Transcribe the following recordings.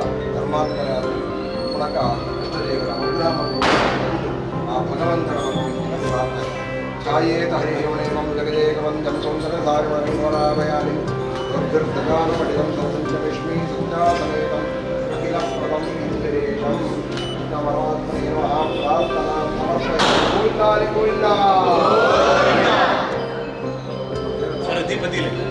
ಮಾತರೆಲ್ಲ ಧರ್ಮಾಂತರ ಪುನಕ ಇಷ್ಟದೇವರ ಅನುಗ್ರಹ ಮತ್ತು ಆ ಭಗವಂತನ ಒಂದು ಪ್ರಾರ್ಥನೆ ಛಾಯೇತ ಹರಿಹೇವಣೇಮಂ ಜಗದೇಕವಂತಂ ಸಂಸರಸಾರವರಾಭಯಾನಿ ದುರ್ಗರ್ಧಗಾನಪಡಿತಂ ಸಂಚವಿಷ್ಮಿ ಸಂಜಾತಮೇತಂ ಅಖಿಲಪ್ರಭಂ ಇಂದಿರೇಶಂ ನಮರಾತ್ಮನೇ ನಮಃ ಪ್ರಾರ್ಥನಾಂ ಸಮರ್ಪಯಾಮಿ ಗೋವಿಂದಾಲಿ ಗೋವಿಂದ ಸರ್ ದೀಪದಿಲೆ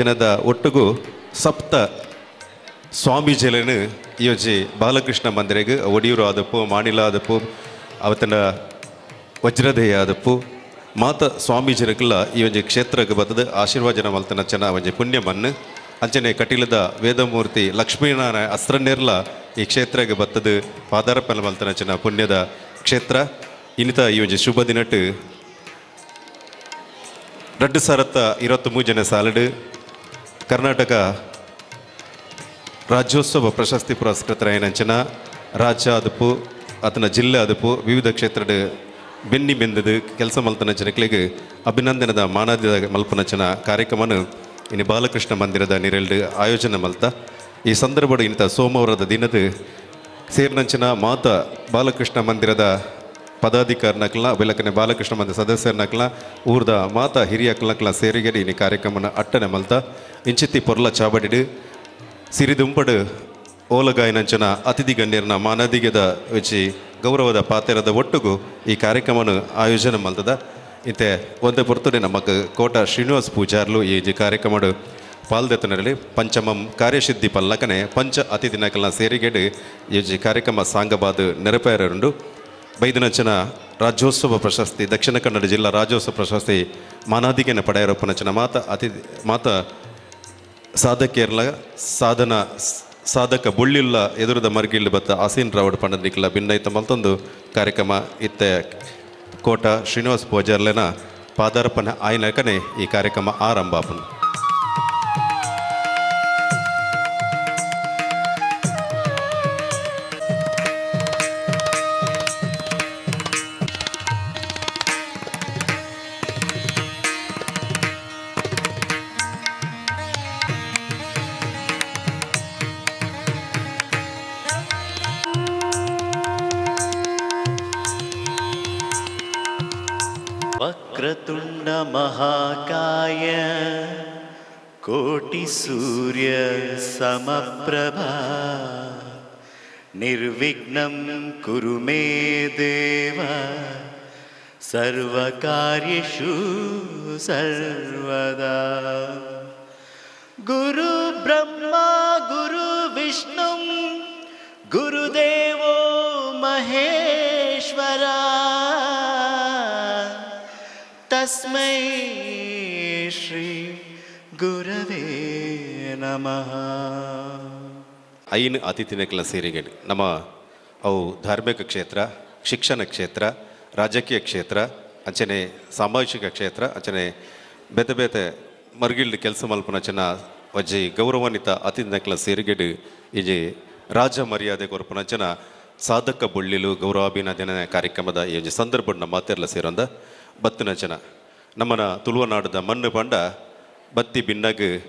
ಜನದ ಒಟ್ಟಿಗೂ ಸಪ್ತ ಸ್ವಾಮೀಜಿಗಳನ್ನು ಯೋಜಿ ಬಾಲಕೃಷ್ಣ ಮಂದಿರಗೆ ಒಡಿಯೂರು ಆದಪ್ಪು, ಮಾಣಿಲ ಆದಪ್ಪು ಅವತನ ವಜ್ರದೇಯ ಆದಪ್ಪು, ಮಾತ ಸ್ವಾಮೀಜಿರಗಲ್ಲ ಈ ಒಂಜಿ ಕ್ಷೇತ್ರಕ್ಕೆ ಬರ್ತದೆ ಆಶೀರ್ವಾದನ ಮಲ್ತನ ಚೆನ್ನ ಒಂಜಿ ಪುಣ್ಯ ಮಣ್ಣು. ಅಂಚನೆ ಕಟೀಲದ ವೇದಮೂರ್ತಿ ಲಕ್ಷ್ಮೀನಾರಾಯಣ ಅಸ್ತ್ರನೇರ್ಲ ಈ ಕ್ಷೇತ್ರಕ್ಕೆ ಬರ್ತದೆ ಪಾದಾರಪ್ಪನ ಮಲ್ತನ ಚೆನ್ನ ಪುಣ್ಯದ ಕ್ಷೇತ್ರ. ಇನ್ನಿತ ಈ ಒಂದು ಶುಭ ದಿನಟ್ಟು. ರಡ್ಡು ಸಾರತ್ತ ಇರತ್ತು ಜನ ಸಾಲಡ್. ಕರ್ನಾಟಕ ರಾಜ್ಯೋತ್ಸವ ಪ್ರಶಸ್ತಿ ಪುರಸ್ಕೃತರಾಯನಂಚನ ರಾಜ್ಯ ಅದಪ್ಪು ಅತನ ಜಿಲ್ಲೆ ಅದಪು ವಿವಿಧ ಕ್ಷೇತ್ರದ ಬೆನ್ನಿ ಬೆಂದದು ಕೆಲಸ ಮಲ್ತನ ಜನಗಳಿಗೆ ಅಭಿನಂದನದ ಮಾನದ ಮಲ್ಪನಚನ ಕಾರ್ಯಕ್ರಮನು ಇನ್ನು ಬಾಲಕೃಷ್ಣ ಮಂದಿರದ ನೀರೆಲ್ಡ್ ಆಯೋಜನೆ ಮಲ್ತ. ಈ ಸಂದರ್ಭದ ಇಂಥ ಸೋಮವಾರದ ದಿನದ ಸೇರ್ನಂಚಿನ ಮಾತ ಬಾಲಕೃಷ್ಣ ಮಂದಿರದ ಪದಾಧಿಕಾರಿನಕ್ಲ ವಿಲಕನೆ ಬಾಲಕೃಷ್ಣ ಮಂದಿರ ಸದಸ್ಯರನಕ್ಲ ಊರ್ದ ಮಾತ ಹಿರಿಯಕ್ಲಕ್ಲ ಸೇರಿಗಡಿ ಈ ಕಾರ್ಯಕ್ರಮನ ಅಟ್ಟನೆ ಮಲ್ತ, ಇಂಚಿತ್ತಿ ಪೊರ್ಲ ಚಾಬಡಿಡು ಸಿರಿದುಂಪಡು, ಓಲಗಾಯನಂಚನ ಅತಿಥಿ ಗಣ್ಯರನ ಮಾನದಿಗದ ವಿಚಿ ಗೌರವದ ಪಾತ್ರದ ಒಟ್ಟಿಗೂ ಈ ಕಾರ್ಯಕ್ರಮನ ಆಯೋಜನೆ ಮಲ್ತದ. ಇಂತೆ ಒಂದೇ ಪೊರ್ತುಡೆ ನಮಕ್ ಕೋಟ ಶ್ರೀನಿವಾಸ್ ಪೂಜಾರ್ಲು ಈ ಜಿ ಕಾರ್ಯಕ್ರಮಡು ಪಾಲ್ದೆತನಲ್ಲಿ ಪಂಚಮಂ ಕಾರ್ಯಸಿದ್ಧಿ ಪಲ್ಲಕನೆ ಪಂಚ ಅತಿಥಿ ನಕಲ್ನ ಸೇರಿಗೆಡು ಈ ಕಾರ್ಯಕ್ರಮ ಸಾಂಗಬಾದು ನೆರಪೇರುಂಡು ಬೈದನಚನ ರಾಜ್ಯೋತ್ಸವ ಪ್ರಶಸ್ತಿ, ದಕ್ಷಿಣ ಕನ್ನಡ ಜಿಲ್ಲಾ ರಾಜ್ಯೋತ್ಸವ ಪ್ರಶಸ್ತಿ ಮಾನಾದಿಗೆನ ಪಡೆಯರಪ್ಪನಚನ ಮಾತ ಅತಿಥಿ, ಮಾತ ಸಾಧಕಿಯರ್ಲ ಸಾಧನ, ಸಾಧಕ ಬುಳ್ಳಿಲ್ಲ ಎದುರದ ಮರ್ಗಿಲ್ಲು ಬತ್ತ ಅಸೀನ್ ರಾವಡ್ ಪಂಡದಿಕ್ಲ ಭಿನ್ನೈತ ಮಲ್ತೊಂದು ಕಾರ್ಯಕ್ರಮ. ಇತ್ತೆ ಕೋಟ ಶ್ರೀನಿವಾಸ್ ಪೂಜಾರ್ಲೆನ ಪಾದಾರ್ಪಣ ಆಯ್ನಕನೆ ಈ ಕಾರ್ಯಕ್ರಮ ಆರಂಭ ಆಪುನು प्रभा। निर्विघ्नं कुरु मे देव। सर्वकार्येषु सर्वदा। गुरुब्रह्मा गुरुविष्णुं गुरुदेवो महेश्वरा। तस्मै श्री ಗುರವೇ ನಮಃ. ಐನ್ ಅತಿಥಿನಕಲ ಸೇರಿಗೇಡು ನಮ್ಮ, ಅವು ಧಾರ್ಮಿಕ ಕ್ಷೇತ್ರ, ಶಿಕ್ಷಣ ಕ್ಷೇತ್ರ, ರಾಜಕೀಯ ಕ್ಷೇತ್ರ, ಅಂಚನೆ ಸಾಮಾಜಿಕ ಕ್ಷೇತ್ರ, ಅಂಚನೆ ಬೇತೆ ಬೇತೆ ಮರ್ಗಿಲ್ಡ್ ಕೆಲಸ ಮಲ್ಪನ ಚೆನ್ನ ಒಜ್ಜಿ ಗೌರವಾನ್ವಿತ ಅತಿಥಿನಕಲ ಸೇರಿಗೆಡು ಇಜಿ ರಾಜ ಮರ್ಯಾದೆ ಕೊರ್ಪನಚನ ಸಾಧಕ ಬುಳ್ಳಿಲು ಗೌರವಾಭಿನಂದನೆ ಕಾರ್ಯಕ್ರಮದ ಈ ಸಂದರ್ಭ ಮಾತೆರ್ಲ ಸೇರೊಂದ ಬತ್ತಿನಚನ ನಮ್ಮನ ತುಳುವನಾಡದ ಮಣ್ಣು ಪಂಡ ಬತ್ತಿ ಬಿನ್ನಗ್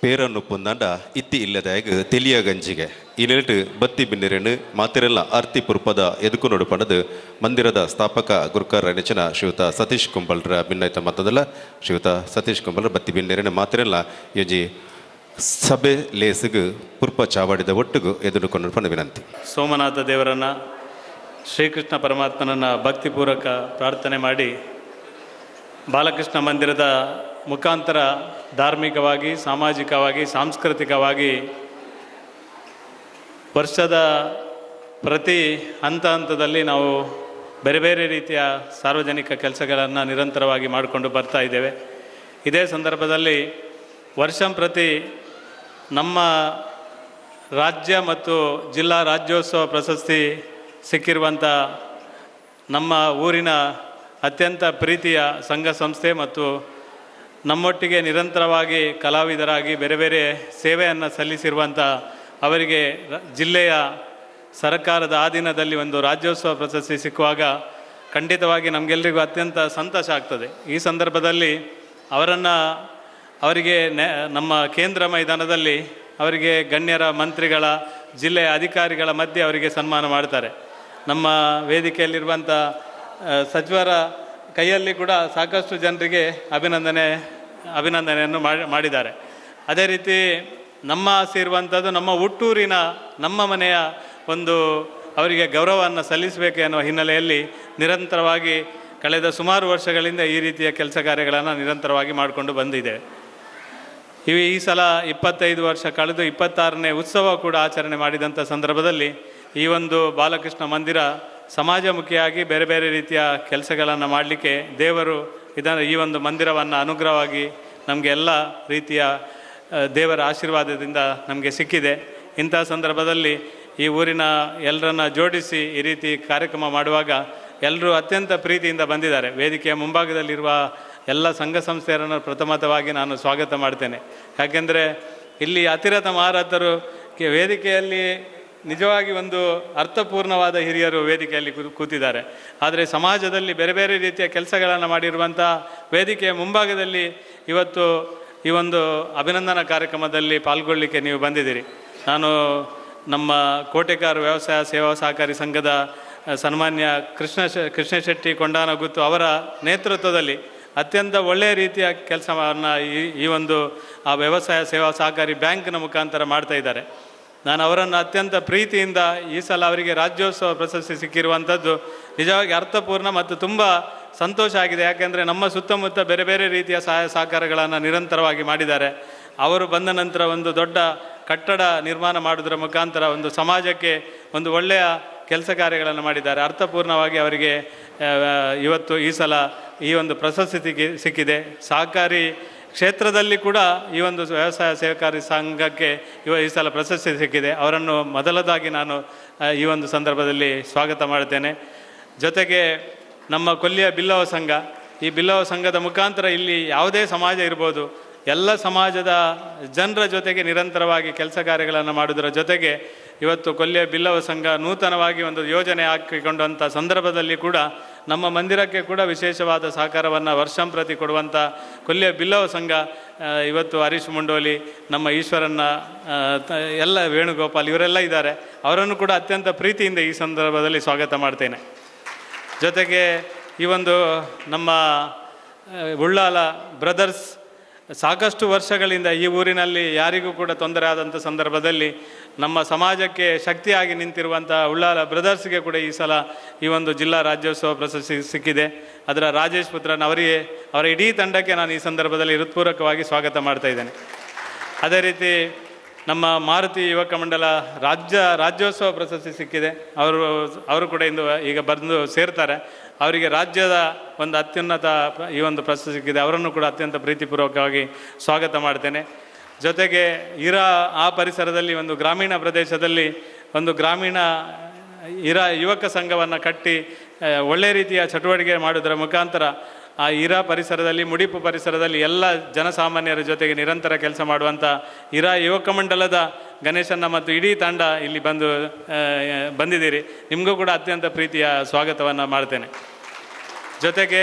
ಪೇರನ್ನು ಪುಂದಂಡ ಇತ್ತಿ ಇಲ್ಲದಾಗ ತೆಲಿಯ ಗಂಜಿಗೆ. ಇಲ್ಲಿಟ್ಟು ಬತ್ತಿ ಬಿನ್ನಿರೇನು ಮಾತಿರೆಲ್ಲ ಆರ್ತಿ ಪುರ್ಪದ ಎದುಕು ನೋಡು ಮಂದಿರದ ಸ್ಥಾಪಕ ಗುರುಕರ ನೆಚ್ಚಿನ ಶಿವತ ಸತೀಶ್ ಕುಂಬಲ್ರ ಭಿನ್ನೈತ ಮತದಲ್ಲ. ಶಿವತ ಸತೀಶ್ ಕುಂಬಲ್ರ ಬತ್ತಿ ಬಿನ್ನಿರೇನು ಮಾತಿರೆಲ್ಲ ಯೋಜಿ ಸಭೆ ಲೇಸಿಗು ಪುರ್ಪ ಚಾವಾಡಿದ ಒಟ್ಟಿಗೂ ಎದುರುಕೊಂಡು ಪಣ ವಿನಂತಿ. ಸೋಮನಾಥ ದೇವರನ್ನ, ಶ್ರೀಕೃಷ್ಣ ಪರಮಾತ್ಮನನ್ನು ಭಕ್ತಿಪೂರ್ವಕ ಪ್ರಾರ್ಥನೆ ಮಾಡಿ ಬಾಲಕೃಷ್ಣ ಮಂದಿರದ ಮುಖಾಂತರ ಧಾರ್ಮಿಕವಾಗಿ, ಸಾಮಾಜಿಕವಾಗಿ, ಸಾಂಸ್ಕೃತಿಕವಾಗಿ ವರ್ಷದ ಪ್ರತಿ ಹಂತ ಹಂತದಲ್ಲಿ ನಾವು ಬೇರೆ ಬೇರೆ ರೀತಿಯ ಸಾರ್ವಜನಿಕ ಕೆಲಸಗಳನ್ನು ನಿರಂತರವಾಗಿ ಮಾಡಿಕೊಂಡು ಬರ್ತಾ ಇದ್ದೇವೆ. ಇದೇ ಸಂದರ್ಭದಲ್ಲಿ ವರ್ಷ ಪ್ರತಿ ನಮ್ಮ ರಾಜ್ಯ ಮತ್ತು ಜಿಲ್ಲಾ ರಾಜ್ಯೋತ್ಸವ ಪ್ರಶಸ್ತಿ ಸಿಕ್ಕಿರುವಂಥ ನಮ್ಮ ಊರಿನ ಅತ್ಯಂತ ಪ್ರೀತಿಯ ಸಂಘ ಸಂಸ್ಥೆ ಮತ್ತು ನಮ್ಮೊಟ್ಟಿಗೆ ನಿರಂತರವಾಗಿ ಕಲಾವಿದರಾಗಿ ಬೇರೆ ಬೇರೆ ಸೇವೆಯನ್ನು ಸಲ್ಲಿಸಿರುವಂಥ ಅವರಿಗೆ ಜಿಲ್ಲೆಯ ಸರ್ಕಾರದ ಆಧೀನದಲ್ಲಿ ಒಂದು ರಾಜ್ಯೋತ್ಸವ ಪ್ರಶಸ್ತಿ ಸಿಕ್ಕುವಾಗ ಖಂಡಿತವಾಗಿ ನಮಗೆಲ್ಲರಿಗೂ ಅತ್ಯಂತ ಸಂತೋಷ ಆಗ್ತದೆ. ಈ ಸಂದರ್ಭದಲ್ಲಿ ಅವರನ್ನು ಅವರಿಗೆ ನಮ್ಮ ಕೇಂದ್ರ ಮೈದಾನದಲ್ಲಿ ಅವರಿಗೆ ಗಣ್ಯರ, ಮಂತ್ರಿಗಳ, ಜಿಲ್ಲೆಯ ಅಧಿಕಾರಿಗಳ ಮಧ್ಯೆ ಅವರಿಗೆ ಸನ್ಮಾನ ಮಾಡ್ತಾರೆ. ನಮ್ಮ ವೇದಿಕೆಯಲ್ಲಿರುವಂಥ ಸಚಿವರ ಕೈಯಲ್ಲಿ ಕೂಡ ಸಾಕಷ್ಟು ಜನರಿಗೆ ಅಭಿನಂದನೆ, ಅಭಿನಂದನೆಯನ್ನು ಮಾಡಿ ಮಾಡಿದ್ದಾರೆ. ಅದೇ ರೀತಿ ನಮ್ಮ ಆಸೆ ಇರುವಂಥದ್ದು ನಮ್ಮ ಹುಟ್ಟೂರಿನ, ನಮ್ಮ ಮನೆಯ ಒಂದು ಅವರಿಗೆ ಗೌರವವನ್ನು ಸಲ್ಲಿಸಬೇಕು ಎನ್ನುವ ಹಿನ್ನೆಲೆಯಲ್ಲಿ ನಿರಂತರವಾಗಿ ಕಳೆದ ಸುಮಾರು ವರ್ಷಗಳಿಂದ ಈ ರೀತಿಯ ಕೆಲಸ ಕಾರ್ಯಗಳನ್ನು ನಿರಂತರವಾಗಿ ಮಾಡಿಕೊಂಡು ಬಂದಿದೆ. ಇವು ಈ ಸಲ ಇಪ್ಪತ್ತೈದು ವರ್ಷ ಕಳೆದು ಇಪ್ಪತ್ತಾರನೇ ಉತ್ಸವ ಕೂಡ ಆಚರಣೆ ಮಾಡಿದಂಥ ಸಂದರ್ಭದಲ್ಲಿ ಈ ಒಂದು ಬಾಲಕೃಷ್ಣ ಮಂದಿರ ಸಮಾಜಮುಖಿಯಾಗಿ ಬೇರೆ ಬೇರೆ ರೀತಿಯ ಕೆಲಸಗಳನ್ನು ಮಾಡಲಿಕ್ಕೆ ದೇವರು ಇದನ್ನು ಈ ಒಂದು ಮಂದಿರವನ್ನು ಅನುಗ್ರಹವಾಗಿ ನಮಗೆ ಎಲ್ಲ ರೀತಿಯ ದೇವರ ಆಶೀರ್ವಾದದಿಂದ ನಮಗೆ ಸಿಕ್ಕಿದೆ. ಇಂಥ ಸಂದರ್ಭದಲ್ಲಿ ಈ ಊರಿನ ಎಲ್ಲರನ್ನ ಜೋಡಿಸಿ ಈ ರೀತಿ ಕಾರ್ಯಕ್ರಮ ಮಾಡುವಾಗ ಎಲ್ಲರೂ ಅತ್ಯಂತ ಪ್ರೀತಿಯಿಂದ ಬಂದಿದ್ದಾರೆ. ವೇದಿಕೆಯ ಮುಂಭಾಗದಲ್ಲಿರುವ ಎಲ್ಲ ಸಂಘ ಸಂಸ್ಥೆಯರನ್ನು ಪ್ರಥಮತವಾಗಿ ನಾನು ಸ್ವಾಗತ ಮಾಡ್ತೇನೆ. ಯಾಕೆಂದರೆ ಇಲ್ಲಿ ಅತಿರಥ ಮಹಾರಾಧರು ವೇದಿಕೆಯಲ್ಲಿ ನಿಜವಾಗಿ ಒಂದು ಅರ್ಥಪೂರ್ಣವಾದ ಹಿರಿಯರು ವೇದಿಕೆಯಲ್ಲಿ ಕೂತಿದ್ದಾರೆ. ಆದರೆ ಸಮಾಜದಲ್ಲಿ ಬೇರೆ ಬೇರೆ ರೀತಿಯ ಕೆಲಸಗಳನ್ನು ಮಾಡಿರುವಂಥ ವೇದಿಕೆಯ ಮುಂಭಾಗದಲ್ಲಿ ಇವತ್ತು ಈ ಒಂದು ಅಭಿನಂದನಾ ಕಾರ್ಯಕ್ರಮದಲ್ಲಿ ಪಾಲ್ಗೊಳ್ಳಿಕ್ಕೆ ನೀವು ಬಂದಿದ್ದೀರಿ. ನಾನು ನಮ್ಮ ಕೋಟೆಕಾರ ವ್ಯವಸಾಯ ಸೇವಾ ಸಹಕಾರಿ ಸಂಘದ ಸನ್ಮಾನ್ಯ ಕೃಷ್ಣ ಕೃಷ್ಣ ಶೆಟ್ಟಿ ಕೊಂಡಾನಗುತ್ತು ಅವರ ನೇತೃತ್ವದಲ್ಲಿ ಅತ್ಯಂತ ಒಳ್ಳೆಯ ರೀತಿಯ ಕೆಲಸವನ್ನು ಈ ಈ ಒಂದು ಆ ವ್ಯವಸಾಯ ಸೇವಾ ಸಹಕಾರಿ ಬ್ಯಾಂಕ್ನ ಮುಖಾಂತರ ಮಾಡ್ತಾ ಇದ್ದಾರೆ. ನಾನು ಅವರನ್ನು ಅತ್ಯಂತ ಪ್ರೀತಿಯಿಂದ ಈ ಸಲ ಅವರಿಗೆ ರಾಜ್ಯೋತ್ಸವ ಪ್ರಶಸ್ತಿ ಸಿಕ್ಕಿರುವಂಥದ್ದು ನಿಜವಾಗಿ ಅರ್ಥಪೂರ್ಣ ಮತ್ತು ತುಂಬ ಸಂತೋಷ ಆಗಿದೆ. ಯಾಕೆಂದರೆ ನಮ್ಮ ಸುತ್ತಮುತ್ತ ಬೇರೆ ಬೇರೆ ರೀತಿಯ ಸಹಾಯ ಸಹಕಾರಗಳನ್ನು ನಿರಂತರವಾಗಿ ಮಾಡಿದ್ದಾರೆ. ಅವರು ಬಂದ ನಂತರ ಒಂದು ದೊಡ್ಡ ಕಟ್ಟಡ ನಿರ್ಮಾಣ ಮಾಡೋದ್ರ ಮುಖಾಂತರ ಒಂದು ಸಮಾಜಕ್ಕೆ ಒಂದು ಒಳ್ಳೆಯ ಕೆಲಸ ಕಾರ್ಯಗಳನ್ನು ಮಾಡಿದ್ದಾರೆ. ಅರ್ಥಪೂರ್ಣವಾಗಿ ಅವರಿಗೆ ಇವತ್ತು ಈ ಸಲ ಈ ಒಂದು ಪ್ರಶಸ್ತಿ ಸಿಕ್ಕಿ- ಸಿಕ್ಕಿದೆ. ಸಹಕಾರಿ ಕ್ಷೇತ್ರದಲ್ಲಿ ಕೂಡ ಈ ಒಂದು ವ್ಯವಸಾಯ ಸಹಕಾರಿ ಸಂಘಕ್ಕೆ ಇವ ಈ ಸಲ ಪ್ರಶಸ್ತಿ ಸಿಕ್ಕಿದೆ. ಅವರನ್ನು ಮೊದಲದಾಗಿ ನಾನು ಈ ಒಂದು ಸಂದರ್ಭದಲ್ಲಿ ಸ್ವಾಗತ ಮಾಡುತ್ತೇನೆ. ಜೊತೆಗೆ ನಮ್ಮ ಕೊಲ್ಲಿಯ ಬಿಲ್ಲವ ಸಂಘ, ಈ ಬಿಲ್ಲವ ಸಂಘದ ಮುಖಾಂತರ ಇಲ್ಲಿ ಯಾವುದೇ ಸಮಾಜ ಇರ್ಬೋದು, ಎಲ್ಲ ಸಮಾಜದ ಜನರ ಜೊತೆಗೆ ನಿರಂತರವಾಗಿ ಕೆಲಸ ಕಾರ್ಯಗಳನ್ನು ಮಾಡುವುದರ ಜೊತೆಗೆ ಇವತ್ತು ಕೊಲ್ಲಿಯ ಬಿಲ್ಲವ ಸಂಘ ನೂತನವಾಗಿ ಒಂದು ಯೋಜನೆ ಹಾಕಿಕೊಂಡಂಥ ಸಂದರ್ಭದಲ್ಲಿ ಕೂಡ ನಮ್ಮ ಮಂದಿರಕ್ಕೆ ಕೂಡ ವಿಶೇಷವಾದ ಸಹಕಾರವನ್ನು ವರ್ಷಂಪ್ರತಿ ಕೊಡುವಂಥ ಕೊಲ್ಲಿಯ ಬಿಲ್ಲವ ಸಂಘ ಇವತ್ತು ಹರೀಶ್ ಮುಂಡೋಲಿ, ನಮ್ಮ ಈಶ್ವರನ್ನ ಎಲ್ಲ ವೇಣುಗೋಪಾಲ್ ಇವರೆಲ್ಲ ಇದ್ದಾರೆ. ಅವರನ್ನು ಕೂಡ ಅತ್ಯಂತ ಪ್ರೀತಿಯಿಂದ ಈ ಸಂದರ್ಭದಲ್ಲಿ ಸ್ವಾಗತ ಮಾಡ್ತೇನೆ. ಜೊತೆಗೆ ಈ ಒಂದು ನಮ್ಮ ಉಳ್ಳಾಲ ಬ್ರದರ್ಸ್, ಸಾಕಷ್ಟು ವರ್ಷಗಳಿಂದ ಈ ಊರಿನಲ್ಲಿ ಯಾರಿಗೂ ಕೂಡ ತೊಂದರೆ ಆದಂಥ ಸಂದರ್ಭದಲ್ಲಿ ನಮ್ಮ ಸಮಾಜಕ್ಕೆ ಶಕ್ತಿಯಾಗಿ ನಿಂತಿರುವಂಥ ಉಳ್ಳಾಲ ಬ್ರದರ್ಸ್ಗೆ ಕೂಡ ಈ ಸಲ ಈ ಒಂದು ಜಿಲ್ಲಾ ರಾಜ್ಯೋತ್ಸವ ಪ್ರಶಸ್ತಿ ಸಿಕ್ಕಿದೆ. ಅದರ ರಾಜೇಶ್ ಪುತ್ರನ್ ಅವರಿಗೆ, ಅವರ ಇಡೀ ತಂಡಕ್ಕೆ ನಾನು ಈ ಸಂದರ್ಭದಲ್ಲಿ ಹೃತ್ಪೂರ್ವಕವಾಗಿ ಸ್ವಾಗತ ಮಾಡ್ತಾ ಇದ್ದೇನೆ. ಅದೇ ರೀತಿ ನಮ್ಮ ಮಾರುತಿ ಯುವಕ ಮಂಡಲ ರಾಜ್ಯ, ರಾಜ್ಯೋತ್ಸವ ಪ್ರಶಸ್ತಿ ಸಿಕ್ಕಿದೆ. ಅವರು ಅವರು ಕೂಡ ಇಂದು ಈಗ ಬಂದು ಸೇರ್ತಾರೆ. ಅವರಿಗೆ ರಾಜ್ಯದ ಒಂದು ಅತ್ಯುನ್ನತ ಈ ಒಂದು ಪ್ರಶಸ್ತಿ ಸಿಕ್ಕಿದೆ. ಅವರನ್ನು ಕೂಡ ಅತ್ಯಂತ ಪ್ರೀತಿಪೂರ್ವಕವಾಗಿ ಸ್ವಾಗತ ಮಾಡ್ತೇನೆ. ಜೊತೆಗೆ ಇರಾ ಆ ಪರಿಸರದಲ್ಲಿ ಒಂದು ಗ್ರಾಮೀಣ ಪ್ರದೇಶದಲ್ಲಿ ಒಂದು ಗ್ರಾಮೀಣ ಇರ ಯುವಕ ಸಂಘವನ್ನು ಕಟ್ಟಿ ಒಳ್ಳೆ ರೀತಿಯ ಚಟುವಟಿಕೆ ಮಾಡುವುದರ ಮುಖಾಂತರ ಆ ಇರಾ ಪರಿಸರದಲ್ಲಿ, ಮುಡಿಪು ಪರಿಸರದಲ್ಲಿ ಎಲ್ಲ ಜನಸಾಮಾನ್ಯರ ಜೊತೆಗೆ ನಿರಂತರ ಕೆಲಸ ಮಾಡುವಂಥ ಇರಾ ಯುವಕ ಮಂಡಲದ ಗಣೇಶನ್ನ ಮತ್ತು ಇಡೀ ತಂಡ ಇಲ್ಲಿ ಬಂದು ಬಂದಿದ್ದೀರಿ. ನಿಮಗೂ ಕೂಡ ಅತ್ಯಂತ ಪ್ರೀತಿಯ ಸ್ವಾಗತವನ್ನು ಮಾಡ್ತೇನೆ. ಜೊತೆಗೆ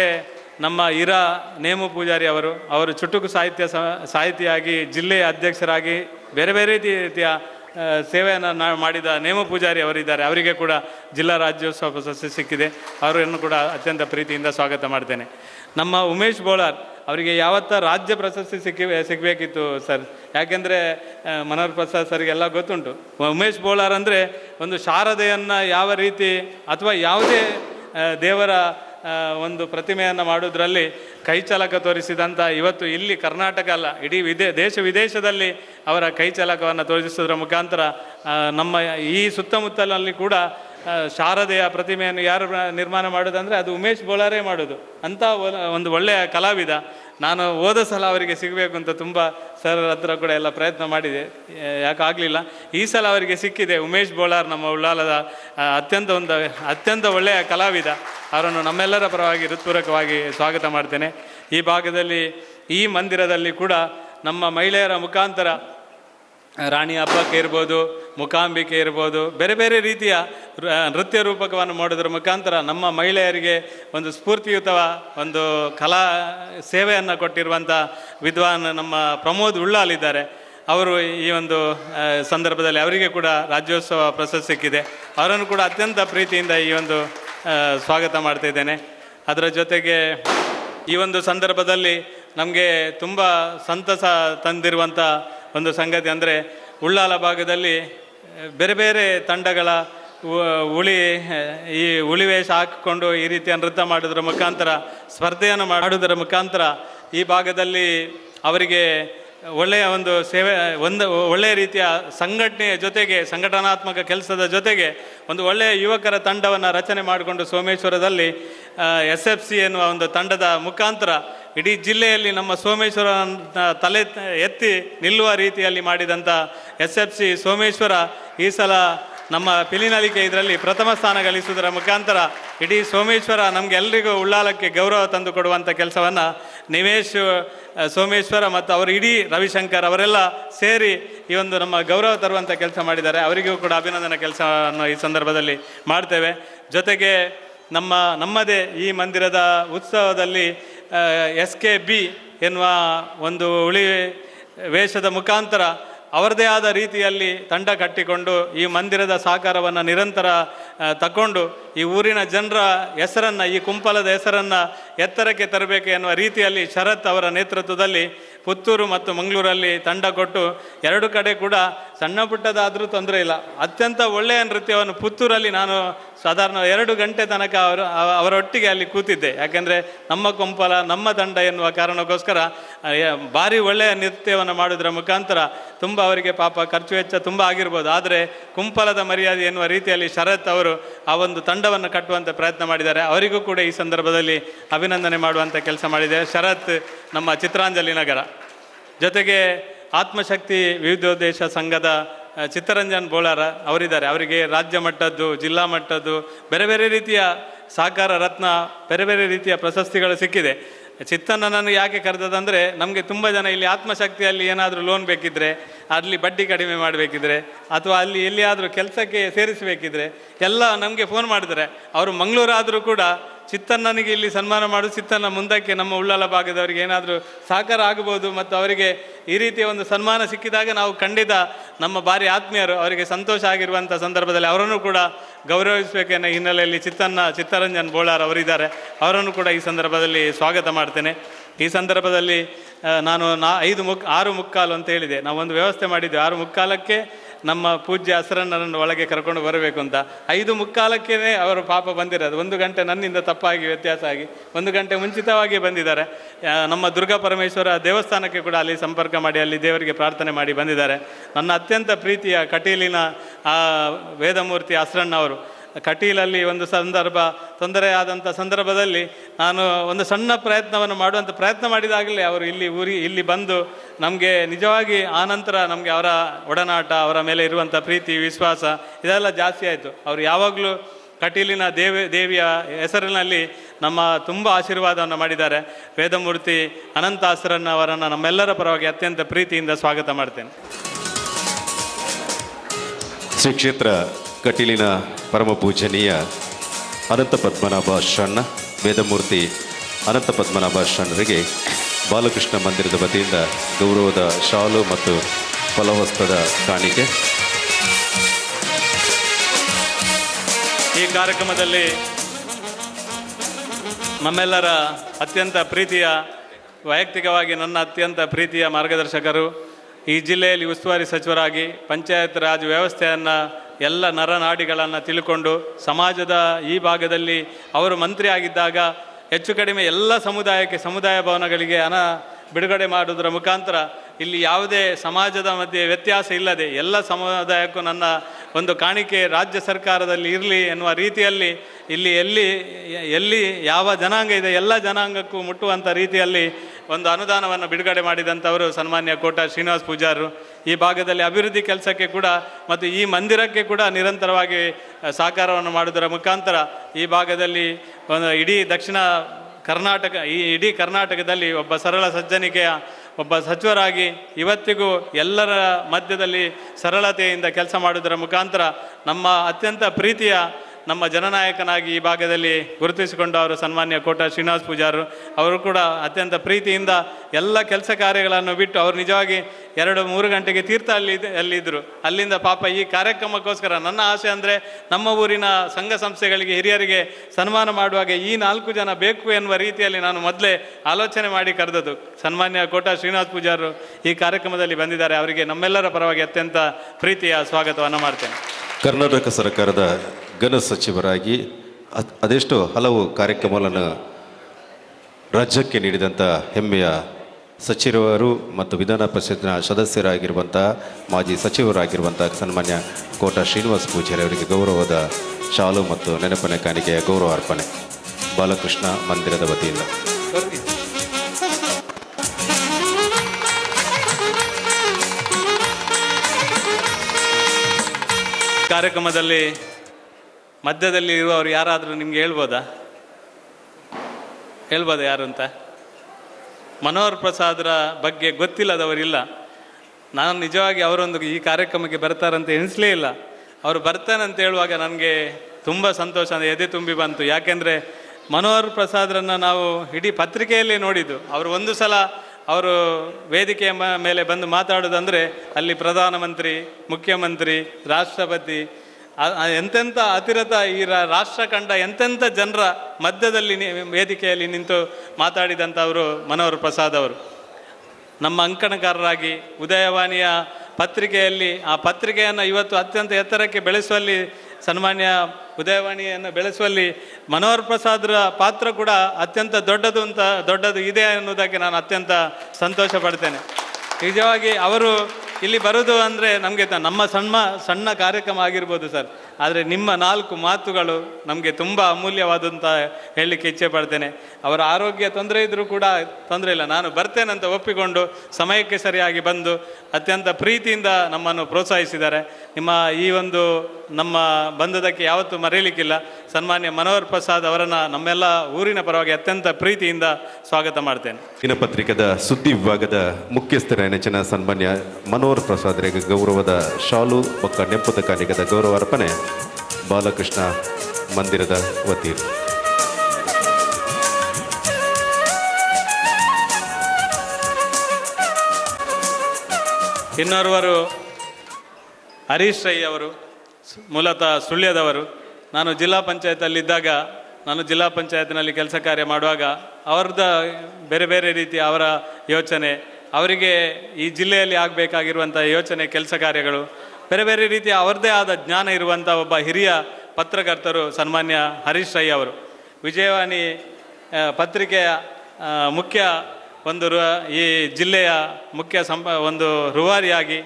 ನಮ್ಮ ಇರಾ ನೇಮು ಪೂಜಾರಿ ಅವರು ಅವರು ಚುಟುಕು ಸಾಹಿತ್ಯ ಸಾಹಿತಿಯಾಗಿ, ಜಿಲ್ಲೆಯ ಅಧ್ಯಕ್ಷರಾಗಿ ಬೇರೆ ಬೇರೆ ರೀತಿಯ ಸೇವೆಯನ್ನು ನಾ, ಮಾಡಿದ ನೇಮ ಪೂಜಾರಿ ಅವರಿದ್ದಾರೆ. ಅವರಿಗೆ ಕೂಡ ಜಿಲ್ಲಾ ರಾಜ್ಯೋತ್ಸವ ಪ್ರಶಸ್ತಿ ಸಿಕ್ಕಿದೆ. ಅವರನ್ನು ಕೂಡ ಅತ್ಯಂತ ಪ್ರೀತಿಯಿಂದ ಸ್ವಾಗತ ಮಾಡ್ತೇನೆ. ನಮ್ಮ ಉಮೇಶ್ ಬೋಳಾರ್, ಅವರಿಗೆ ಯಾವತ್ತ ರಾಜ್ಯ ಪ್ರಶಸ್ತಿ ಸಿಕ್ಕಿ, ಸಿಗಬೇಕಿತ್ತು ಸರ್? ಯಾಕೆಂದರೆ ಮನೋಹರ್ ಪ್ರಸಾದ್ ಸರ್ಗೆಲ್ಲ ಗೊತ್ತುಂಟು. ಉಮೇಶ್ ಬೋಳಾರ್ ಅಂದರೆ ಒಂದು ಶಾರದೆಯನ್ನು ಯಾವ ರೀತಿ ಅಥವಾ ಯಾವುದೇ ದೇವರ ಒಂದು ಪ್ರತಿಮೆಯನ್ನು ಮಾಡೋದ್ರಲ್ಲಿ ಕೈಚಲಕ ತೋರಿಸಿದಂಥ ಇವತ್ತು ಇಲ್ಲಿ ಕರ್ನಾಟಕ ಅಲ್ಲ, ಇಡೀ ವಿದೇ, ದೇಶ ವಿದೇಶದಲ್ಲಿ ಅವರ ಕೈಚಲಕವನ್ನು ತೋರಿಸೋದ್ರ ಮುಖಾಂತರ ನಮ್ಮ ಈ ಸುತ್ತಮುತ್ತಲಲ್ಲಿ ಕೂಡ ಶಾರದೆಯ ಪ್ರತಿಮೆಯನ್ನು ಯಾರು ನಿರ್ಮಾಣ ಮಾಡೋದಂದರೆ ಅದು ಉಮೇಶ್ ಬೋಳಾರೇ ಮಾಡೋದು. ಅಂಥ ಒಂದು ಒಳ್ಳೆಯ ಕಲಾವಿದ. ನಾನು ಹೋದ ಸಲ ಅವರಿಗೆ ಸಿಗಬೇಕು ಅಂತ ತುಂಬ ಸರ್ ಹತ್ರ ಕೂಡ ಎಲ್ಲ ಪ್ರಯತ್ನ ಮಾಡಿದೆ. ಯಾಕೆ ಆಗಲಿಲ್ಲ. ಈ ಸಲ ಅವರಿಗೆ ಸಿಕ್ಕಿದೆ ಉಮೇಶ್ ಬೋಳಾರ್ ನಮ್ಮ ಉಳ್ಳಾಲದ ಅತ್ಯಂತ ಒಂದು, ಅತ್ಯಂತ ಒಳ್ಳೆಯ ಕಲಾವಿದ. ಅವರನ್ನು ನಮ್ಮೆಲ್ಲರ ಪರವಾಗಿ ಹೃತ್ಪೂರ್ವಕವಾಗಿ ಸ್ವಾಗತ ಮಾಡ್ತೇನೆ. ಈ ಭಾಗದಲ್ಲಿ, ಈ ಮಂದಿರದಲ್ಲಿ ಕೂಡ ನಮ್ಮ ಮಹಿಳೆಯರ ಮುಖಾಂತರ ರಾಣಿ ಹಬ್ಬಕ್ಕೆ ಇರ್ಬೋದು, ಮುಖಾಂಬಿಕೆ ಇರ್ಬೋದು, ಬೇರೆ ಬೇರೆ ರೀತಿಯ ನೃತ್ಯ ರೂಪಕವನ್ನು ಮಾಡೋದ್ರ ಮುಖಾಂತರ ನಮ್ಮ ಮಹಿಳೆಯರಿಗೆ ಒಂದು ಸ್ಫೂರ್ತಿಯುತವ ಒಂದು ಕಲಾ ಸೇವೆಯನ್ನು ಕೊಟ್ಟಿರುವಂಥ ವಿದ್ವಾನ್ ನಮ್ಮ ಪ್ರಮೋದ್ ಉಳ್ಳಾಲಿದ್ದಾರೆ ಅವರು ಈ ಒಂದು ಸಂದರ್ಭದಲ್ಲಿ ಅವರಿಗೆ ಕೂಡ ರಾಜ್ಯೋತ್ಸವ ಪ್ರಶಸ್ತಿ ಸಿಕ್ಕಿದೆ ಅವರನ್ನು ಕೂಡ ಅತ್ಯಂತ ಪ್ರೀತಿಯಿಂದ ಈ ಒಂದು ಸ್ವಾಗತ ಮಾಡ್ತಿದ್ದೇನೆ ಅದರ ಜೊತೆಗೆ ಈ ಒಂದು ಸಂದರ್ಭದಲ್ಲಿ ನಮಗೆ ತುಂಬ ಸಂತಸ ತಂದಿರುವಂಥ ಒಂದು ಸಂಗತಿ ಅಂದರೆ ಉಳ್ಳಾಲ ಭಾಗದಲ್ಲಿ ಬೇರೆ ಬೇರೆ ತಂಡಗಳ ಉಳಿ ಈ ಉಳಿವೇಷ ಹಾಕಿಕೊಂಡು ಈ ರೀತಿಯ ನೃತ್ಯ ಮಾಡೋದ್ರ ಮುಖಾಂತರ, ಸ್ಪರ್ಧೆಯನ್ನು ಮಾಡೋದರ ಮುಖಾಂತರ ಈ ಭಾಗದಲ್ಲಿ ಅವರಿಗೆ ಒಳ್ಳೆಯ ಒಂದು ಸೇವೆ, ಒಂದು ಒಳ್ಳೆಯ ರೀತಿಯ ಸಂಘಟನೆಯ ಜೊತೆಗೆ, ಸಂಘಟನಾತ್ಮಕ ಕೆಲಸದ ಜೊತೆಗೆ ಒಂದು ಒಳ್ಳೆಯ ಯುವಕರ ತಂಡವನ್ನು ರಚನೆ ಮಾಡಿಕೊಂಡು ಸೋಮೇಶ್ವರದಲ್ಲಿ ಎಸ್ ಎಫ್ ಸಿ ಎನ್ನುವ ಒಂದು ತಂಡದ ಮುಖಾಂತರ ಇಡೀ ಜಿಲ್ಲೆಯಲ್ಲಿ ನಮ್ಮ ಸೋಮೇಶ್ವರ ತಲೆ ಎತ್ತಿ ನಿಲ್ಲುವ ರೀತಿಯಲ್ಲಿ ಮಾಡಿದಂಥ ಎಸ್ ಎಫ್ ಸಿ ಸೋಮೇಶ್ವರ ಈ ಸಲ ನಮ್ಮ ಪಿಲಿನಲಿಕೆ ಇದರಲ್ಲಿ ಪ್ರಥಮ ಸ್ಥಾನ ಗಳಿಸುವುದರ ಮುಖಾಂತರ ಇಡೀ ಸೋಮೇಶ್ವರ ನಮಗೆಲ್ಲರಿಗೂ ಉಳ್ಳಾಲಕ್ಕೆ ಗೌರವ ತಂದು ಕೊಡುವಂಥ ಕೆಲಸವನ್ನು ನಿವೇಶ್ ಸೋಮೇಶ್ವರ ಮತ್ತು ಅವರು ಇಡೀ ರವಿಶಂಕರ್ ಅವರೆಲ್ಲ ಸೇರಿ ಈ ಒಂದು ನಮ್ಮ ಗೌರವ ತರುವಂಥ ಕೆಲಸ ಮಾಡಿದ್ದಾರೆ. ಅವರಿಗೂ ಕೂಡ ಅಭಿನಂದನೆ ಕೆಲಸವನ್ನು ಈ ಸಂದರ್ಭದಲ್ಲಿ ಮಾಡ್ತೇವೆ. ಜೊತೆಗೆ ನಮ್ಮ ನಮ್ಮದೇ ಈ ಮಂದಿರದ ಉತ್ಸವದಲ್ಲಿ ಎಸ್ ಕೆ ಬಿ ಎನ್ನುವ ಒಂದು ಉಳಿ ವೇಷದ ಮುಖಾಂತರ ಅವರದೇ ಆದ ರೀತಿಯಲ್ಲಿ ತಂಡ ಕಟ್ಟಿಕೊಂಡು ಈ ಮಂದಿರದ ಸಾಕಾರವನ್ನು ನಿರಂತರ ತಕೊಂಡು ಈ ಊರಿನ ಜನರ ಹೆಸರನ್ನು, ಈ ಕುಂಪಲದ ಹೆಸರನ್ನು ಎತ್ತರಕ್ಕೆ ತರಬೇಕು ಎನ್ನುವ ರೀತಿಯಲ್ಲಿ ಶರತ್ ಅವರ ನೇತೃತ್ವದಲ್ಲಿ ಪುತ್ತೂರು ಮತ್ತು ಮಂಗಳೂರಲ್ಲಿ ತಂಡ ಕೊಟ್ಟು ಎರಡು ಕಡೆ ಕೂಡ ಸಣ್ಣ ಪುಟ್ಟದಾದರೂ ತೊಂದರೆ ಇಲ್ಲ. ಅತ್ಯಂತ ಒಳ್ಳೆಯ ನೃತ್ಯವನ್ನು ಪುತ್ತೂರಲ್ಲಿ ನಾನು ಸಾಧಾರಣ ಎರಡು ಗಂಟೆ ತನಕ ಅವರು, ಅವ- ಅವರೊಟ್ಟಿಗೆ ಅಲ್ಲಿ ಕೂತಿದ್ದೆ. ಯಾಕೆಂದರೆ ನಮ್ಮ ಕೊಂಪಲ, ನಮ್ಮ ತಂಡ ಎನ್ನುವ ಕಾರಣಕ್ಕೋಸ್ಕರ ಭಾರಿ ಒಳ್ಳೆಯ ನೃತ್ಯವನ್ನು ಮಾಡೋದ್ರ ಮುಖಾಂತರ ತುಂಬ ಅವರಿಗೆ ಪಾಪ ಖರ್ಚು ವೆಚ್ಚ ತುಂಬ ಆಗಿರ್ಬೋದು. ಆದರೆ ಕುಂಪಲದ ಮರ್ಯಾದೆ ಎನ್ನುವ ರೀತಿಯಲ್ಲಿ ಶರತ್ ಅವರು ಆ ಒಂದು ತಂಡವನ್ನು ಕಟ್ಟುವಂಥ ಪ್ರಯತ್ನ ಮಾಡಿದ್ದಾರೆ. ಅವರಿಗೂ ಕೂಡ ಈ ಸಂದರ್ಭದಲ್ಲಿ ಅಭಿನಂದನೆ ಮಾಡುವಂಥ ಕೆಲಸ ಮಾಡಿದೆ ಶರತ್ ನಮ್ಮ ಚಿತ್ರಾಂಜಲಿ ನಗರ. ಜೊತೆಗೆ ಆತ್ಮಶಕ್ತಿ ವಿವಿಧೋದ್ದೇಶ ಸಂಘದ ಚಿತ್ತರಂಜನ್ ಬೋಳಾರ ಅವರಿದ್ದಾರೆ. ಅವರಿಗೆ ರಾಜ್ಯ ಮಟ್ಟದ್ದು, ಜಿಲ್ಲಾ ಮಟ್ಟದ್ದು, ಬೇರೆ ಬೇರೆ ರೀತಿಯ ಸಹಕಾರ ರತ್ನ, ಬೇರೆ ಬೇರೆ ರೀತಿಯ ಪ್ರಶಸ್ತಿಗಳು ಸಿಕ್ಕಿದೆ. ಚಿತ್ತಣ್ಣನನ್ನು ಯಾಕೆ ಕರೆದದಂದರೆ, ನಮಗೆ ತುಂಬ ಜನ ಇಲ್ಲಿ ಆತ್ಮಶಕ್ತಿಯಲ್ಲಿ ಏನಾದರೂ ಲೋನ್ ಬೇಕಿದ್ರೆ, ಅಲ್ಲಿ ಬಡ್ಡಿ ಕಡಿಮೆ ಮಾಡಬೇಕಿದ್ರೆ, ಅಥವಾ ಅಲ್ಲಿ ಎಲ್ಲಿಯಾದರೂ ಕೆಲಸಕ್ಕೆ ಸೇರಿಸಬೇಕಿದ್ರೆ, ಎಲ್ಲ ನಮಗೆ ಫೋನ್ ಮಾಡಿದರೆ, ಅವರು ಮಂಗಳೂರಾದರೂ ಕೂಡ ಚಿತ್ತಣ್ಣನಿಗೆ ಇಲ್ಲಿ ಸನ್ಮಾನ ಮಾಡೋದು ಚಿತ್ತನ್ನ ಮುಂದಕ್ಕೆ ನಮ್ಮ ಉಳ್ಳಾಲ ಭಾಗದವರಿಗೆ ಏನಾದರೂ ಸಹಕಾರ ಆಗಬಹುದು ಮತ್ತು ಅವರಿಗೆ ಈ ರೀತಿಯ ಒಂದು ಸನ್ಮಾನ ಸಿಕ್ಕಿದಾಗ ನಾವು ಖಂಡಿತ ನಮ್ಮ ಭಾರಿ ಆತ್ಮೀಯರು ಅವರಿಗೆ ಸಂತೋಷ ಆಗಿರುವಂಥ ಸಂದರ್ಭದಲ್ಲಿ ಅವರನ್ನು ಕೂಡ ಗೌರವಿಸಬೇಕೆನ್ನೋ ಹಿನ್ನೆಲೆಯಲ್ಲಿ ಚಿತ್ತನ್ನ ಚಿತ್ತರಂಜನ್ ಬೋಳಾರ್ ಅವರಿದ್ದಾರೆ. ಅವರನ್ನು ಕೂಡ ಈ ಸಂದರ್ಭದಲ್ಲಿ ಸ್ವಾಗತ ಮಾಡ್ತೇನೆ. ಈ ಸಂದರ್ಭದಲ್ಲಿ ನಾನು ನಾ ಐದು ಮುಕ್, ಆರು ಮುಕ್ಕಾಲು ಅಂತ ಹೇಳಿದೆ. ನಾವು ಒಂದು ವ್ಯವಸ್ಥೆ ಮಾಡಿದ್ದೆ ಆರು ಮುಕ್ಕಾಲಕ್ಕೆ ನಮ್ಮ ಪೂಜ್ಯ ಹಸರಣ್ಣರನ್ನು ಒಳಗೆ ಕರ್ಕೊಂಡು ಬರಬೇಕು ಅಂತ. ಐದು ಮುಕ್ಕಾಲಕ್ಕೇ ಅವರು ಪಾಪ ಬಂದಿರೋದು. ಒಂದು ಗಂಟೆ ನನ್ನಿಂದ ತಪ್ಪಾಗಿ ವ್ಯತ್ಯಾಸ ಆಗಿ, ಒಂದು ಗಂಟೆ ಮುಂಚಿತವಾಗಿ ಬಂದಿದ್ದಾರೆ. ನಮ್ಮ ದುರ್ಗಾ ಪರಮೇಶ್ವರ ದೇವಸ್ಥಾನಕ್ಕೆ ಕೂಡ ಅಲ್ಲಿ ಸಂಪರ್ಕ ಮಾಡಿ, ಅಲ್ಲಿ ದೇವರಿಗೆ ಪ್ರಾರ್ಥನೆ ಮಾಡಿ ಬಂದಿದ್ದಾರೆ. ನನ್ನ ಅತ್ಯಂತ ಪ್ರೀತಿಯ ಕಟೀಲಿನ ಆ ವೇದಮೂರ್ತಿ ಹಸರಣ್ಣ ಕಟೀಲಲ್ಲಿ ಒಂದು ಸಂದರ್ಭ ತೊಂದರೆ ಆದಂಥ ಸಂದರ್ಭದಲ್ಲಿ ನಾನು ಒಂದು ಸಣ್ಣ ಪ್ರಯತ್ನವನ್ನು ಮಾಡುವಂಥ ಪ್ರಯತ್ನ ಮಾಡಿದಾಗಲೇ ಅವರು ಇಲ್ಲಿ ಊರಿ, ಇಲ್ಲಿ ಬಂದು ನಮಗೆ ನಿಜವಾಗಿ ಆನಂತರ ನಮಗೆ ಅವರ ಒಡನಾಟ, ಅವರ ಮೇಲೆ ಇರುವಂಥ ಪ್ರೀತಿ, ವಿಶ್ವಾಸ ಇದೆಲ್ಲ ಜಾಸ್ತಿ ಆಯಿತು. ಅವರು ಯಾವಾಗಲೂ ಕಟೀಲಿನ ದೇವಿ, ದೇವಿಯ ಹೆಸರಿನಲ್ಲಿ ನಮ್ಮ ತುಂಬ ಆಶೀರ್ವಾದವನ್ನು ಮಾಡಿದ್ದಾರೆ. ವೇದಮೂರ್ತಿ ಅನಂತಾಸರನ್ನ ಅವರನ್ನು ನಮ್ಮೆಲ್ಲರ ಪರವಾಗಿ ಅತ್ಯಂತ ಪ್ರೀತಿಯಿಂದ ಸ್ವಾಗತ ಮಾಡ್ತೇನೆ. ಶ್ರೀ ಕ್ಷೇತ್ರ ಕಟೀಲಿನ ಪರಮ ಪೂಜನೀಯ ಅನಂತ ಪದ್ಮನಾಭ ಶಣ್ಣ ವೇದಮೂರ್ತಿ ಅನಂತ ಪದ್ಮನಾಭ ಶಣ್ಣರಿಗೆ ಬಾಲಕೃಷ್ಣ ಮಂದಿರದ ವತಿಯಿಂದ ಗೌರವದ ಶಾಲು ಮತ್ತು ಫಲವಸ್ತದ ಕಾಣಿಕೆ. ಈ ಕಾರ್ಯಕ್ರಮದಲ್ಲಿ ನಮ್ಮೆಲ್ಲರ ಅತ್ಯಂತ ಪ್ರೀತಿಯ, ವೈಯಕ್ತಿಕವಾಗಿ ನನ್ನ ಅತ್ಯಂತ ಪ್ರೀತಿಯ ಮಾರ್ಗದರ್ಶಕರು, ಈ ಜಿಲ್ಲೆಯಲ್ಲಿ ಉಸ್ತುವಾರಿ ಸಚಿವರಾಗಿ, ಪಂಚಾಯತ್ ರಾಜ್ ವ್ಯವಸ್ಥೆಯನ್ನು ಎಲ್ಲ ನರನಾಡಿಗಳನ್ನು ತಿಳ್ಕೊಂಡು ಸಮಾಜದ ಈ ಭಾಗದಲ್ಲಿ ಅವರು ಮಂತ್ರಿ ಆಗಿದ್ದಾಗ ಹೆಚ್ಚು ಕಡಿಮೆ ಎಲ್ಲ ಸಮುದಾಯಕ್ಕೆ ಸಮುದಾಯ ಭವನಗಳಿಗೆ ಹಣ ಬಿಡುಗಡೆ ಮಾಡುವುದರ ಮುಖಾಂತರ ಇಲ್ಲಿ ಯಾವುದೇ ಸಮಾಜದ ಮಧ್ಯೆ ವ್ಯತ್ಯಾಸ ಇಲ್ಲದೆ ಎಲ್ಲ ಸಮುದಾಯಕ್ಕೂ ನನ್ನ ಒಂದು ಕಾಣಿಕೆ ರಾಜ್ಯ ಸರ್ಕಾರದಲ್ಲಿ ಇರಲಿ ಎನ್ನುವ ರೀತಿಯಲ್ಲಿ ಇಲ್ಲಿ ಎಲ್ಲಿ ಎಲ್ಲಿ ಯಾವ ಜನಾಂಗ ಇದೆ ಎಲ್ಲ ಜನಾಂಗಕ್ಕೂ ಮುಟ್ಟುವಂಥ ರೀತಿಯಲ್ಲಿ ಒಂದು ಅನುದಾನವನ್ನು ಬಿಡುಗಡೆ ಮಾಡಿದಂಥವರು ಸನ್ಮಾನ್ಯ ಕೋಟ ಶ್ರೀನಿವಾಸ್ ಪೂಜಾರರು ಈ ಭಾಗದಲ್ಲಿ ಅಭಿವೃದ್ಧಿ ಕೆಲಸಕ್ಕೆ ಕೂಡ ಮತ್ತು ಈ ಮಂದಿರಕ್ಕೆ ಕೂಡ ನಿರಂತರವಾಗಿ ಸಹಕಾರವನ್ನು ಮಾಡುವುದರ ಮುಖಾಂತರ ಈ ಭಾಗದಲ್ಲಿ ಒಂದು ಇಡೀ ದಕ್ಷಿಣ ಕರ್ನಾಟಕ, ಈ ಇಡೀ ಕರ್ನಾಟಕದಲ್ಲಿ ಒಬ್ಬ ಸರಳ ಸಜ್ಜನಿಕೆಯ, ಒಬ್ಬ ಸಚಿವರಾಗಿ ಇವತ್ತಿಗೂ ಎಲ್ಲರ ಮಧ್ಯದಲ್ಲಿ ಸರಳತೆಯಿಂದ ಕೆಲಸ ಮಾಡುವುದರ ಮುಖಾಂತರ ನಮ್ಮ ಅತ್ಯಂತ ಪ್ರೀತಿಯ ನಮ್ಮ ಜನನಾಯಕನಾಗಿ ಈ ಭಾಗದಲ್ಲಿ ಗುರುತಿಸಿಕೊಂಡು ಅವರು ಸನ್ಮಾನ್ಯ ಕೋಟ ಶ್ರೀನಿವಾಸ್ ಪೂಜಾರು, ಅವರು ಕೂಡ ಅತ್ಯಂತ ಪ್ರೀತಿಯಿಂದ ಎಲ್ಲ ಕೆಲಸ ಕಾರ್ಯಗಳನ್ನು ಬಿಟ್ಟು ಅವರು ನಿಜವಾಗಿ ಎರಡು ಮೂರು ಗಂಟೆಗೆ ತೀರ್ಥ ಅಲ್ಲಿ ಅಲ್ಲಿದ್ದರು ಅಲ್ಲಿಂದ ಪಾಪ ಈ ಕಾರ್ಯಕ್ರಮಕ್ಕೋಸ್ಕರ ನನ್ನ ಆಸೆ ಅಂದರೆ ನಮ್ಮ ಊರಿನ ಸಂಘ ಸಂಸ್ಥೆಗಳಿಗೆ ಹಿರಿಯರಿಗೆ ಸನ್ಮಾನ ಮಾಡುವಾಗ ಈ ನಾಲ್ಕು ಜನ ಬೇಕು ಎನ್ನುವ ರೀತಿಯಲ್ಲಿ ನಾನು ಮೊದಲೇ ಆಲೋಚನೆ ಮಾಡಿ ಕರೆದದ್ದು. ಸನ್ಮಾನ್ಯ ಕೋಟ ಶ್ರೀನಿವಾಸ್ ಪೂಜಾರು ಈ ಕಾರ್ಯಕ್ರಮದಲ್ಲಿ ಬಂದಿದ್ದಾರೆ. ಅವರಿಗೆ ನಮ್ಮೆಲ್ಲರ ಪರವಾಗಿ ಅತ್ಯಂತ ಪ್ರೀತಿಯ ಸ್ವಾಗತವನ್ನು ಮಾಡ್ತೇನೆ. ಕರ್ನಾಟಕ ಸರ್ಕಾರದ ಘನ ಸಚಿವರಾಗಿ ಅದೆಷ್ಟು ಹಲವು ಕಾರ್ಯಕ್ರಮಗಳನ್ನು ರಾಜ್ಯಕ್ಕೆ ನೀಡಿದಂಥ ಹೆಮ್ಮೆಯ ಸಚಿವರು ಮತ್ತು ವಿಧಾನ ಪರಿಷತ್ತಿನ ಸದಸ್ಯರಾಗಿರುವಂಥ ಮಾಜಿ ಸಚಿವರಾಗಿರುವಂಥ ಸನ್ಮಾನ್ಯ ಕೋಟ ಶ್ರೀನಿವಾಸ ಪೂಜಾರಿ ಅವರಿಗೆ ಗೌರವದ ಶಾಲು ಮತ್ತು ನೆನಪಿನ ಕಾಣಿಕೆಯ ಗೌರವ ಅರ್ಪಣೆ. ಬಾಲಕೃಷ್ಣ ಮಂದಿರದ ವತಿಯಿಂದ. ಕಾರ್ಯಕ್ರಮದಲ್ಲಿ ಮಧ್ಯದಲ್ಲಿ ಇರುವವರು ಯಾರಾದರೂ ನಿಮ್ಗೆ ಹೇಳ್ಬೋದಾ? ಹೇಳ್ಬೋದಾ ಯಾರು ಅಂತ? ಮನೋಹರ್ ಪ್ರಸಾದ್ರ ಬಗ್ಗೆ ಗೊತ್ತಿಲ್ಲದವರಿಲ್ಲ. ನಾನು ನಿಜವಾಗಿ ಅವರೊಂದು ಈ ಕಾರ್ಯಕ್ರಮಕ್ಕೆ ಬರ್ತಾರಂತ ಎನಿಸಲೇ ಇಲ್ಲ. ಅವರು ಬರ್ತಾನೆ ಅಂತ ಹೇಳುವಾಗ ನನಗೆ ತುಂಬ ಸಂತೋಷ, ಅಂದರೆ ಎದೆ ತುಂಬಿ ಬಂತು. ಯಾಕೆಂದರೆ ಮನೋಹರ್ ಪ್ರಸಾದ್ರನ್ನು ನಾವು ಇಡೀ ಪತ್ರಿಕೆಯಲ್ಲಿ ನೋಡಿದ್ದು. ಅವರು ಒಂದು ಸಲ ಅವರು ವೇದಿಕೆಯ ಮೇಲೆ ಬಂದು ಮಾತಾಡೋದಂದರೆ ಅಲ್ಲಿ ಪ್ರಧಾನಮಂತ್ರಿ, ಮುಖ್ಯಮಂತ್ರಿ, ರಾಷ್ಟ್ರಪತಿ ಎಂತೆಂಥ ಅತಿರತ ಈ ರಾಷ್ಟ್ರ ಕಂಡ ಎಂತೆಂಥ ಜನರ ಮಧ್ಯದಲ್ಲಿ ವೇದಿಕೆಯಲ್ಲಿ ನಿಂತು ಮಾತಾಡಿದಂಥವರು ಮನೋಹರ್ ಪ್ರಸಾದ್ ಅವರು. ನಮ್ಮ ಅಂಕಣಕಾರರಾಗಿ ಉದಯವಾಣಿಯ ಪತ್ರಿಕೆಯಲ್ಲಿ, ಆ ಪತ್ರಿಕೆಯನ್ನು ಇವತ್ತು ಅತ್ಯಂತ ಎತ್ತರಕ್ಕೆ ಬೆಳೆಸುವಲ್ಲಿ, ಸನ್ಮಾನ್ಯ ಉದಯವಾಣಿಯನ್ನು ಬೆಳೆಸುವಲ್ಲಿ ಮನೋಹರ್ ಪ್ರಸಾದ್ರ ಪಾತ್ರ ಕೂಡ ಅತ್ಯಂತ ದೊಡ್ಡದು ಅಂತ, ದೊಡ್ಡದು ಇದೆ ಅನ್ನೋದಕ್ಕೆ ನಾನು ಅತ್ಯಂತ ಸಂತೋಷ ಪಡ್ತೇನೆ. ನಿಜವಾಗಿ ಅವರು ಇಲ್ಲಿ ಬರೋದು ಅಂದರೆ ನಮಗೆ ನಮ್ಮ ಸಣ್ಣ ಸಣ್ಣ ಕಾರ್ಯಕ್ರಮ ಆಗಿರ್ಬೋದು ಸರ್. ಆದರೆ ನಿಮ್ಮ ನಾಲ್ಕು ಮಾತುಗಳು ನಮಗೆ ತುಂಬ ಅಮೂಲ್ಯವಾದಂತ ಹೇಳಲಿಕ್ಕೆ ಇಚ್ಛೆ ಪಡ್ತೇನೆ. ಅವರ ಆರೋಗ್ಯ ತೊಂದರೆ ಇದ್ದರೂ ಕೂಡ ತೊಂದರೆ ಇಲ್ಲ. ನಾನು ಬರ್ತೇನಂತ ಒಪ್ಪಿಕೊಂಡು ಸಮಯಕ್ಕೆ ಸರಿಯಾಗಿ ಬಂದು ಅತ್ಯಂತ ಪ್ರೀತಿಯಿಂದ ನಮ್ಮನ್ನು ಪ್ರೋತ್ಸಾಹಿಸಿದ್ದಾರೆ. ನಿಮ್ಮ ಈ ಒಂದು ನಮ್ಮ ಬಂಧದಕ್ಕೆ ಯಾವತ್ತೂ ಮರೆಯಲಿಕ್ಕಿಲ್ಲ. ಸನ್ಮಾನ್ಯ ಮನೋಹರ್ ಪ್ರಸಾದ್ ಅವರನ್ನು ನಮ್ಮೆಲ್ಲ ಊರಿನ ಪರವಾಗಿ ಅತ್ಯಂತ ಪ್ರೀತಿಯಿಂದ ಸ್ವಾಗತ ಮಾಡ್ತೇನೆ. ದಿನಪತ್ರಿಕೆದ ಸುದ್ದಿ ವಿಭಾಗದ ಮುಖ್ಯಸ್ಥರ ನೆಚ್ಚಿನ ಸನ್ಮಾನ್ಯ ಮನೋಹರ್ ಪ್ರಸಾದ್ರಿಗೆ ಗೌರವದ ಶಾಲು ಪಕ್ಕ ಕಾಣಿಕದ ಗೌರವ ಅರ್ಪಣೆ ಬಾಲಕೃಷ್ಣ ಮಂದಿರದ ವತಿಯಲ್ಲಿ ಇನ್ನೋರ್ವರು ಹರೀಶ್ ರೈ ಅವರು, ಮೂಲತಃ ಸುಳ್ಯದವರು. ನಾನು ಜಿಲ್ಲಾ ಪಂಚಾಯತಲ್ಲಿದ್ದಾಗ ನಾನು ಜಿಲ್ಲಾ ಪಂಚಾಯತ್ನಲ್ಲಿ ಕೆಲಸ ಕಾರ್ಯ ಮಾಡುವಾಗ ಅವ್ರದ್ದು ಬೇರೆ ಬೇರೆ ರೀತಿಯ ಅವರ ಯೋಚನೆ, ಅವರಿಗೆ ಈ ಜಿಲ್ಲೆಯಲ್ಲಿ ಆಗಬೇಕಾಗಿರುವಂಥ ಯೋಚನೆ, ಕೆಲಸ ಕಾರ್ಯಗಳು ಬೇರೆ ಬೇರೆ ರೀತಿಯ ಅವರದೇ ಆದ ಜ್ಞಾನ ಇರುವಂಥ ಒಬ್ಬ ಹಿರಿಯ ಪತ್ರಕರ್ತರು ಸನ್ಮಾನ್ಯ ಹರೀಶ್ ರೈ ಅವರು. ವಿಜಯವಾಣಿ ಪತ್ರಿಕೆಯ ಮುಖ್ಯ ಒಂದು ರು, ಈ ಜಿಲ್ಲೆಯ ಮುಖ್ಯ ಸಂಪ, ಒಂದು ರೂವಾರಿಯಾಗಿ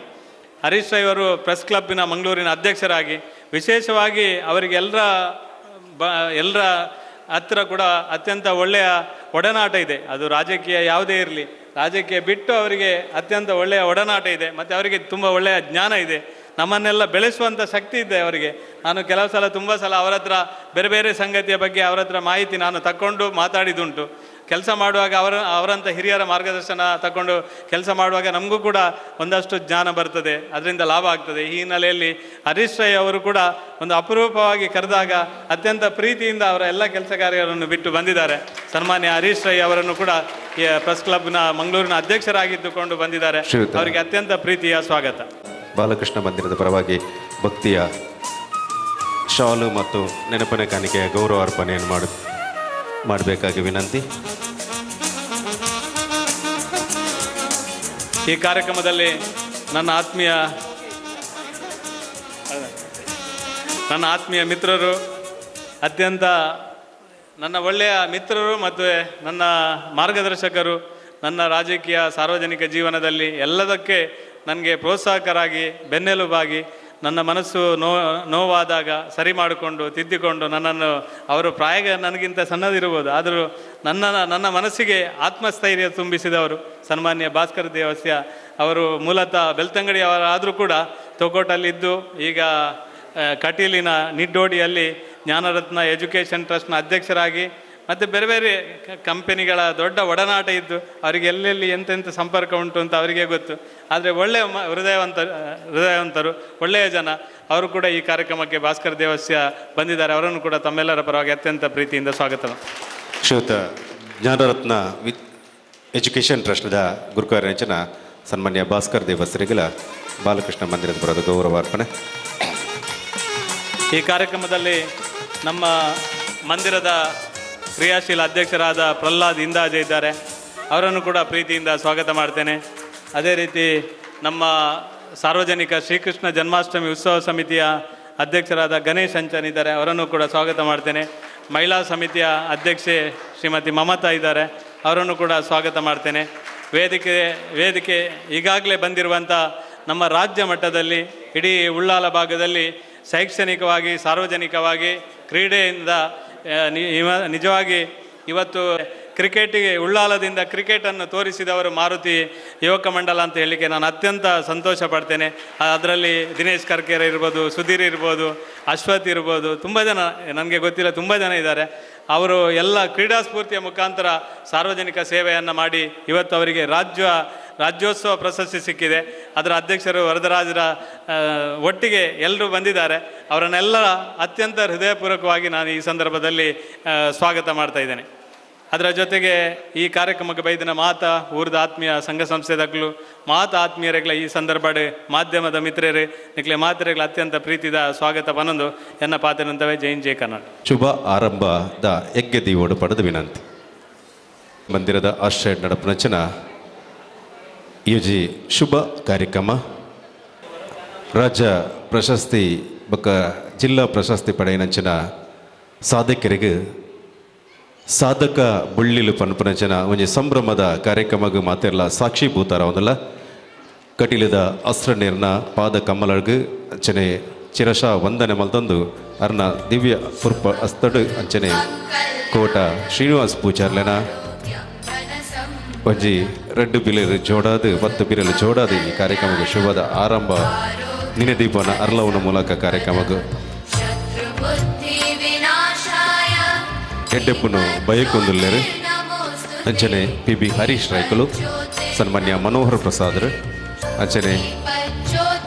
ಹರೀಶ್ ರೈ ಅವರು ಪ್ರೆಸ್ ಕ್ಲಬ್ಬಿನ ಮಂಗಳೂರಿನ ಅಧ್ಯಕ್ಷರಾಗಿ, ವಿಶೇಷವಾಗಿ ಅವರಿಗೆಲ್ಲರ ಬ ಎಲ್ಲರ ಹತ್ತಿರ ಕೂಡ ಅತ್ಯಂತ ಒಳ್ಳೆಯ ಒಡನಾಟ ಇದೆ. ಅದು ರಾಜಕೀಯ ಯಾವುದೇ ಇರಲಿ. ರಾಜಕೀಯ ಬಿಟ್ಟು ಅವರಿಗೆ ಅತ್ಯಂತ ಒಳ್ಳೆಯ ಒಡನಾಟ ಇದೆ. ಮತ್ತು ಅವರಿಗೆ ತುಂಬ ಒಳ್ಳೆಯ ಜ್ಞಾನ ಇದೆ. ನಮ್ಮನ್ನೆಲ್ಲ ಬೆಳೆಸುವಂಥ ಶಕ್ತಿ ಇದೆ ಅವರಿಗೆ. ನಾನು ಕೆಲವು ಸಲ ತುಂಬ ಸಲ ಅವರ ಹತ್ರ ಬೇರೆ ಬೇರೆ ಸಂಗತಿಯ ಬಗ್ಗೆ ಅವರ ಹತ್ರ ಮಾಹಿತಿ ನಾನು ತಕ್ಕೊಂಡು ಮಾತಾಡಿದುಂಟು. ಕೆಲಸ ಮಾಡುವಾಗ ಅವರ ಅವರಂಥ ಹಿರಿಯರ ಮಾರ್ಗದರ್ಶನ ತಗೊಂಡು ಕೆಲಸ ಮಾಡುವಾಗ ನಮಗೂ ಕೂಡ ಒಂದಷ್ಟು ಜ್ಞಾನ ಬರ್ತದೆ. ಅದರಿಂದ ಲಾಭ ಆಗ್ತದೆ. ಈ ಹಿನ್ನೆಲೆಯಲ್ಲಿ ಹರೀಶ್ ರೈ ಅವರು ಕೂಡ ಒಂದು ಅಪರೂಪವಾಗಿ ಕರೆದಾಗ ಅತ್ಯಂತ ಪ್ರೀತಿಯಿಂದ ಅವರ ಎಲ್ಲ ಕೆಲಸ ಕಾರ್ಯಗಳನ್ನು ಬಿಟ್ಟು ಬಂದಿದ್ದಾರೆ. ಸನ್ಮಾನ್ಯ ಹರೀಶ್ ರೈ ಅವರನ್ನು ಕೂಡ ಪ್ರೆಸ್ ಕ್ಲಬ್ನ ಮಂಗಳೂರಿನ ಅಧ್ಯಕ್ಷರಾಗಿದ್ದುಕೊಂಡು ಬಂದಿದ್ದಾರೆ. ಅವರಿಗೆ ಅತ್ಯಂತ ಪ್ರೀತಿಯ ಸ್ವಾಗತ. ಬಾಲಕೃಷ್ಣ ಮಂದಿರದ ಪರವಾಗಿ ಭಕ್ತಿಯ ಶಾಲು ಮತ್ತು ನೆನಪಿನ ಕಾಣಿಕೆಯ ಗೌರವ ಅರ್ಪಣೆಯನ್ನು ಮಾಡ, ಮಾಡಬೇಕಾಗಿ ವಿನಂತಿ. ಈ ಕಾರ್ಯಕ್ರಮದಲ್ಲಿ ನನ್ನ ಆತ್ಮೀಯ ನನ್ನ ಆತ್ಮೀಯ ಮಿತ್ರರು, ಅತ್ಯಂತ ನನ್ನ ಒಳ್ಳೆಯ ಮಿತ್ರರು ಮತ್ತು ನನ್ನ ಮಾರ್ಗದರ್ಶಕರು, ನನ್ನ ರಾಜಕೀಯ ಸಾರ್ವಜನಿಕ ಜೀವನದಲ್ಲಿ ಎಲ್ಲದಕ್ಕೆ ನನಗೆ ಪ್ರೋತ್ಸಾಹಕರಾಗಿ, ಬೆನ್ನೆಲುಬಾಗಿ, ನನ್ನ ಮನಸ್ಸು ನೋ, ನೋವಾದಾಗ ಸರಿ ಮಾಡಿಕೊಂಡು, ತಿದ್ದಿಕೊಂಡು ನನ್ನನ್ನು, ಅವರು ಪ್ರಾಯ ನನಗಿಂತ ಸಣ್ಣದಿರ್ಬೋದು ಆದರೂ ನನ್ನ ನನ್ನ ಮನಸ್ಸಿಗೆ ಆತ್ಮಸ್ಥೈರ್ಯ ತುಂಬಿಸಿದವರು ಸನ್ಮಾನ್ಯ ಭಾಸ್ಕರ್ ದೇವಸ್ಯ ಅವರು. ಮೂಲತಃ ಬೆಳ್ತಂಗಡಿಯವರಾದರೂ ಕೂಡ ತೊಕೋಟಲ್ಲಿದ್ದು ಈಗ ಕಟೀಲಿನ ನಿಡ್ಡೋಡಿಯಲ್ಲಿ ಜ್ಞಾನರತ್ನ ಎಜುಕೇಷನ್ ಟ್ರಸ್ಟ್ನ ಅಧ್ಯಕ್ಷರಾಗಿ ಮತ್ತು ಬೇರೆ ಬೇರೆ ಕಂಪೆನಿಗಳ ದೊಡ್ಡ ಒಡನಾಟ ಇದ್ದು ಅವರಿಗೆ ಎಲ್ಲೆಲ್ಲಿ ಎಂತೆಂಥ ಸಂಪರ್ಕ ಉಂಟು ಅಂತ ಅವರಿಗೆ ಗೊತ್ತು. ಆದರೆ ಒಳ್ಳೆಯ ಹೃದಯವಂತ ಹೃದಯವಂತರು ಒಳ್ಳೆಯ ಜನ. ಅವರು ಕೂಡ ಈ ಕಾರ್ಯಕ್ರಮಕ್ಕೆ ಭಾಸ್ಕರ್ ದೇವಸ್ಯ ಬಂದಿದ್ದಾರೆ. ಅವರನ್ನು ಕೂಡ ತಮ್ಮೆಲ್ಲರ ಪರವಾಗಿ ಅತ್ಯಂತ ಪ್ರೀತಿಯಿಂದ ಸ್ವಾಗತ. ಶ್ರೀಯುತ ಜ್ಞಾನರತ್ನ ವಿ ಎಜುಕೇಷನ್ ಟ್ರಸ್ಟ್ದ ಗುರುಕಾರ್ಯಚನ ಸನ್ಮಾನ್ಯ ಭಾಸ್ಕರ್ ದೇವಸ್ಥರಿಗಳ ಬಾಲಕೃಷ್ಣ ಮಂದಿರದ ಗೌರವ ಅರ್ಪಣೆ. ಈ ಕಾರ್ಯಕ್ರಮದಲ್ಲಿ ನಮ್ಮ ಮಂದಿರದ ಕ್ರಿಯಾಶೀಲ ಅಧ್ಯಕ್ಷರಾದ ಪ್ರಹ್ಲಾದ್ ಇಂದಾಜೆ ಇದ್ದಾರೆ. ಅವರನ್ನು ಕೂಡ ಪ್ರೀತಿಯಿಂದ ಸ್ವಾಗತ ಮಾಡ್ತೇನೆ. ಅದೇ ರೀತಿ ನಮ್ಮ ಸಾರ್ವಜನಿಕ ಶ್ರೀಕೃಷ್ಣ ಜನ್ಮಾಷ್ಟಮಿ ಉತ್ಸವ ಸಮಿತಿಯ ಅಧ್ಯಕ್ಷರಾದ ಗಣೇಶ್ ಅಂಚನ್ ಇದ್ದಾರೆ. ಅವರನ್ನು ಕೂಡ ಸ್ವಾಗತ ಮಾಡ್ತೇನೆ. ಮಹಿಳಾ ಸಮಿತಿಯ ಅಧ್ಯಕ್ಷೆ ಶ್ರೀಮತಿ ಮಮತಾ ಇದ್ದಾರೆ. ಅವರನ್ನು ಕೂಡ ಸ್ವಾಗತ ಮಾಡ್ತೇನೆ. ವೇದಿಕೆ ವೇದಿಕೆ ಈಗಾಗಲೇ ಬಂದಿರುವಂಥ ನಮ್ಮ ರಾಜ್ಯ ಮಟ್ಟದಲ್ಲಿ, ಇಡೀ ಉಳ್ಳಾಲ ಭಾಗದಲ್ಲಿ ಶೈಕ್ಷಣಿಕವಾಗಿ, ಸಾರ್ವಜನಿಕವಾಗಿ, ಕ್ರೀಡೆಯಿಂದ ನಿಜವಾಗಿ ಇವತ್ತು ಕ್ರಿಕೆಟಿಗೆ ಉಳ್ಳಾಲದಿಂದ ಕ್ರಿಕೆಟನ್ನು ತೋರಿಸಿದವರು ಮಾರುತಿ ಯುವಕ ಮಂಡಲ ಅಂತ ಹೇಳಲಿಕ್ಕೆ ನಾನು ಅತ್ಯಂತ ಸಂತೋಷ ಪಡ್ತೇನೆ ಅದರಲ್ಲಿ ದಿನೇಶ್ ಕರ್ಕೇರ ಇರ್ಬೋದು, ಸುಧೀರ್ ಇರ್ಬೋದು, ಅಶ್ವಥ್ ಇರ್ಬೋದು, ತುಂಬ ಜನ, ನನಗೆ ಗೊತ್ತಿಲ್ಲ, ತುಂಬ ಜನ ಇದ್ದಾರೆ. ಅವರು ಎಲ್ಲ ಕ್ರೀಡಾ ಸ್ಫೂರ್ತಿಯ ಮುಖಾಂತರ ಸಾರ್ವಜನಿಕ ಸೇವೆಯನ್ನು ಮಾಡಿ ಇವತ್ತು ಅವರಿಗೆ ರಾಜ್ಯ ರಾಜ್ಯೋತ್ಸವ ಪ್ರಶಸ್ತಿ ಸಿಕ್ಕಿದೆ. ಅದರ ಅಧ್ಯಕ್ಷರು ವರದರಾಜರ ಒಟ್ಟಿಗೆ ಎಲ್ಲರೂ ಬಂದಿದ್ದಾರೆ. ಅವರನ್ನೆಲ್ಲ ಅತ್ಯಂತ ಹೃದಯಪೂರ್ವಕವಾಗಿ ನಾನು ಈ ಸಂದರ್ಭದಲ್ಲಿ ಸ್ವಾಗತ ಮಾಡ್ತಾ ಇದ್ದೇನೆ. ಅದರ ಜೊತೆಗೆ ಈ ಕಾರ್ಯಕ್ರಮಕ್ಕೆ ಬೈದಿನ ಮಾತ, ಊರದ ಆತ್ಮೀಯ ಸಂಘ ಸಂಸ್ಥೆದಕ್ಕಲು ಮಾತ ಆತ್ಮೀಯರೆಗಳ ಈ ಸಂದರ್ಭ ಮಾಧ್ಯಮದ ಮಿತ್ರರೇ, ನಿಕ್ಲೆ ಮಾತ್ರೆಗಳ ಅತ್ಯಂತ ಪ್ರೀತಿದ ಸ್ವಾಗತ ಪನೊಂದು, ಎನ್ನ ಪಾತ್ರನಂತವೇ ಜೈನ್ ಜೈ ಕರ್ನಾಟಕ. ಶುಭ ಆರಂಭದ ಯಜ್ಞ ದೀವೋಡು ಪಡೆದ ವಿನಂತಿ. ಮಂದಿರದ ಆಶ್ರಯ ನಡಪನಚನ ಯುಜಿ ಶುಭ ಕಾರ್ಯಕ್ರಮ. ರಾಜ್ಯ ಪ್ರಶಸ್ತಿ ಬೊಕ್ಕ ಜಿಲ್ಲಾ ಪ್ರಶಸ್ತಿ ಪಡೆಯನಂಚಿನ ಸಾಧಕರಿಗೆ ಸಾಧಕ ಬುಳ್ಳಿಲು ಪನ್ಪನಂಚಿನ ಒಂಜಿ ಸಂಭ್ರಮದ ಕಾರ್ಯಕ್ರಮಗ್ ಮಾತೆರ್ಲ ಸಾಕ್ಷೀಭೂತಾರ ಒಂದಲ್ಲ. ಕಟೀಲದ ಅಸ್ತ್ರ ನೀರ್ನ ಪಾದ ಕಮ್ಮಲರ್ಗ್ ಅಂಚನೆ ಚಿರಶ ವಂದನೆ ಮಲ್ತಂದು ಅರ್ನ ದಿವ್ಯ ಪುರ್ಪ ಅಸ್ತಡು ಅಂಚನೆ ಕೋಟ ಶ್ರೀನಿವಾಸ್ ಪೂಜಾರ್ಲೆನ ಬಜ್ಜಿ ರಡ್ಡು ಬಿಲೆರ್ ಜೋಡಾದ್ ಮತ್ತು ಬಿರಲು ಜೋಡಾದ. ಈ ಕಾರ್ಯಕ್ರಮಕ್ಕೆ ಶುಭದ ಆರಂಭ. ನಿನ್ನೆ ದೀಪನ ಅರ್ಲವನ ಮೂಲಕ ಕಾರ್ಯಕ್ರಮಕ್ಕೆ. ಎಡ್ಡೆಪ್ಪನು ಬಯಕೊಂದುಲ್ಲೇರು. ಅಂಚನೆ ಪಿ ಬಿ ಹರೀಶ್ ರಾಯ್ಕಲು, ಸನ್ಮಾನ್ಯ ಮನೋಹರ್ ಪ್ರಸಾದ್ ಅಂಚನೆ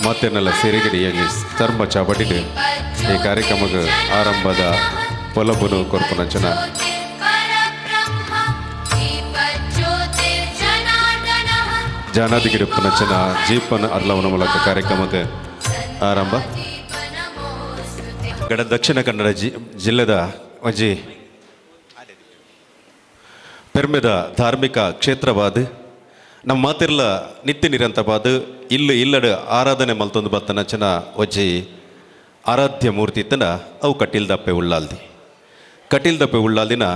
ಮತ್ತೆನ್ನೆಲ್ಲ ಸಿರಿಗಡಿಯಲ್ಲಿ ಚರ್ಮ ಚಾಬಟ್ಟಿಗೆ ಈ ಕಾರ್ಯಕ್ರಮಕ್ಕೆ ಆರಂಭದ ಪೊಲಬನು ಕೊರ್ಪನಂಚನ ಜಾನಾದಿಗಿರಿ ಪುನಚನ ಜೀಪನ ಅರ್ಲವನ ಮೂಲಕ ಕಾರ್ಯಕ್ರಮಕ್ಕೆ ಆರಂಭ. ಗಡ ದಕ್ಷಿಣ ಕನ್ನಡ ಜಿ, ಜಿಲ್ಲೆದ ಒಂಜಿ ಪೆರ್ಮೆದ ಧಾರ್ಮಿಕ ಕ್ಷೇತ್ರವಾದ, ನಮ್ಮ ಮಾತಿರ್ಲ ನಿತ್ಯ ನಿರಂತರವಾದ, ಇಲ್ಲಿ ಇಲ್ಲಡ ಆರಾಧನೆ ಮಲ್ತೊಂದು ಬತ್ತನಚನ ಒಜ್ಜಿ ಆರಾಧ್ಯ ಮೂರ್ತಿ ಇತ್ತನ, ಅವು ಕಟ್ಟಿಲ್ದಪ್ಪೆ ಉಳ್ಳಾಲ್ದಿ. ಕಟ್ಟಿಲ್ದಪ್ಪೆ ಉಳ್ಳಾಲ್ದಿನ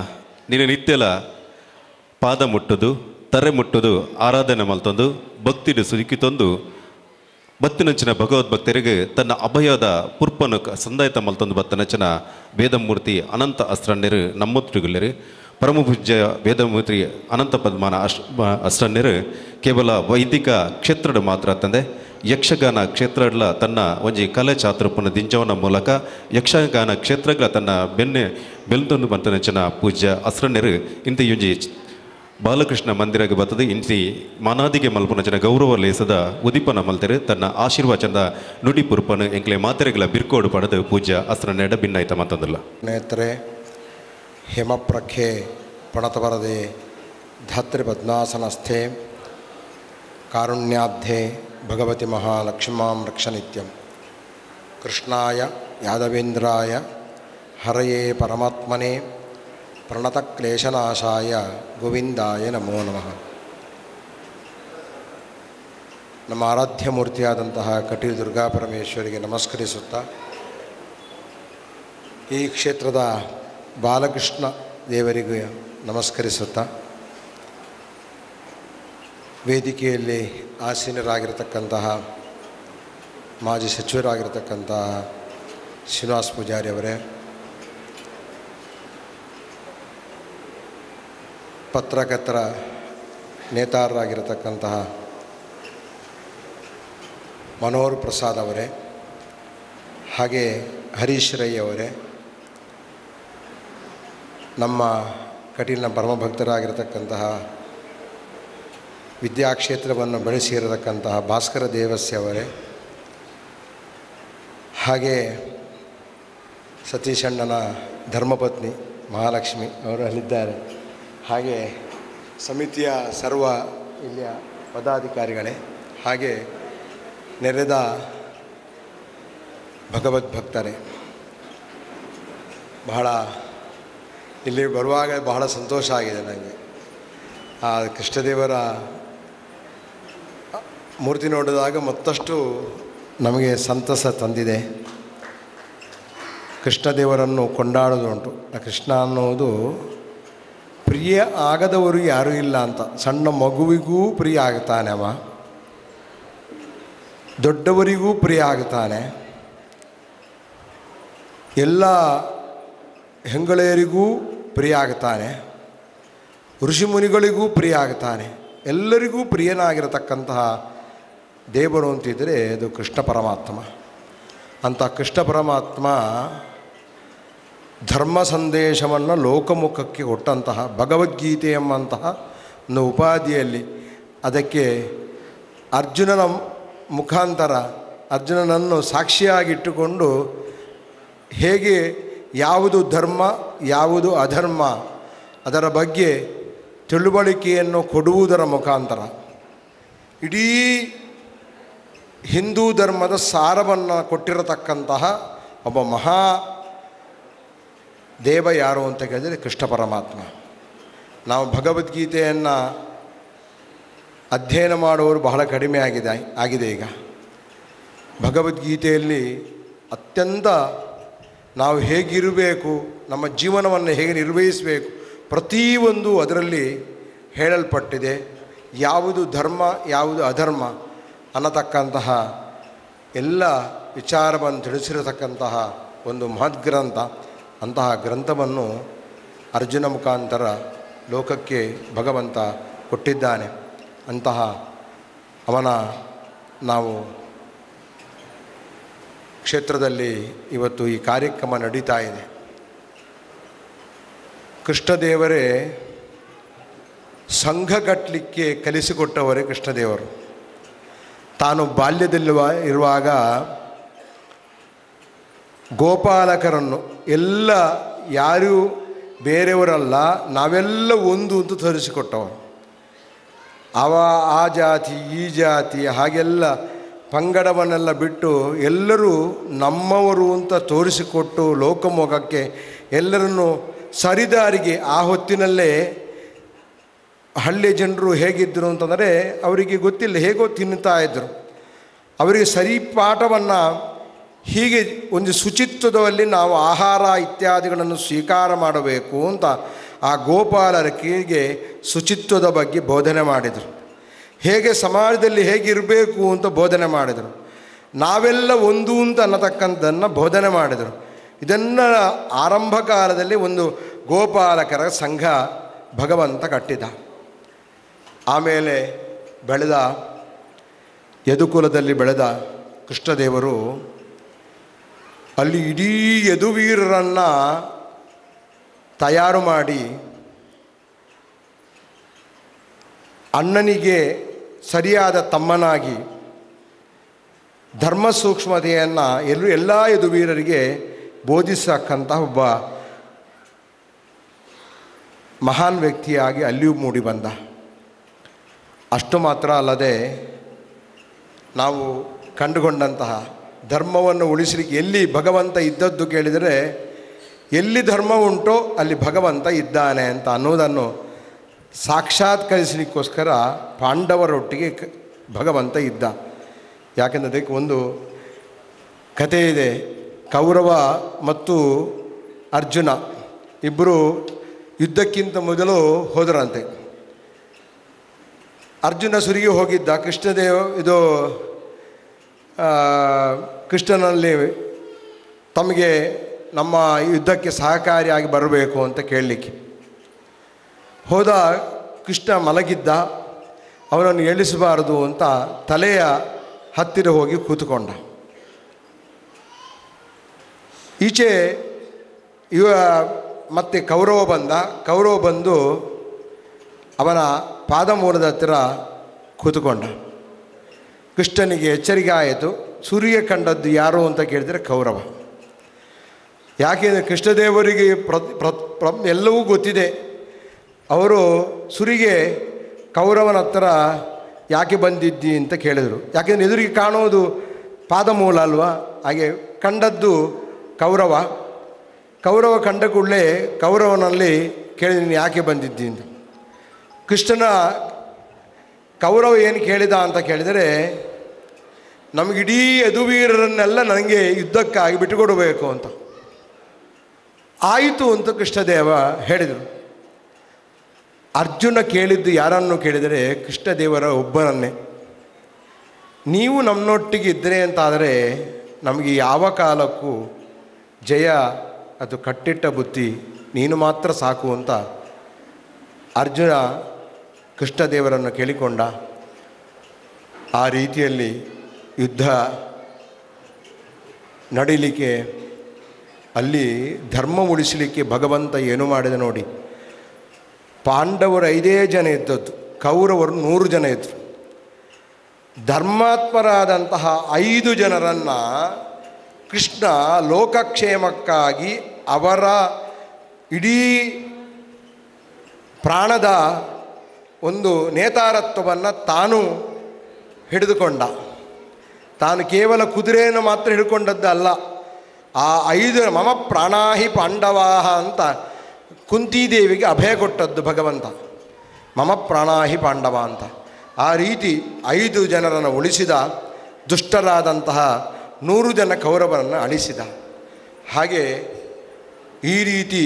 ನಿನ್ನ ನಿತ್ಯಲ ಪಾದ ಮುಟ್ಟುದು ತರೆ ಮುಟ್ಟುದು ಆರಾಧನೆ ಮಲ್ತೊಂದು, ಭಕ್ತಿಡು ಸುದುಕಿತೊಂದು ಬತ್ತಿನಂಚಿನ ಭಗವದ್ಭಕ್ತರಿಗೆ ತನ್ನ ಅಭಯದ ಪುರ್ಪನು ಸಂದಾಯತ ಮಲ್ತಂದು ಬತ್ತನಂಚಿನ ವೇದಮೂರ್ತಿ ಅನಂತ ಅಸ್ತ್ರಣ್ಯರು ಪರಮ ಪೂಜ್ಯ ವೇದಮೂರ್ತಿ ಅನಂತ ಪದ್ಮನ ಅಶ್ ಕೇವಲ ವೈದಿಕ ಕ್ಷೇತ್ರಡು ಮಾತ್ರ ತಂದೆ. ಯಕ್ಷಗಾನ ಕ್ಷೇತ್ರಗಳ ತನ್ನ ಒಂಜಿ ಕಲೆ ಚಾತುರ್ಪನ ದಿಂಜವನ ಮೂಲಕ ಯಕ್ಷಗಾನ ಕ್ಷೇತ್ರಗಳ ತನ್ನ ಬೆನ್ನೆ ಬೆಲ್ತೊಂದು ಬಂತನಂಚಿನ ಪೂಜ್ಯ ಅಸ್ರಣ್ಯರು ಇಂಥ ಒಂಜಿ ಬಾಲಕೃಷ್ಣ ಮಂದಿರಗೆ ಬತ್ತದೆ ಇಂಚಿ ಮನಾದಿಗೆ ಮಲ್ಪನಚನ ಗೌರವ ಲೇಸದ ಉದಿಪನ ಮಲ್ತೆರು. ತನ್ನ ಆಶೀರ್ವಚನದ ನುಡಿ ಪುರ್ಪನು ಎಂಕ್ಲೆ ಮಾತ್ರೆಗಳ ಬಿರ್ಕೋಡು ಪಡೆದು ಪೂಜ್ಯ ಅಸ್ತ್ರ ನೆಡ ಭಿನ್ನಾಯ್ತ ಮತ್ತೊಂದಲ್ಲ. ನೇತ್ರೆ ಪಣತ ಪಣತವರದೆ ಧಾತ್ರಿ ಪದ್ಮಾಸನಸ್ಥೆ, ಕಾರುಣ್ಯಾಬ್ಧೆ ಭಗವತಿ ಮಹಾಲಕ್ಷ್ಮಾಂ ರಕ್ಷನಿತ್ಯಂ. ಕೃಷ್ಣಾಯ, ಯಾದವೇಂದ್ರಾಯ, ಹರಯೇ ಪರಮಾತ್ಮನೇ. ಪ್ರಣತಕ್ಲೇಶನಾಶಾಯ ಗೋವಿಂದಾಯ ನಮೋ ನಮಃ ನಮ್ಮ ಆರಾಧ್ಯ ಮೂರ್ತಿಯಾದಂತಹ ಕಟೀಲ್ ದುರ್ಗಾ ಪರಮೇಶ್ವರಿಗೆ ನಮಸ್ಕರಿಸುತ್ತಾ ಈ ಕ್ಷೇತ್ರದ ಬಾಲಕೃಷ್ಣ ದೇವರಿಗೆ ನಮಸ್ಕರಿಸುತ್ತಾ ವೇದಿಕೆಯಲ್ಲಿ ಆಸೀನರಾಗಿರತಕ್ಕಂತಹ ಮಾಜಿ ಸಚಿವರಾಗಿರತಕ್ಕಂತಹ ಶ್ರೀನಿವಾಸ್ ಪೂಜಾರಿ ಅವರೇ ಪತ್ರಕರ್ತರ ನೇತಾರರಾಗಿರತಕ್ಕಂತಹ ಮನೋಹರ್ ಪ್ರಸಾದ್ ಅವರೇ, ಹಾಗೆ ಹರೀಶ್ ರೈ ಅವರೇ, ನಮ್ಮ ಕಠಿಣ ಪರಮಭಕ್ತರಾಗಿರತಕ್ಕಂತಹ ವಿದ್ಯಾಕ್ಷೇತ್ರವನ್ನು ಬೆಳೆಸಿರತಕ್ಕಂತಹ ಭಾಸ್ಕರ ದೇವಸ್ಯ ಅವರೇ, ಹಾಗೆ ಸತೀಶಣ್ಣನ ಧರ್ಮಪತ್ನಿ ಮಹಾಲಕ್ಷ್ಮಿ ಅವರು ಅಲ್ಲಿದ್ದಾರೆ. ಹಾಗೆ ಸಮಿತಿಯ ಸರ್ವ ಇಲ್ಲಿಯ ಪದಾಧಿಕಾರಿಗಳೇ, ಹಾಗೆ ನೆರೆದ ಭಗವದ್ ಭಕ್ತರೇ, ಬಹಳ ಇಲ್ಲಿ ಬರುವಾಗ ಬಹಳ ಸಂತೋಷ ಆಗಿದೆ ನನಗೆ. ಆ ಕೃಷ್ಣದೇವರ ಮೂರ್ತಿ ನೋಡಿದಾಗ ಮತ್ತಷ್ಟು ನಮಗೆ ಸಂತಸ ತಂದಿದೆ. ಕೃಷ್ಣದೇವರನ್ನು ಕೊಂಡಾಡೋದುಂಟು ಆ ಕೃಷ್ಣ ಅನ್ನೋದು ಪ್ರಿಯ ಆಗದವರು ಯಾರೂ ಇಲ್ಲ ಅಂತ. ಸಣ್ಣ ಮಗುವಿಗೂ ಪ್ರಿಯ ಆಗ್ತಾನೆ ಅವ. ದೊಡ್ಡವರಿಗೂ ಪ್ರಿಯ ಆಗ್ತಾನೆ. ಎಲ್ಲ ಹೆಂಗಳೆಯರಿಗೂ ಪ್ರಿಯ ಆಗ್ತಾನೆ. ಋಷಿಮುನಿಗಳಿಗೂ ಪ್ರಿಯ ಆಗ್ತಾನೆ. ಎಲ್ಲರಿಗೂ ಪ್ರಿಯನಾಗಿರತಕ್ಕಂತಹ ದೇವರು ಅಂತಿದ್ದರೆ ಅದು ಕೃಷ್ಣ ಪರಮಾತ್ಮ. ಅಂತ ಕೃಷ್ಣ ಪರಮಾತ್ಮ ಧರ್ಮ ಸಂದೇಶವನ್ನು ಲೋಕಮುಖಕ್ಕೆ ಕೊಟ್ಟಂತಹ ಭಗವದ್ಗೀತೆ ಎಂಬಂತಹ ಒಂದು ಉಪಾಧಿಯಲ್ಲಿ ಅದಕ್ಕೆ ಅರ್ಜುನನ ಮುಖಾಂತರ ಅರ್ಜುನನನ್ನು ಸಾಕ್ಷಿಯಾಗಿಟ್ಟುಕೊಂಡು ಹೇಗೆ ಯಾವುದು ಧರ್ಮ, ಯಾವುದು ಅಧರ್ಮ, ಅದರ ಬಗ್ಗೆ ತಿಳುವಳಿಕೆಯನ್ನು ಕೊಡುವುದರ ಮುಖಾಂತರ ಇಡೀ ಹಿಂದೂ ಧರ್ಮದ ಸಾರವನ್ನು ಕೊಟ್ಟಿರತಕ್ಕಂತಹ ಒಬ್ಬ ಮಹಾ ದೇವ ಯಾರು ಅಂತ ಕೇಳಿದರೆ ಕೃಷ್ಣ ಪರಮಾತ್ಮ. ನಾವು ಭಗವದ್ಗೀತೆಯನ್ನು ಅಧ್ಯಯನ ಮಾಡುವವರು ಬಹಳ ಕಡಿಮೆ ಆಗಿದೆ ಆಗಿದೆ ಈಗ. ಭಗವದ್ಗೀತೆಯಲ್ಲಿ ಅತ್ಯಂತ ನಾವು ಹೇಗಿರಬೇಕು, ನಮ್ಮ ಜೀವನವನ್ನು ಹೇಗೆ ನಿರ್ವಹಿಸಬೇಕು ಪ್ರತಿಯೊಂದು ಅದರಲ್ಲಿ ಹೇಳಲ್ಪಟ್ಟಿದೆ. ಯಾವುದು ಧರ್ಮ, ಯಾವುದು ಅಧರ್ಮ ಅನ್ನತಕ್ಕಂತಹ ಎಲ್ಲ ವಿಚಾರವನ್ನು ತಿಳಿಸಿರತಕ್ಕಂತಹ ಒಂದು ಮಹದ್ ಗ್ರಂಥ ಅಂತಹ ಗ್ರಂಥವನ್ನು ಅರ್ಜುನ ಮುಖಾಂತರ ಲೋಕಕ್ಕೆ ಭಗವಂತ ಕೊಟ್ಟಿದ್ದಾನೆ. ಅಂತಹ ಅವನ ನಾವು ಕ್ಷೇತ್ರದಲ್ಲಿ ಇವತ್ತು ಈ ಕಾರ್ಯಕ್ರಮ ನಡೀತಾ ಇದೆ. ಕೃಷ್ಣದೇವರೇ ಸಂಘ ಕಟ್ಟಲಿಕ್ಕೆ ಕಲಿಸಿಕೊಟ್ಟವರೇ ಕೃಷ್ಣದೇವರು. ತಾನು ಬಾಲ್ಯದಲ್ಲಿರುವ ಇರುವಾಗ ಗೋಪಾಲಕರನ್ನು ಎಲ್ಲ ಯಾರೂ ಬೇರೆಯವರಲ್ಲ, ನಾವೆಲ್ಲ ಒಂದು ಅಂತ ತರಿಸಿಕೊಟ್ಟವ ಅವ ಆ ಜಾತಿ, ಈ ಜಾತಿ, ಹಾಗೆಲ್ಲ ಪಂಗಡವನ್ನೆಲ್ಲ ಬಿಟ್ಟು ಎಲ್ಲರೂ ನಮ್ಮವರು ಅಂತ ತೋರಿಸಿಕೊಟ್ಟು ಲೋಕಮೋಗಕ್ಕೆ ಎಲ್ಲರನ್ನು ಸರಿದಾರಿಗೆ ಆ ಹೊತ್ತಿನಲ್ಲೇ ಹಳ್ಳಿಯ ಜನರು ಹೇಗಿದ್ದರು ಅಂತಂದರೆ, ಅವರಿಗೆ ಗೊತ್ತಿಲ್ಲ, ಹೇಗೋ ತಿನ್ನುತ್ತಾ ಇದ್ದರು ಅವರಿಗೆ ಸರಿ ಪಾಠವನ್ನು ಹೀಗೆ ಒಂದು ಶುಚಿತ್ವದಲ್ಲಿ ನಾವು ಆಹಾರ ಇತ್ಯಾದಿಗಳನ್ನು ಸ್ವೀಕಾರ ಮಾಡಬೇಕು ಅಂತ ಆ ಗೋಪಾಲರ ಕೀಳಿಗೆ ಶುಚಿತ್ವದ ಬಗ್ಗೆ ಬೋಧನೆ ಮಾಡಿದರು. ಹೇಗೆ ಸಮಾಜದಲ್ಲಿ ಹೇಗಿರಬೇಕು ಅಂತ ಬೋಧನೆ ಮಾಡಿದರು. ನಾವೆಲ್ಲ ಒಂದು ಅಂತ ಅನ್ನತಕ್ಕಂಥದ್ದನ್ನು ಬೋಧನೆ ಮಾಡಿದರು. ಇದನ್ನು ಆರಂಭ ಕಾಲದಲ್ಲಿ ಒಂದು ಗೋಪಾಲಕರ ಸಂಘ ಭಗವಂತ ಕಟ್ಟಿದ. ಆಮೇಲೆ ಬೆಳೆದ, ಯದುಕುಲದಲ್ಲಿ ಬೆಳೆದ ಕೃಷ್ಣದೇವರು ಅಲ್ಲಿ ಇಡೀ ಯದುವೀರರನ್ನು ತಯಾರು ಮಾಡಿ ಅಣ್ಣನಿಗೆ ಸರಿಯಾದ ತಮ್ಮನಾಗಿ ಧರ್ಮ ಸೂಕ್ಷ್ಮತೆಯನ್ನು ಎಲ್ಲ ಎಲ್ಲ ಯದುವೀರರಿಗೆ ಬೋಧಿಸಕ್ಕಂಥ ಒಬ್ಬ ಮಹಾನ್ ವ್ಯಕ್ತಿಯಾಗಿ ಅಲ್ಲಿಯೂ ಮೂಡಿ ಬಂದ. ಅಷ್ಟು ಮಾತ್ರ ಅಲ್ಲದೆ ನಾವು ಕಂಡುಕೊಂಡಂತಹ ಧರ್ಮವನ್ನು ಉಳಿಸಲಿಕ್ಕೆ ಎಲ್ಲಿ ಭಗವಂತ ಇದ್ದದ್ದು ಕೇಳಿದರೆ ಎಲ್ಲಿ ಧರ್ಮ ಉಂಟೋ ಅಲ್ಲಿ ಭಗವಂತ ಇದ್ದಾನೆ ಅಂತ ಅನ್ನೋದನ್ನು ಸಾಕ್ಷಾತ್ಕರಿಸಲಿಕ್ಕೋಸ್ಕರ ಪಾಂಡವರೊಟ್ಟಿಗೆ ಭಗವಂತ ಇದ್ದ. ಯಾಕೆಂದರೆ ಅದಕ್ಕೆ ಒಂದು ಕಥೆ ಇದೆ. ಕೌರವ ಮತ್ತು ಅರ್ಜುನ ಇಬ್ಬರು ಯುದ್ಧಕ್ಕಿಂತ ಮೊದಲು ಹೋದರಂತೆ. ಅರ್ಜುನ ಸುರಿಗೆ ಹೋಗಿದ್ದ. ಕೃಷ್ಣದೇವ ಇದು ಕೃಷ್ಣನಲ್ಲಿ ತಮಗೆ ನಮ್ಮ ಯುದ್ಧಕ್ಕೆ ಸಹಕಾರಿಯಾಗಿ ಬರಬೇಕು ಅಂತ ಕೇಳಲಿಕ್ಕೆ. ಹೋದ ಕೃಷ್ಣ ಮಲಗಿದ್ದ ಅವನನ್ನು ಎಳಿಸಬಾರದು ಅಂತ ತಲೆಯ ಹತ್ತಿರ ಹೋಗಿ ಕೂತುಕೊಂಡ. ಈಚೆ ಇವ ಮತ್ತೆ ಕೌರವ ಬಂದ, ಕೌರವ ಬಂದು ಅವನ ಪಾದಮೂಲದ ಹತ್ತಿರ ಕೂತುಕೊಂಡ. ಕೃಷ್ಣನಿಗೆ ಎಚ್ಚರಿಕೆ ಆಯಿತು. ಸೂರ್ಯ ಕಂಡದ್ದು ಯಾರು ಅಂತ ಕೇಳಿದರೆ ಕೌರವ. ಯಾಕೆಂದರೆ ಕೃಷ್ಣದೇವರಿಗೆ ಪ್ರ ಪ್ರ ಎಲ್ಲವೂ ಗೊತ್ತಿದೆ. ಅವರು ಸುರಿಗೆ ಕೌರವನ ಹತ್ರ ಯಾಕೆ ಬಂದಿದ್ದಿ ಅಂತ ಕೇಳಿದರು. ಯಾಕೆಂದರೆ ಎದುರಿಗೆ ಕಾಣೋದು ಪಾದಮೂಲ ಅಲ್ವಾ? ಹಾಗೆ ಕಂಡದ್ದು ಕೌರವ. ಕೌರವ ಕಂಡ ಕೂಡಲೇ ಕೌರವನಲ್ಲಿ ಕೇಳಿದ ನೀನು ಯಾಕೆ ಬಂದಿದ್ದಿ ಅಂತ. ಕೃಷ್ಣನ ಕೌರವ ಏನು ಕೇಳಿದ ಅಂತ ಕೇಳಿದರೆ ನಮಗಿಡೀ ಯದುವೀರರನ್ನೆಲ್ಲ ನನಗೆ ಯುದ್ಧಕ್ಕಾಗಿ ಬಿಟ್ಟುಕೊಡಬೇಕು ಅಂತ. ಆಯಿತು ಅಂತ ಕೃಷ್ಣದೇವ ಹೇಳಿದರು. ಅರ್ಜುನ ಕೇಳಿದ್ದು ಯಾರನ್ನು ಕೇಳಿದರೆ ಕೃಷ್ಣದೇವರ ಒಬ್ಬನನ್ನೇ. ನೀವು ನಮ್ಮೊಟ್ಟಿಗೆ ಇದ್ದರೆ ಅಂತಾದರೆ ನಮಗೆ ಯಾವ ಕಾಲಕ್ಕೂ ಜಯ ಅದು ಕಟ್ಟಿಟ್ಟ ಬುತ್ತಿ ನೀನು ಮಾತ್ರ ಸಾಕು ಅಂತ ಅರ್ಜುನ ಕೃಷ್ಣದೇವರನ್ನು ಕೇಳಿಕೊಂಡ. ಆ ರೀತಿಯಲ್ಲಿ ಯುದ್ಧ ನಡೀಲಿಕ್ಕೆ, ಅಲ್ಲಿ ಧರ್ಮ ಉಳಿಸಲಿಕ್ಕೆ ಭಗವಂತ ಏನು ಮಾಡಿದ ನೋಡಿ. ಪಾಂಡವರು ಐದೇ ಜನ ಇದ್ದದ್ದು, ಕೌರವರು ನೂರು ಜನ ಇದ್ದರು ಧರ್ಮಾತ್ಮರಾದಂತಹ ಐದು ಜನರನ್ನು ಕೃಷ್ಣ ಲೋಕಕ್ಷೇಮಕ್ಕಾಗಿ ಅವರ ಇಡೀ ಪ್ರಾಣದ ಒಂದು ನೇತಾರತ್ವವನ್ನು ತಾನು ಹಿಡಿದುಕೊಂಡ. ತಾನು ಕೇವಲ ಕುದುರೆಯನ್ನು ಮಾತ್ರ ಹಿಡ್ಕೊಂಡದ್ದಲ್ಲ ಆ ಐದು ಮಮ ಪ್ರಾಣಾಹಿ ಪಾಂಡವಾಹ ಅಂತ ಕುಂತಿದೇವಿಗೆ ಅಭಯ ಕೊಟ್ಟದ್ದು ಭಗವಂತ. ಮಮ ಪ್ರಾಣಾಹಿ ಪಾಂಡವ ಅಂತ. ಆ ರೀತಿ ಐದು ಜನರನ್ನು ಉಳಿಸಿದ, ದುಷ್ಟರಾದಂತಹ ನೂರು ಜನ ಕೌರವರನ್ನು ಅಳಿಸಿದ. ಹಾಗೆ ಈ ರೀತಿ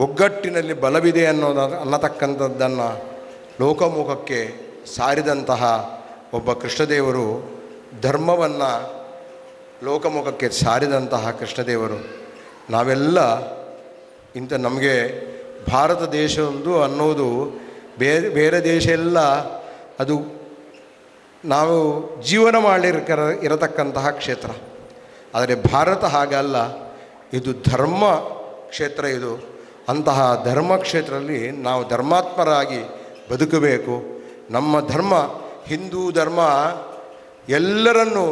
ಒಗ್ಗಟ್ಟಿನಲ್ಲಿ ಬಲವಿದೆ ಅನ್ನೋದ ಅನ್ನತಕ್ಕಂಥದ್ದನ್ನು ಲೋಕಮುಖಕ್ಕೆ ಸಾರಿದಂತಹ ಒಬ್ಬ ಕೃಷ್ಣದೇವರು ಧರ್ಮವನ್ನು ಲೋಕಮುಖಕ್ಕೆ ಸಾರಿದಂತಹ ಕೃಷ್ಣದೇವರು. ನಾವೆಲ್ಲ ಇಂಥ ನಮಗೆ ಭಾರತ ದೇಶವೊಂದು ಅನ್ನೋದು ಬೇರೆ ಬೇರೆ ದೇಶ ಎಲ್ಲ ಅದು ನಾವು ಜೀವನ ಮಾಡಿರ್ಕರ, ಇರತಕ್ಕಂತಹ ಕ್ಷೇತ್ರ. ಆದರೆ ಭಾರತ ಹಾಗಲ್ಲ, ಇದು ಧರ್ಮ ಕ್ಷೇತ್ರ ಇದು. ಅಂತಹ ಧರ್ಮ ಕ್ಷೇತ್ರದಲ್ಲಿ ನಾವು ಧರ್ಮಾತ್ಮರಾಗಿ ಬದುಕಬೇಕು. ನಮ್ಮ ಧರ್ಮ, ಹಿಂದೂ ಧರ್ಮ ಎಲ್ಲರನ್ನೂ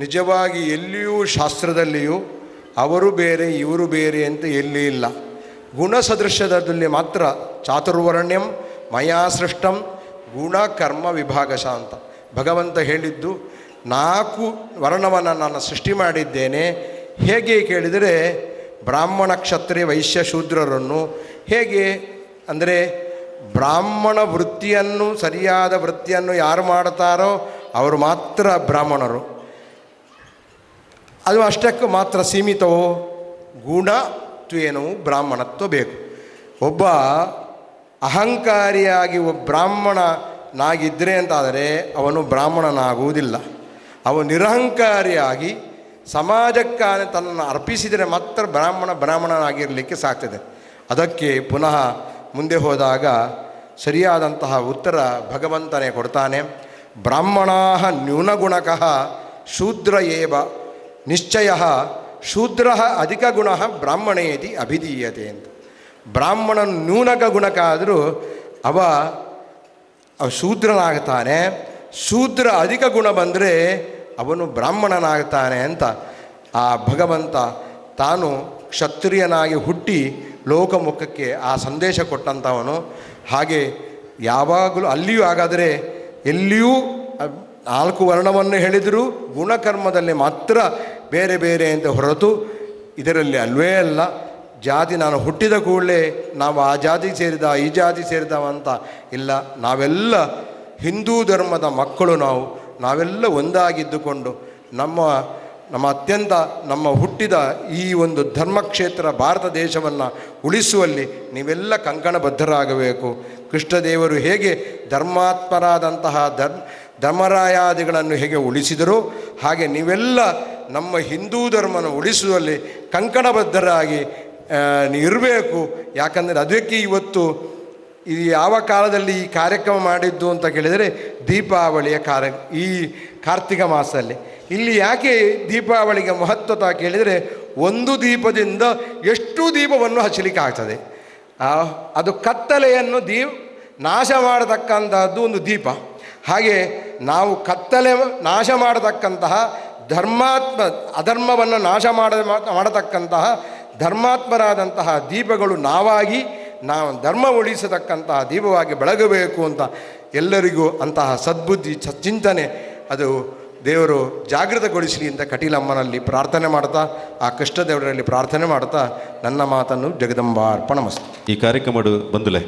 ನಿಜವಾಗಿ ಎಲ್ಲಿಯೂ ಶಾಸ್ತ್ರದಲ್ಲಿಯೂ ಅವರು ಬೇರೆ, ಇವರು ಬೇರೆ ಅಂತ ಎಲ್ಲಿ ಇಲ್ಲ. ಗುಣಸದೃಶ್ಯದಲ್ಲಿ ಮಾತ್ರ ಚಾತುರ್ವರ್ಣ್ಯಂ ಮಯಾ ಸೃಷ್ಟಂ ಗುಣ ಕರ್ಮ ವಿಭಾಗಶ ಅಂತ. ಭಗವಂತ ಹೇಳಿದ್ದು, ನಾಲ್ಕು ವರ್ಣವನ್ನು ನಾನು ಸೃಷ್ಟಿ ಮಾಡಿದ್ದೇನೆ. ಹೇಗೆ ಕೇಳಿದರೆ, ಬ್ರಾಹ್ಮಣ ಕ್ಷತ್ರಿಯ ವೈಶ್ಯ ಶೂದ್ರರನ್ನು ಹೇಗೆ, ಅಂದರೆ ಬ್ರಾಹ್ಮಣ ವೃತ್ತಿಯನ್ನು, ಸರಿಯಾದ ವೃತ್ತಿಯನ್ನು ಯಾರು ಮಾಡ್ತಾರೋ ಅವರು ಮಾತ್ರ ಬ್ರಾಹ್ಮಣರು. ಅದು ಅಷ್ಟಕ್ಕೂ ಮಾತ್ರ ಸೀಮಿತವೋ? ಗುಣ ತ್ವೇನವು ಬ್ರಾಹ್ಮಣತ್ವ ಬೇಕು. ಒಬ್ಬ ಅಹಂಕಾರಿಯಾಗಿ ಒಬ್ಬ ಬ್ರಾಹ್ಮಣನಾಗಿದ್ದರೆ ಅಂತಾದರೆ ಅವನು ಬ್ರಾಹ್ಮಣನಾಗುವುದಿಲ್ಲ. ಅವನು ನಿರಹಂಕಾರಿಯಾಗಿ ಸಮಾಜಕ್ಕಾಗಿ ತನ್ನನ್ನು ಅರ್ಪಿಸಿದರೆ ಮಾತ್ರ ಬ್ರಾಹ್ಮಣ ಬ್ರಾಹ್ಮಣನಾಗಿರಲಿಕ್ಕೆ ಸಾಕ್ತದೆ. ಅದಕ್ಕೆ ಪುನಃ ಮುಂದೆ ಹೋದಾಗ ಸರಿಯಾದಂತಹ ಉತ್ತರ ಭಗವಂತನೇ ಕೊಡ್ತಾನೆ. ಬ್ರಾಹ್ಮಣಾ ನ್ಯೂನಗುಣಕ ಶೂದ್ರ ಏವ, ನಿಶ್ಚಯ ಶೂದ್ರ ಅಧಿಕ ಗುಣ ಬ್ರಾಹ್ಮಣೇತಿ ಅಭಿಧೀಯತೆ ಅಂತ. ಬ್ರಾಹ್ಮಣ ನ್ಯೂನಕ ಗುಣಕ ಆದರೂ ಅವ ಶೂದ್ರನಾಗ್ತಾನೆ. ಶೂದ್ರ ಅಧಿಕ ಗುಣ ಬಂದರೆ ಅವನು ಬ್ರಾಹ್ಮಣನಾಗ್ತಾನೆ ಅಂತ. ಆ ಭಗವಂತ ತಾನು ಕ್ಷತ್ರಿಯನಾಗಿ ಹುಟ್ಟಿ ಲೋಕಮುಖಕ್ಕೆ ಆ ಸಂದೇಶ ಕೊಟ್ಟಂಥವನು ಹಾಗೆ ಯಾವಾಗಲೂ ಅಲ್ಲಿಯೂ ಹಾಗಾದರೆ ಎಲ್ಲಿಯೂ ನಾಲ್ಕು ವರ್ಣವನ್ನು ಹೇಳಿದರೂ ಗುಣಕರ್ಮದಲ್ಲಿ ಮಾತ್ರ ಬೇರೆ ಬೇರೆ ಅಂತ ಹೊರತು ಇದರಲ್ಲಿ ಅಲ್ವೇ ಅಲ್ಲ. ಜಾತಿ ನಾನು ಹುಟ್ಟಿದ ಕೂಡಲೇ ನಾವು ಆ ಜಾತಿ ಸೇರಿದ, ಈ ಜಾತಿ ಸೇರಿದವ ಅಂತ ಇಲ್ಲ. ನಾವೆಲ್ಲ ಹಿಂದೂ ಧರ್ಮದ ಮಕ್ಕಳು ನಾವು. ನಾವೆಲ್ಲ ಒಂದಾಗಿದ್ದುಕೊಂಡು ನಮ್ಮ ನಮ್ಮ ಅತ್ಯಂತ, ನಮ್ಮ ಹುಟ್ಟಿದ ಈ ಒಂದು ಧರ್ಮಕ್ಷೇತ್ರ ಭಾರತ ದೇಶವನ್ನು ಉಳಿಸುವಲ್ಲಿ ನೀವೆಲ್ಲ ಕಂಕಣಬದ್ಧರಾಗಬೇಕು. ಕೃಷ್ಣದೇವರು ಹೇಗೆ ಧರ್ಮಾತ್ಮರಾದಂತಹ ಧರ್, ಧರ್ಮರಾಯಾದಿಗಳನ್ನು ಹೇಗೆ ಉಳಿಸಿದರು, ಹಾಗೆ ನೀವೆಲ್ಲ ನಮ್ಮ ಹಿಂದೂ ಧರ್ಮನ ಉಳಿಸುವಲ್ಲಿ ಕಂಕಣಬದ್ಧರಾಗಿ ಇರಬೇಕು. ಯಾಕಂದರೆ ಅದಕ್ಕೆ ಇವತ್ತು ಇದು ಯಾವ ಕಾಲದಲ್ಲಿ ಈ ಕಾರ್ಯಕ್ರಮ ಮಾಡಿದ್ದು ಅಂತ ಕೇಳಿದರೆ ದೀಪಾವಳಿಯ ಕಾರ್ಯ, ಈ ಕಾರ್ತಿಕ ಮಾಸದಲ್ಲಿ. ಇಲ್ಲಿ ಯಾಕೆ ದೀಪಾವಳಿಗೆ ಮಹತ್ವತ ಕೇಳಿದರೆ ಒಂದು ದೀಪದಿಂದ ಎಷ್ಟು ದೀಪವನ್ನು ಹಚ್ಚಲಿಕ್ಕೆ ಆಗ್ತದೆ ಅದು ಕತ್ತಲೆಯನ್ನು ದೀ ನಾಶ ಮಾಡತಕ್ಕಂತಹದ್ದು ಒಂದು ದೀಪ. ಹಾಗೆ ನಾವು ಕತ್ತಲೆ ನಾಶ ಮಾಡತಕ್ಕಂತಹ ಧರ್ಮಾತ್ಮ, ಅಧರ್ಮವನ್ನು ನಾಶ ಮಾಡ, ಮಾಡತಕ್ಕಂತಹ ಧರ್ಮಾತ್ಮರಾದಂತಹ ದೀಪಗಳು ನಾವಾಗಿ ನಾವು ಧರ್ಮ ಉಳಿಸತಕ್ಕಂತಹ ದೀಪವಾಗಿ ಬೆಳಗಬೇಕು ಅಂತ ಎಲ್ಲರಿಗೂ ಅಂತಹ ಸದ್ಬುದ್ಧಿ ಚಿಂತನೆ ಅದು ದೇವರು ಜಾಗೃತಗೊಳಿಸಲಿ ಅಂತ ಕಟೀಲಮ್ಮನಲ್ಲಿ ಪ್ರಾರ್ಥನೆ ಮಾಡ್ತಾ, ಆ ಕೃಷ್ಣದೇವರಲ್ಲಿ ಪ್ರಾರ್ಥನೆ ಮಾಡ್ತಾ ನನ್ನ ಮಾತನ್ನು ಜಗದಂಬಾರ್ಪಣಮಸ್ತು ಈ ಕಾರ್ಯಕ್ರಮಡು ಬಂದುಲೆ,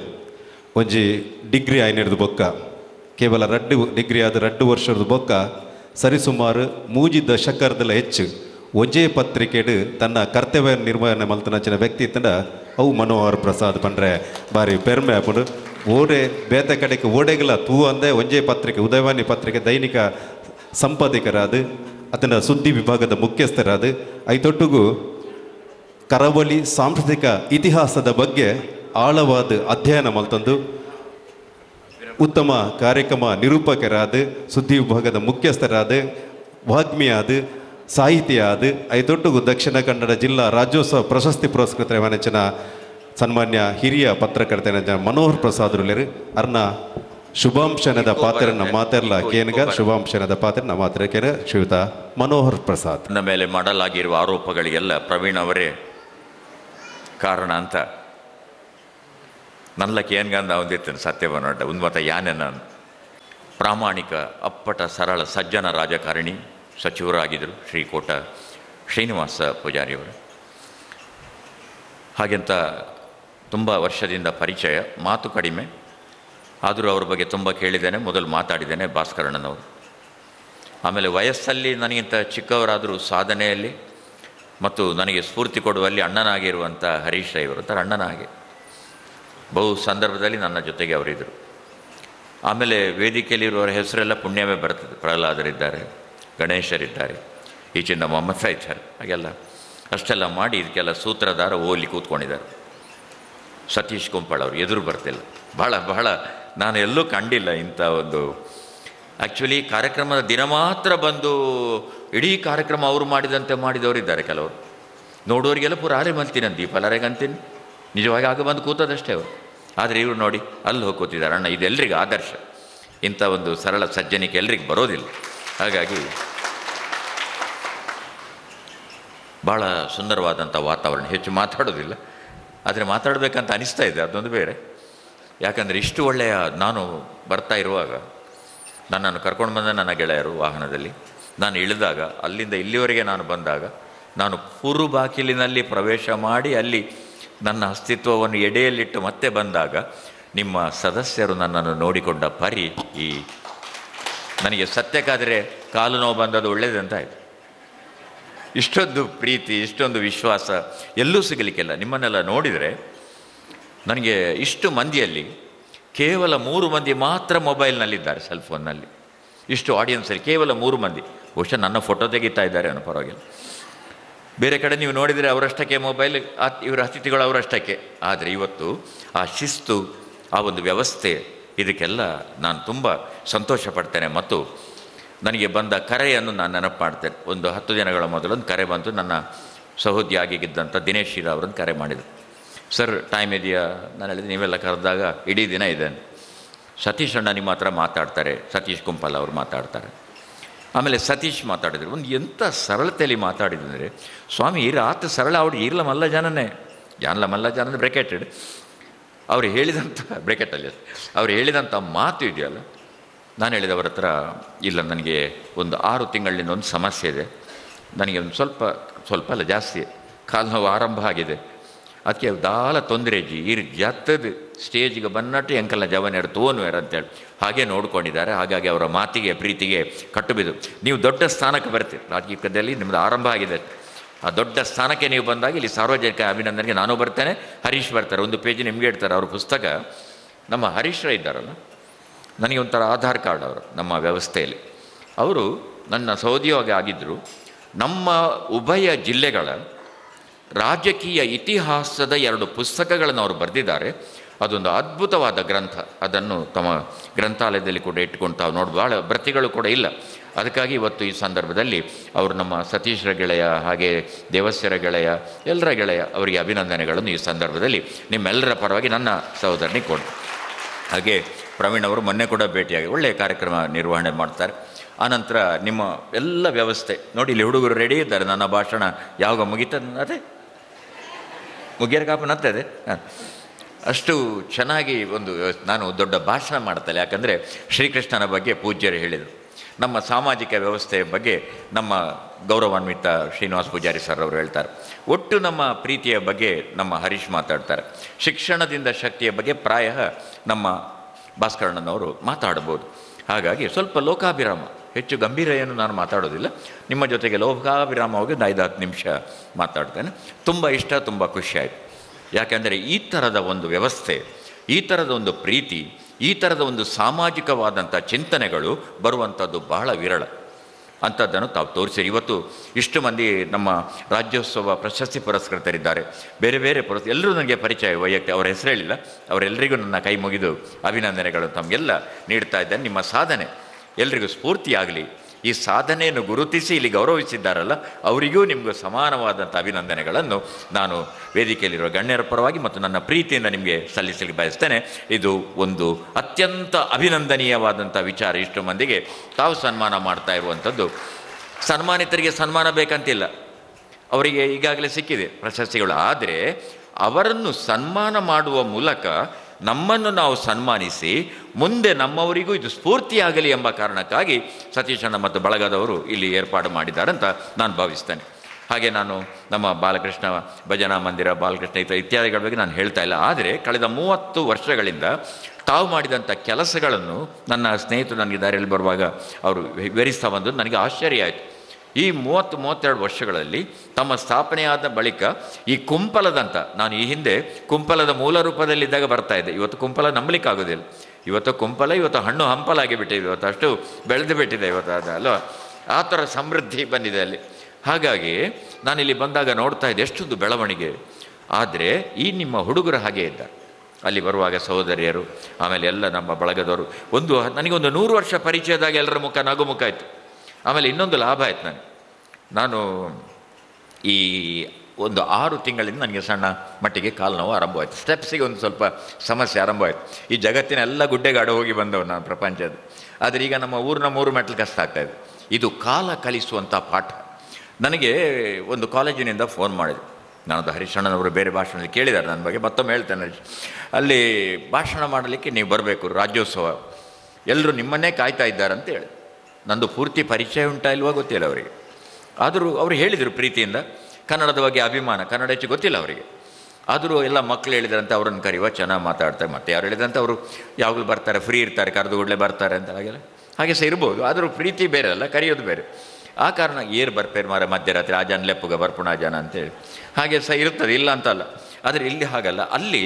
ಒಂಜಿ ಡಿಗ್ರಿ ಆಯ್ನಿಡ್ದು ಬೊಕ್ಕ, ಕೇವಲ ರಡ್ಡು ಡಿಗ್ರಿ ಆದ ರಡ್ಡು ವರ್ಷದ ಬೊಕ್ಕ, ಸರಿಸುಮಾರು ಮೂಜಿ ದಶಕರ್ದಲ ಹೆಚ್ಚು ಒಂಜೇ ಪತ್ರಿಕೆಡು ತನ್ನ ಕರ್ತವ್ಯ ನಿರ್ವಹಣೆ ಮಲ್ತನಂಚಿನ ವ್ಯಕ್ತಿ ತಂಡ ಅವು ಮನೋಹರ್ ಪ್ರಸಾದ್ ಪಂಡ್ರೆ. ಬಾರಿ ಪೆರ್ಮೆ ಆಪುಡು. ಓಡೆ, ಬೇತೆ ಕಡೆಗೆ ಓಡೆಗಿಲ್ಲ ತೂ ಅಂದೆ ಒಂಜೆ ಪತ್ರಿಕೆ, ಉದಯವಾಣಿ ಪತ್ರಿಕೆ, ದೈನಿಕ ಸಂಪಾದಕರಾದ ಅದನ್ನು ಸುದ್ದಿ ವಿಭಾಗದ ಮುಖ್ಯಸ್ಥರಾದ ಐತೊಟ್ಟಿಗೂ ಕರಾವಳಿ ಸಾಂಸ್ಕೃತಿಕ ಇತಿಹಾಸದ ಬಗ್ಗೆ ಆಳವಾದ ಅಧ್ಯಯನ ಮಲ್ತಂದು ಉತ್ತಮ ಕಾರ್ಯಕ್ರಮ ನಿರೂಪಕರಾದ, ಸುದ್ದಿ ವಿಭಾಗದ ಮುಖ್ಯಸ್ಥರಾದ, ವಾಗ್ಮಿಯಾದ, ಸಾಹಿತಿಯಾದ ಐತೊಟ್ಟಿಗೂ ದಕ್ಷಿಣ ಕನ್ನಡ ಜಿಲ್ಲಾ ರಾಜ್ಯೋತ್ಸವ ಪ್ರಶಸ್ತಿ ಪುರಸ್ಕೃತರ ವನಚನ ಸನ್ಮಾನ್ಯ ಹಿರಿಯ ಪತ್ರಕರ್ತನ ಮನೋಹರ್ ಪ್ರಸಾದ್ ರುಲೇರು ಅರ್ನ ಶುಭಾಂಶನದ ಪಾತ್ರನ ಮಾತೆರ್ಲ ಕೇನಗ ಶುಭಾಂಶನದ ಪಾತ್ರನ ಮಾತ್ರ ಕೇನ ಶ್ರೀಯುತ ಮನೋಹರ್ ಪ್ರಸಾದ್. ನನ್ನ ಮೇಲೆ ಮಾಡಲಾಗಿರುವ ಆರೋಪಗಳಿಗೆಲ್ಲ ಪ್ರವೀಣ್ ಅವರೇ ಕಾರಣ ಅಂತ. ನಲ್ಲಕ್ಕೆ ಏನ್ಗಂದ ಒಂದಿರ್ತೇನೆ ಒಂದು ಉನ್ಮತ ಯಾನೆ ನಾನು. ಪ್ರಾಮಾಣಿಕ ಅಪ್ಪಟ ಸರಳ ಸಜ್ಜನ ರಾಜಕಾರಣಿ ಸಚಿವರಾಗಿದ್ದರು ಶ್ರೀಕೋಟ ಶ್ರೀನಿವಾಸ ಪೂಜಾರಿಯವರು ಹಾಗೆಂತ ತುಂಬ ವರ್ಷದಿಂದ ಪರಿಚಯ ಮಾತು ಕಡಿಮೆ ಆದರೂ ಅವ್ರ ಬಗ್ಗೆ ತುಂಬ ಕೇಳಿದ್ದೇನೆ, ಮೊದಲು ಮಾತಾಡಿದ್ದೇನೆ ಭಾಸ್ಕರಣ್ಣನವರು. ಆಮೇಲೆ ವಯಸ್ಸಲ್ಲಿ ನನಗಿಂತ ಚಿಕ್ಕವರಾದರೂ ಸಾಧನೆಯಲ್ಲಿ ಮತ್ತು ನನಗೆ ಸ್ಫೂರ್ತಿ ಕೊಡುವಲ್ಲಿ ಅಣ್ಣನಾಗಿರುವಂಥ ಹರೀಶ್ ರೈ ಇವರು ಥರ ಅಣ್ಣನ ಹಾಗೆ. ಬಹು ಸಂದರ್ಭದಲ್ಲಿ ನನ್ನ ಜೊತೆಗೆ ಅವರಿದ್ದರು. ಆಮೇಲೆ ವೇದಿಕೆಯಲ್ಲಿರುವವರ ಹೆಸರೆಲ್ಲ ಪುಣ್ಯವೇ ಬರ್ತದೆ. ಪ್ರಹ್ಲಾದರಿದ್ದಾರೆ, ಗಣೇಶರಿದ್ದಾರೆ ಈಚಿನ ಮೊಹಮ್ಮದ್ ಇದ್ದಾರೆ, ಹಾಗೆಲ್ಲ. ಅಷ್ಟೆಲ್ಲ ಮಾಡಿ ಇದಕ್ಕೆಲ್ಲ ಸೂತ್ರಧಾರ ಓಲಿ ಕೂತ್ಕೊಂಡಿದ್ದಾರೆ. ಸತೀಶ್ ಕುಂಪಳ್ ಅವರು, ಎದುರು ಬರ್ತಿಲ್ಲ. ಭಾಳ ಬಹಳ ನಾನು ಎಲ್ಲೂ ಕಂಡಿಲ್ಲ ಇಂಥ ಒಂದು. ಆ್ಯಕ್ಚುಲಿ ಕಾರ್ಯಕ್ರಮದ ದಿನ ಮಾತ್ರ ಬಂದು ಇಡೀ ಕಾರ್ಯಕ್ರಮ ಅವರು ಮಾಡಿದಂತೆ ಮಾಡಿದವರಿದ್ದಾರೆ ಕೆಲವರು. ನೋಡೋರಿಗೆಲ್ಲ ಪೂರ ಆರೆ ಬಂತೀನಿ ಅಂತ ದೀಪಾಲಾರೆಗೆ ಅಂತೀನಿ. ನಿಜವಾಗಿ ಆಗ ಬಂದು ಕೂತದಷ್ಟೇ ಅವರು. ಆದರೆ ಇವರು ನೋಡಿ, ಅಲ್ಲಿ ಹೋಗಿ ಕೂತಿದ್ದಾರೆ. ಅಣ್ಣ ಇದೆಲ್ಲರಿಗೆ ಆದರ್ಶ. ಇಂಥ ಒಂದು ಸರಳ ಸಜ್ಜನಿಕೆ ಎಲ್ರಿಗೆ ಬರೋದಿಲ್ಲ. ಹಾಗಾಗಿ ಭಾಳ ಸುಂದರವಾದಂಥ ವಾತಾವರಣ. ಹೆಚ್ಚು ಮಾತಾಡೋದಿಲ್ಲ. ಆದರೆ ಮಾತಾಡಬೇಕಂತ ಅನಿಸ್ತಾ ಇದೆ, ಅದೊಂದು ಬೇರೆ. ಯಾಕಂದರೆ ಇಷ್ಟು ಒಳ್ಳೆಯ ನಾನು ಬರ್ತಾ ಇರುವಾಗ, ನನ್ನನ್ನು ಕರ್ಕೊಂಡು ಬಂದ ನನ್ನ ಗೆಳೆಯರು ವಾಹನದಲ್ಲಿ, ನಾನು ಇಳಿದಾಗ, ಅಲ್ಲಿಂದ ಇಲ್ಲಿವರೆಗೆ ನಾನು ಬಂದಾಗ, ನಾನು ಪುರು ಬಾಕಿಲಿನಲ್ಲಿ ಪ್ರವೇಶ ಮಾಡಿ ಅಲ್ಲಿ ನನ್ನ ಅಸ್ತಿತ್ವವನ್ನು ಎಡೆಯಲ್ಲಿಟ್ಟು ಮತ್ತೆ ಬಂದಾಗ, ನಿಮ್ಮ ಸದಸ್ಯರು ನನ್ನನ್ನು ನೋಡಿಕೊಂಡ ಪರಿ ಈ ನನಗೆ ಸತ್ಯಕ್ಕಾದರೆ ಕಾಲು ನೋವು ಬಂದದ್ದು ಒಳ್ಳೆಯದಂತಾಯಿತು ಇಷ್ಟೊಂದು ಪ್ರೀತಿ, ಇಷ್ಟೊಂದು ವಿಶ್ವಾಸ ಎಲ್ಲೂ ಸಿಗಲಿಕ್ಕಿಲ್ಲ. ನಿಮ್ಮನ್ನೆಲ್ಲ ನೋಡಿದರೆ ನನಗೆ ಇಷ್ಟು ಮಂದಿಯಲ್ಲಿ ಕೇವಲ ಮೂರು ಮಂದಿ ಮಾತ್ರ ಮೊಬೈಲ್ನಲ್ಲಿದ್ದಾರೆ ಸೆಲ್ ಫೋನ್ನಲ್ಲಿ ಇಷ್ಟು ಆಡಿಯನ್ಸಲ್ಲಿ ಕೇವಲ ಮೂರು ಮಂದಿ. ಬಹುಶಃ ನನ್ನ ಫೋಟೋ ತೆಗಿತಾ ಇದ್ದಾರೆ ಅನ್ನೋ ಪರವಾಗಿಲ್ಲ. ಬೇರೆ ಕಡೆ ನೀವು ನೋಡಿದರೆ ಅವರಷ್ಟಕ್ಕೆ ಮೊಬೈಲ್ ಇವರ ಅತಿಥಿಗಳು ಅವರಷ್ಟಕ್ಕೆ. ಆದರೆ ಇವತ್ತು ಆ ಶಿಸ್ತು, ಆ ಒಂದು ವ್ಯವಸ್ಥೆ, ಇದಕ್ಕೆಲ್ಲ ನಾನು ತುಂಬ ಸಂತೋಷ ಪಡ್ತೇನೆ. ಮತ್ತು ನನಗೆ ಬಂದ ಕರೆಯನ್ನು ನಾನು ನೆನಪು ಮಾಡ್ತೇನೆ ಒಂದು ಹತ್ತು ದಿನಗಳ ಮೊದಲು ಒಂದು ಕರೆ ಬಂತು. ನನ್ನ ಸಹೋದ್ಯಾಗಿಗಿದ್ದಂಥ ದಿನೇಶ್ ಶೀರಾ ಅವರನ್ನು ಕರೆ ಮಾಡಿದರು. ಸರ್ ಟೈಮ್ ಇದೆಯಾ? ನಾನು ಹೇಳಿದೆ ನೀವೆಲ್ಲ ಕರೆದಾಗ ಇಡೀ ದಿನ ಇದೆ ಸತೀಶ್ ಅಣ್ಣ ನಿಮ್ಮ ಹತ್ರ ಮಾತಾಡ್ತಾರೆ. ಸತೀಶ್ ಕುಂಪಲ್ ಅವರು ಮಾತಾಡ್ತಾರೆ. ಆಮೇಲೆ ಸತೀಶ್ ಮಾತಾಡಿದರು. ಒಂದು ಎಂಥ ಸರಳತೆಯಲ್ಲಿ ಮಾತಾಡಿದಂದರೆ ಸ್ವಾಮಿ ಇರ ಆತ ಸರಳ ಅವ್ರು ಇರಲ ಮಲ್ಲ ಜನನೇ. ಜಾನ್ಲ ಮಲ್ಲ ಜನ ಬ್ರೆಕೆಟೆಡ್ ಅವ್ರು ಹೇಳಿದಂಥ ಬ್ರೆಕೆಟಲ್ಲಿ ಅವ್ರು ಹೇಳಿದಂಥ ಮಾತು ಇದೆಯಲ್ಲ, ನಾನು ಹೇಳಿದ ಅವ್ರ ಹತ್ರ, ಇಲ್ಲ, ನನಗೆ ಒಂದು ಆರು ತಿಂಗಳಿಂದ ಒಂದು ಸಮಸ್ಯೆ ಇದೆ. ನನಗೆ ಒಂದು ಸ್ವಲ್ಪ ಸ್ವಲ್ಪ ಅಲ್ಲ, ಜಾಸ್ತಿ. ಕಾಲು ನೋವು ಆರಂಭ ಆಗಿದೆ. ಅದಕ್ಕೆ ದಾಲ ತೊಂದರೆ ಜಿ ಇರ್ ಜತ್ತದ. ಸ್ಟೇಜಿಗೆ ಬಂದಟ್ಟು ಎಂಕಲ್ಲ ಜವನೇರು ಅಂತ ಅಂತೇಳಿ. ಹಾಗೆ ನೋಡ್ಕೊಂಡಿದ್ದಾರೆ. ಹಾಗಾಗಿ ಅವರ ಮಾತಿಗೆ, ಪ್ರೀತಿಗೆ ಕಟ್ಟು ಬಿದ್ದು ನೀವು ದೊಡ್ಡ ಸ್ಥಾನಕ್ಕೆ ಬರ್ತೀರಿ. ರಾಜಕೀಯದಲ್ಲಿ ನಿಮ್ಮದು ಆರಂಭ ಆಗಿದೆ. ಆ ದೊಡ್ಡ ಸ್ಥಾನಕ್ಕೆ ನೀವು ಬಂದಾಗ ಇಲ್ಲಿ ಸಾರ್ವಜನಿಕ ಅಭಿನಂದನೆಗೆ ನಾನು ಬರ್ತೇನೆ. ಹರೀಶ್ ಬರ್ತಾರೆ. ಒಂದು ಪೇಜ್ ನಿಮಗೆ ಇಡ್ತಾರೆ ಅವ್ರ ಪುಸ್ತಕ. ನಮ್ಮ ಹರೀಶ್ರ ಇದ್ದಾರಲ್ಲ? ನನಗೆ ಒಂಥರ ಆಧಾರ್ ಕಾರ್ಡ್ ಅವರು ನಮ್ಮ ವ್ಯವಸ್ಥೆಯಲ್ಲಿ. ಅವರು ನನ್ನ ಸಹೋದ್ಯೋಗ ಆಗಿದ್ದರು ನಮ್ಮ ಉಭಯ ಜಿಲ್ಲೆಗಳ ರಾಜಕೀಯ ಇತಿಹಾಸದ ಎರಡು ಪುಸ್ತಕಗಳನ್ನು ಅವರು ಬರೆದಿದ್ದಾರೆ. ಅದೊಂದು ಅದ್ಭುತವಾದ ಗ್ರಂಥ. ಅದನ್ನು ತಮ್ಮ ಗ್ರಂಥಾಲಯದಲ್ಲಿ ಕೂಡ ಇಟ್ಕೊಂಡು ತಾವು ನೋಡಿ ಭಾಳ ಪ್ರತಿಗಳು ಕೂಡ ಇಲ್ಲ. ಅದಕ್ಕಾಗಿ ಇವತ್ತು ಈ ಸಂದರ್ಭದಲ್ಲಿ ಅವರು ನಮ್ಮ ಸತೀಶ್ರ ಗೆಳೆಯ ಹಾಗೆ ದೇವಸ್ಯರ ಗೆಳೆಯ, ಎಲ್ಲರ ಗೆಳೆಯ ಅವರಿಗೆ ಅಭಿನಂದನೆಗಳನ್ನು ಈ ಸಂದರ್ಭದಲ್ಲಿ ನಿಮ್ಮೆಲ್ಲರ ಪರವಾಗಿ ನನ್ನ ಸಹೋದರನಿಗೆ ಕೊಡು ಹಾಗೆ ಪ್ರವೀಣ್ ಅವರು ಮೊನ್ನೆ ಕೂಡ ಭೇಟಿಯಾಗಿ ಒಳ್ಳೆಯ ಕಾರ್ಯಕ್ರಮ ನಿರ್ವಹಣೆ ಮಾಡ್ತಾರೆ. ಆನಂತರ ನಿಮ್ಮ ಎಲ್ಲ ವ್ಯವಸ್ಥೆ ನೋಡಿ ಇಲ್ಲಿ ಹುಡುಗರು ರೆಡಿ ಇದ್ದಾರೆ. ನನ್ನ ಭಾಷಣ ಯಾವಾಗ ಮುಗಿತದೆ ಅದೇ ಮುಗಿಯರ ಕಾಪನ್ ಹತ್ತದೆ ಅಷ್ಟು ಚೆನ್ನಾಗಿ ಒಂದು, ನಾನು ದೊಡ್ಡ ಭಾಷಣ ಮಾಡ್ತೇನೆ. ಯಾಕಂದರೆ ಶ್ರೀಕೃಷ್ಣನ ಬಗ್ಗೆ ಪೂಜ್ಯರು ಹೇಳಿದರು. ನಮ್ಮ ಸಾಮಾಜಿಕ ವ್ಯವಸ್ಥೆಯ ಬಗ್ಗೆ ನಮ್ಮ ಗೌರವಾನ್ವಿತ ಶ್ರೀನಿವಾಸ್ ಪೂಜಾರಿ ಸರ್ ಅವರು ಹೇಳ್ತಾರೆ. ಒಟ್ಟು ನಮ್ಮ ಪ್ರೀತಿಯ ಬಗ್ಗೆ ನಮ್ಮ ಹರೀಶ್ ಮಾತಾಡ್ತಾರೆ. ಶಿಕ್ಷಣದಿಂದ ಶಕ್ತಿಯ ಬಗ್ಗೆ ಪ್ರಾಯ ನಮ್ಮ ಭಾಸ್ಕರಣ್ಣನವರು ಮಾತಾಡ್ಬೋದು ಹಾಗಾಗಿ ಸ್ವಲ್ಪ ಲೋಕಾಭಿರಾಮ. ಹೆಚ್ಚು ಗಂಭೀರ ಏನು ನಾನು ಮಾತಾಡೋದಿಲ್ಲ. ನಿಮ್ಮ ಜೊತೆಗೆ ಲೋಕಾಭಿರಾಮವಾಗಿ ಒಂದು ಹತ್ತು ನಿಮಿಷ ಮಾತಾಡ್ತೇನೆ. ತುಂಬ ಇಷ್ಟ, ತುಂಬ ಖುಷಿಯಾಯಿತು ಯಾಕೆಂದರೆ ಈ ಥರದ ಒಂದು ವ್ಯವಸ್ಥೆ, ಈ ಥರದ ಒಂದು ಪ್ರೀತಿ, ಈ ಥರದ ಒಂದು ಸಾಮಾಜಿಕವಾದಂಥ ಚಿಂತನೆಗಳು ಬರುವಂಥದ್ದು ಬಹಳ ವಿರಳ. ಅಂಥದ್ದನ್ನು ತಾವು ತೋರಿಸಿ. ಇವತ್ತು ಇಷ್ಟು ಮಂದಿ ನಮ್ಮ ರಾಜ್ಯೋತ್ಸವ ಪ್ರಶಸ್ತಿ ಪುರಸ್ಕೃತರಿದ್ದಾರೆ. ಬೇರೆ ಬೇರೆ ಪುರಸ್, ಎಲ್ಲರೂ ನನಗೆ ಪರಿಚಯ ವೈಯಕ್ತಿಕ ಅವರ ಹೆಸರು ಹೇಳಿಲ್ಲ. ಅವರೆಲ್ಲರಿಗೂ ನನ್ನ ಕೈ ಮುಗಿದು ಅಭಿನಂದನೆಗಳು ತಮಗೆಲ್ಲ ನೀಡ್ತಾ ಇದ್ದೇನೆ. ನಿಮ್ಮ ಸಾಧನೆ ಎಲ್ರಿಗೂ ಸ್ಫೂರ್ತಿಯಾಗಲಿ ಈ ಸಾಧನೆಯನ್ನು ಗುರುತಿಸಿ ಇಲ್ಲಿ ಗೌರವಿಸಿದ್ದಾರಲ್ಲ, ಅವರಿಗೂ ನಿಮಗೂ ಸಮಾನವಾದಂಥ ಅಭಿನಂದನೆಗಳನ್ನು ನಾನು ವೇದಿಕೆಯಲ್ಲಿರುವ ಗಣ್ಯರ ಪರವಾಗಿ ಮತ್ತು ನನ್ನ ಪ್ರೀತಿಯಿಂದ ನಿಮಗೆ ಸಲ್ಲಿಸಲಿಕ್ಕೆ ಬಯಸ್ತೇನೆ. ಇದು ಒಂದು ಅತ್ಯಂತ ಅಭಿನಂದನೀಯವಾದಂಥ ವಿಚಾರ. ಇಷ್ಟು ಮಂದಿಗೆ ತಾವು ಸನ್ಮಾನ ಮಾಡ್ತಾ ಇರುವಂಥದ್ದು ಸನ್ಮಾನಿತರಿಗೆ ಸನ್ಮಾನ ಬೇಕಂತಿಲ್ಲ. ಅವರಿಗೆ ಈಗಾಗಲೇ ಸಿಕ್ಕಿದೆ ಪ್ರಶಸ್ತಿಗಳು. ಆದರೆ ಅವರನ್ನು ಸನ್ಮಾನ ಮಾಡುವ ಮೂಲಕ ನಮ್ಮನ್ನು ನಾವು ಸನ್ಮಾನಿಸಿ ಮುಂದೆ ನಮ್ಮವರಿಗೂ ಇದು ಸ್ಫೂರ್ತಿಯಾಗಲಿ ಎಂಬ ಕಾರಣಕ್ಕಾಗಿ ಸತೀಶಣ್ಣ ಮತ್ತು ಬಳಗದವರು ಇಲ್ಲಿ ಏರ್ಪಾಡು ಮಾಡಿದ್ದಾರೆ ಅಂತ ನಾನು ಭಾವಿಸ್ತೇನೆ. ಹಾಗೆ ನಾನು ನಮ್ಮ ಬಾಲಕೃಷ್ಣ ಭಜನಾ ಮಂದಿರ, ಬಾಲಕೃಷ್ಣ ಇತರ ಇತ್ಯಾದಿಗಳ ಬಗ್ಗೆ ನಾನು ಹೇಳ್ತಾ ಇಲ್ಲ. ಆದರೆ ಕಳೆದ ಮೂವತ್ತು ವರ್ಷಗಳಿಂದ ತಾವು ಮಾಡಿದಂಥ ಕೆಲಸಗಳನ್ನು ನನ್ನ ಸ್ನೇಹಿತರು ನನಗೆ ದಾರಿಯಲ್ಲಿ ಬರುವಾಗ ಅವರು ವಿವರಿಸ್ತಾ ಬಂದು ನನಗೆ ಆಶ್ಚರ್ಯ ಆಯಿತು. ಈ ಮೂವತ್ತು, ಮೂವತ್ತೆರಡು ವರ್ಷಗಳಲ್ಲಿ ತಮ್ಮ ಸ್ಥಾಪನೆಯಾದ ಬಳಿಕ ಈ ಕುಂಪಲದಂತ, ನಾನು ಈ ಹಿಂದೆ ಕುಂಪಲದ ಮೂಲ ರೂಪದಲ್ಲಿದ್ದಾಗ ಬರ್ತಾ ಇದ್ದೆ. ಇವತ್ತು ಕುಂಪಲ ನಂಬಲಿಕ್ಕಾಗೋದಿಲ್ಲ. ಇವತ್ತು ಕುಂಪಲ, ಇವತ್ತು ಹಣ್ಣು ಹಂಪಲಾಗಿ ಬಿಟ್ಟಿದೆ ಇವತ್ತು ಅಷ್ಟು ಬೆಳೆದು ಬಿಟ್ಟಿದೆ ಇವತ್ತು ಅದು, ಅಲ್ವಾ? ಆ ಥರ ಸಮೃದ್ಧಿ ಬಂದಿದೆ ಅಲ್ಲಿ. ಹಾಗಾಗಿ ನಾನಿಲ್ಲಿ ಬಂದಾಗ ನೋಡ್ತಾ ಇದ್ದೆ ಎಷ್ಟೊಂದು ಬೆಳವಣಿಗೆ. ಆದರೆ ಈ ನಿಮ್ಮ ಹುಡುಗರು ಹಾಗೆ ಇದ್ದ ಅಲ್ಲಿ ಬರುವಾಗ ಸಹೋದರಿಯರು, ಆಮೇಲೆ ಎಲ್ಲ ನಮ್ಮ ಬಳಗದವರು. ಒಂದು ನನಗೊಂದು ನೂರು ವರ್ಷ ಪರಿಚಯದಾಗ ಎಲ್ಲರ ಮುಖ ನಗು ಮುಖ ಆಯಿತು. ಆಮೇಲೆ ಇನ್ನೊಂದು ಲಾಭ ಆಯ್ತು ನನಗೆ. ನಾನು ಈ ಒಂದು ಆರು ತಿಂಗಳಿಂದ ನನಗೆ ಸಣ್ಣ ಮಟ್ಟಿಗೆ ಕಾಲು ನೋವು ಆರಂಭವಾಯಿತು ಸ್ಟೆಪ್ಸಿಗೆ ಒಂದು ಸ್ವಲ್ಪ ಸಮಸ್ಯೆ ಆರಂಭವಾಯಿತು ಈ ಜಗತ್ತಿನ ಎಲ್ಲ ಗುಡ್ಡೆಗಾಡು ಹೋಗಿ ಬಂದವು ನಾನು ಪ್ರಪಂಚದ. ಆದರೆ ಈಗ ನಮ್ಮ ಊರಿನ ಮೂರು ಮೆಟ್ಲು ಕಷ್ಟ ಆಗ್ತಾಯಿದೆ ಇದು. ಕಾಲ ಕಲಿಸುವಂಥ ಪಾಠ. ನನಗೆ ಒಂದು ಕಾಲೇಜಿನಿಂದ ಫೋನ್ ಮಾಡಿದೆ ನಾನದು ಹರಿಶಣ್ಣನವರು ಬೇರೆ ಭಾಷಣದಲ್ಲಿ ಕೇಳಿದ್ದಾರೆ ನನ್ನ ಬಗ್ಗೆ, ಮತ್ತೊಮ್ಮೆ ಹೇಳ್ತೇನೆ ಅಲ್ಲಿ ಭಾಷಣ ಮಾಡಲಿಕ್ಕೆ ನೀವು ಬರಬೇಕು, ರಾಜ್ಯೋತ್ಸವ. ಎಲ್ಲರೂ ನಿಮ್ಮನ್ನೇ ಕಾಯ್ತಾ ಇದ್ದಾರೆ ಅಂತ ಹೇಳಿ. ನಂದು ಪೂರ್ತಿ ಪರಿಚಯ ಉಂಟಾ ಇಲ್ವಾ ಗೊತ್ತಿಲ್ಲ ಅವರಿಗೆ. ಆದರೂ ಅವರು ಹೇಳಿದರು ಪ್ರೀತಿಯಿಂದ, ಕನ್ನಡದ ಬಗ್ಗೆ ಅಭಿಮಾನ, ಕನ್ನಡ ಹೆಚ್ಚು ಗೊತ್ತಿಲ್ಲ ಅವರಿಗೆ. ಆದರೂ ಎಲ್ಲ ಮಕ್ಕಳು ಹೇಳಿದ್ರಂತೆ, ಅವರನ್ನು ಕರೆಯುವ ಚೆನ್ನಾಗಿ ಮಾತಾಡ್ತಾರೆ ಮತ್ತೆ ಯಾರು ಹೇಳಿದಂತೆ ಅವರು ಯಾವಾಗಲೂ ಬರ್ತಾರೆ ಫ್ರೀ ಇರ್ತಾರೆ, ಕರೆದು ಕೂಡಲೇ ಬರ್ತಾರೆ ಅಂತ ಹಾಗೆಲ್ಲ. ಹಾಗೆ ಸಹ ಇರ್ಬೋದು, ಆದರೂ ಪ್ರೀತಿ ಬೇರೆ ಅಲ್ಲ, ಕರೆಯೋದು ಬೇರೆ. ಆ ಕಾರಣ ಏರ್ ಬರ್ಪೇರು ಮಾರ ಮಧ್ಯರಾತ್ರಿ, ಆ ಜನ ಲೆಪ್ಪುಗ ಬರ್ಪುಣ ಜನ ಅಂತೇಳಿ. ಹಾಗೆ ಸಹ ಇರ್ತದೆ ಇಲ್ಲ ಅಂತಲ್ಲ. ಆದರೆ ಇಲ್ಲಿ ಹಾಗಲ್ಲ, ಅಲ್ಲಿ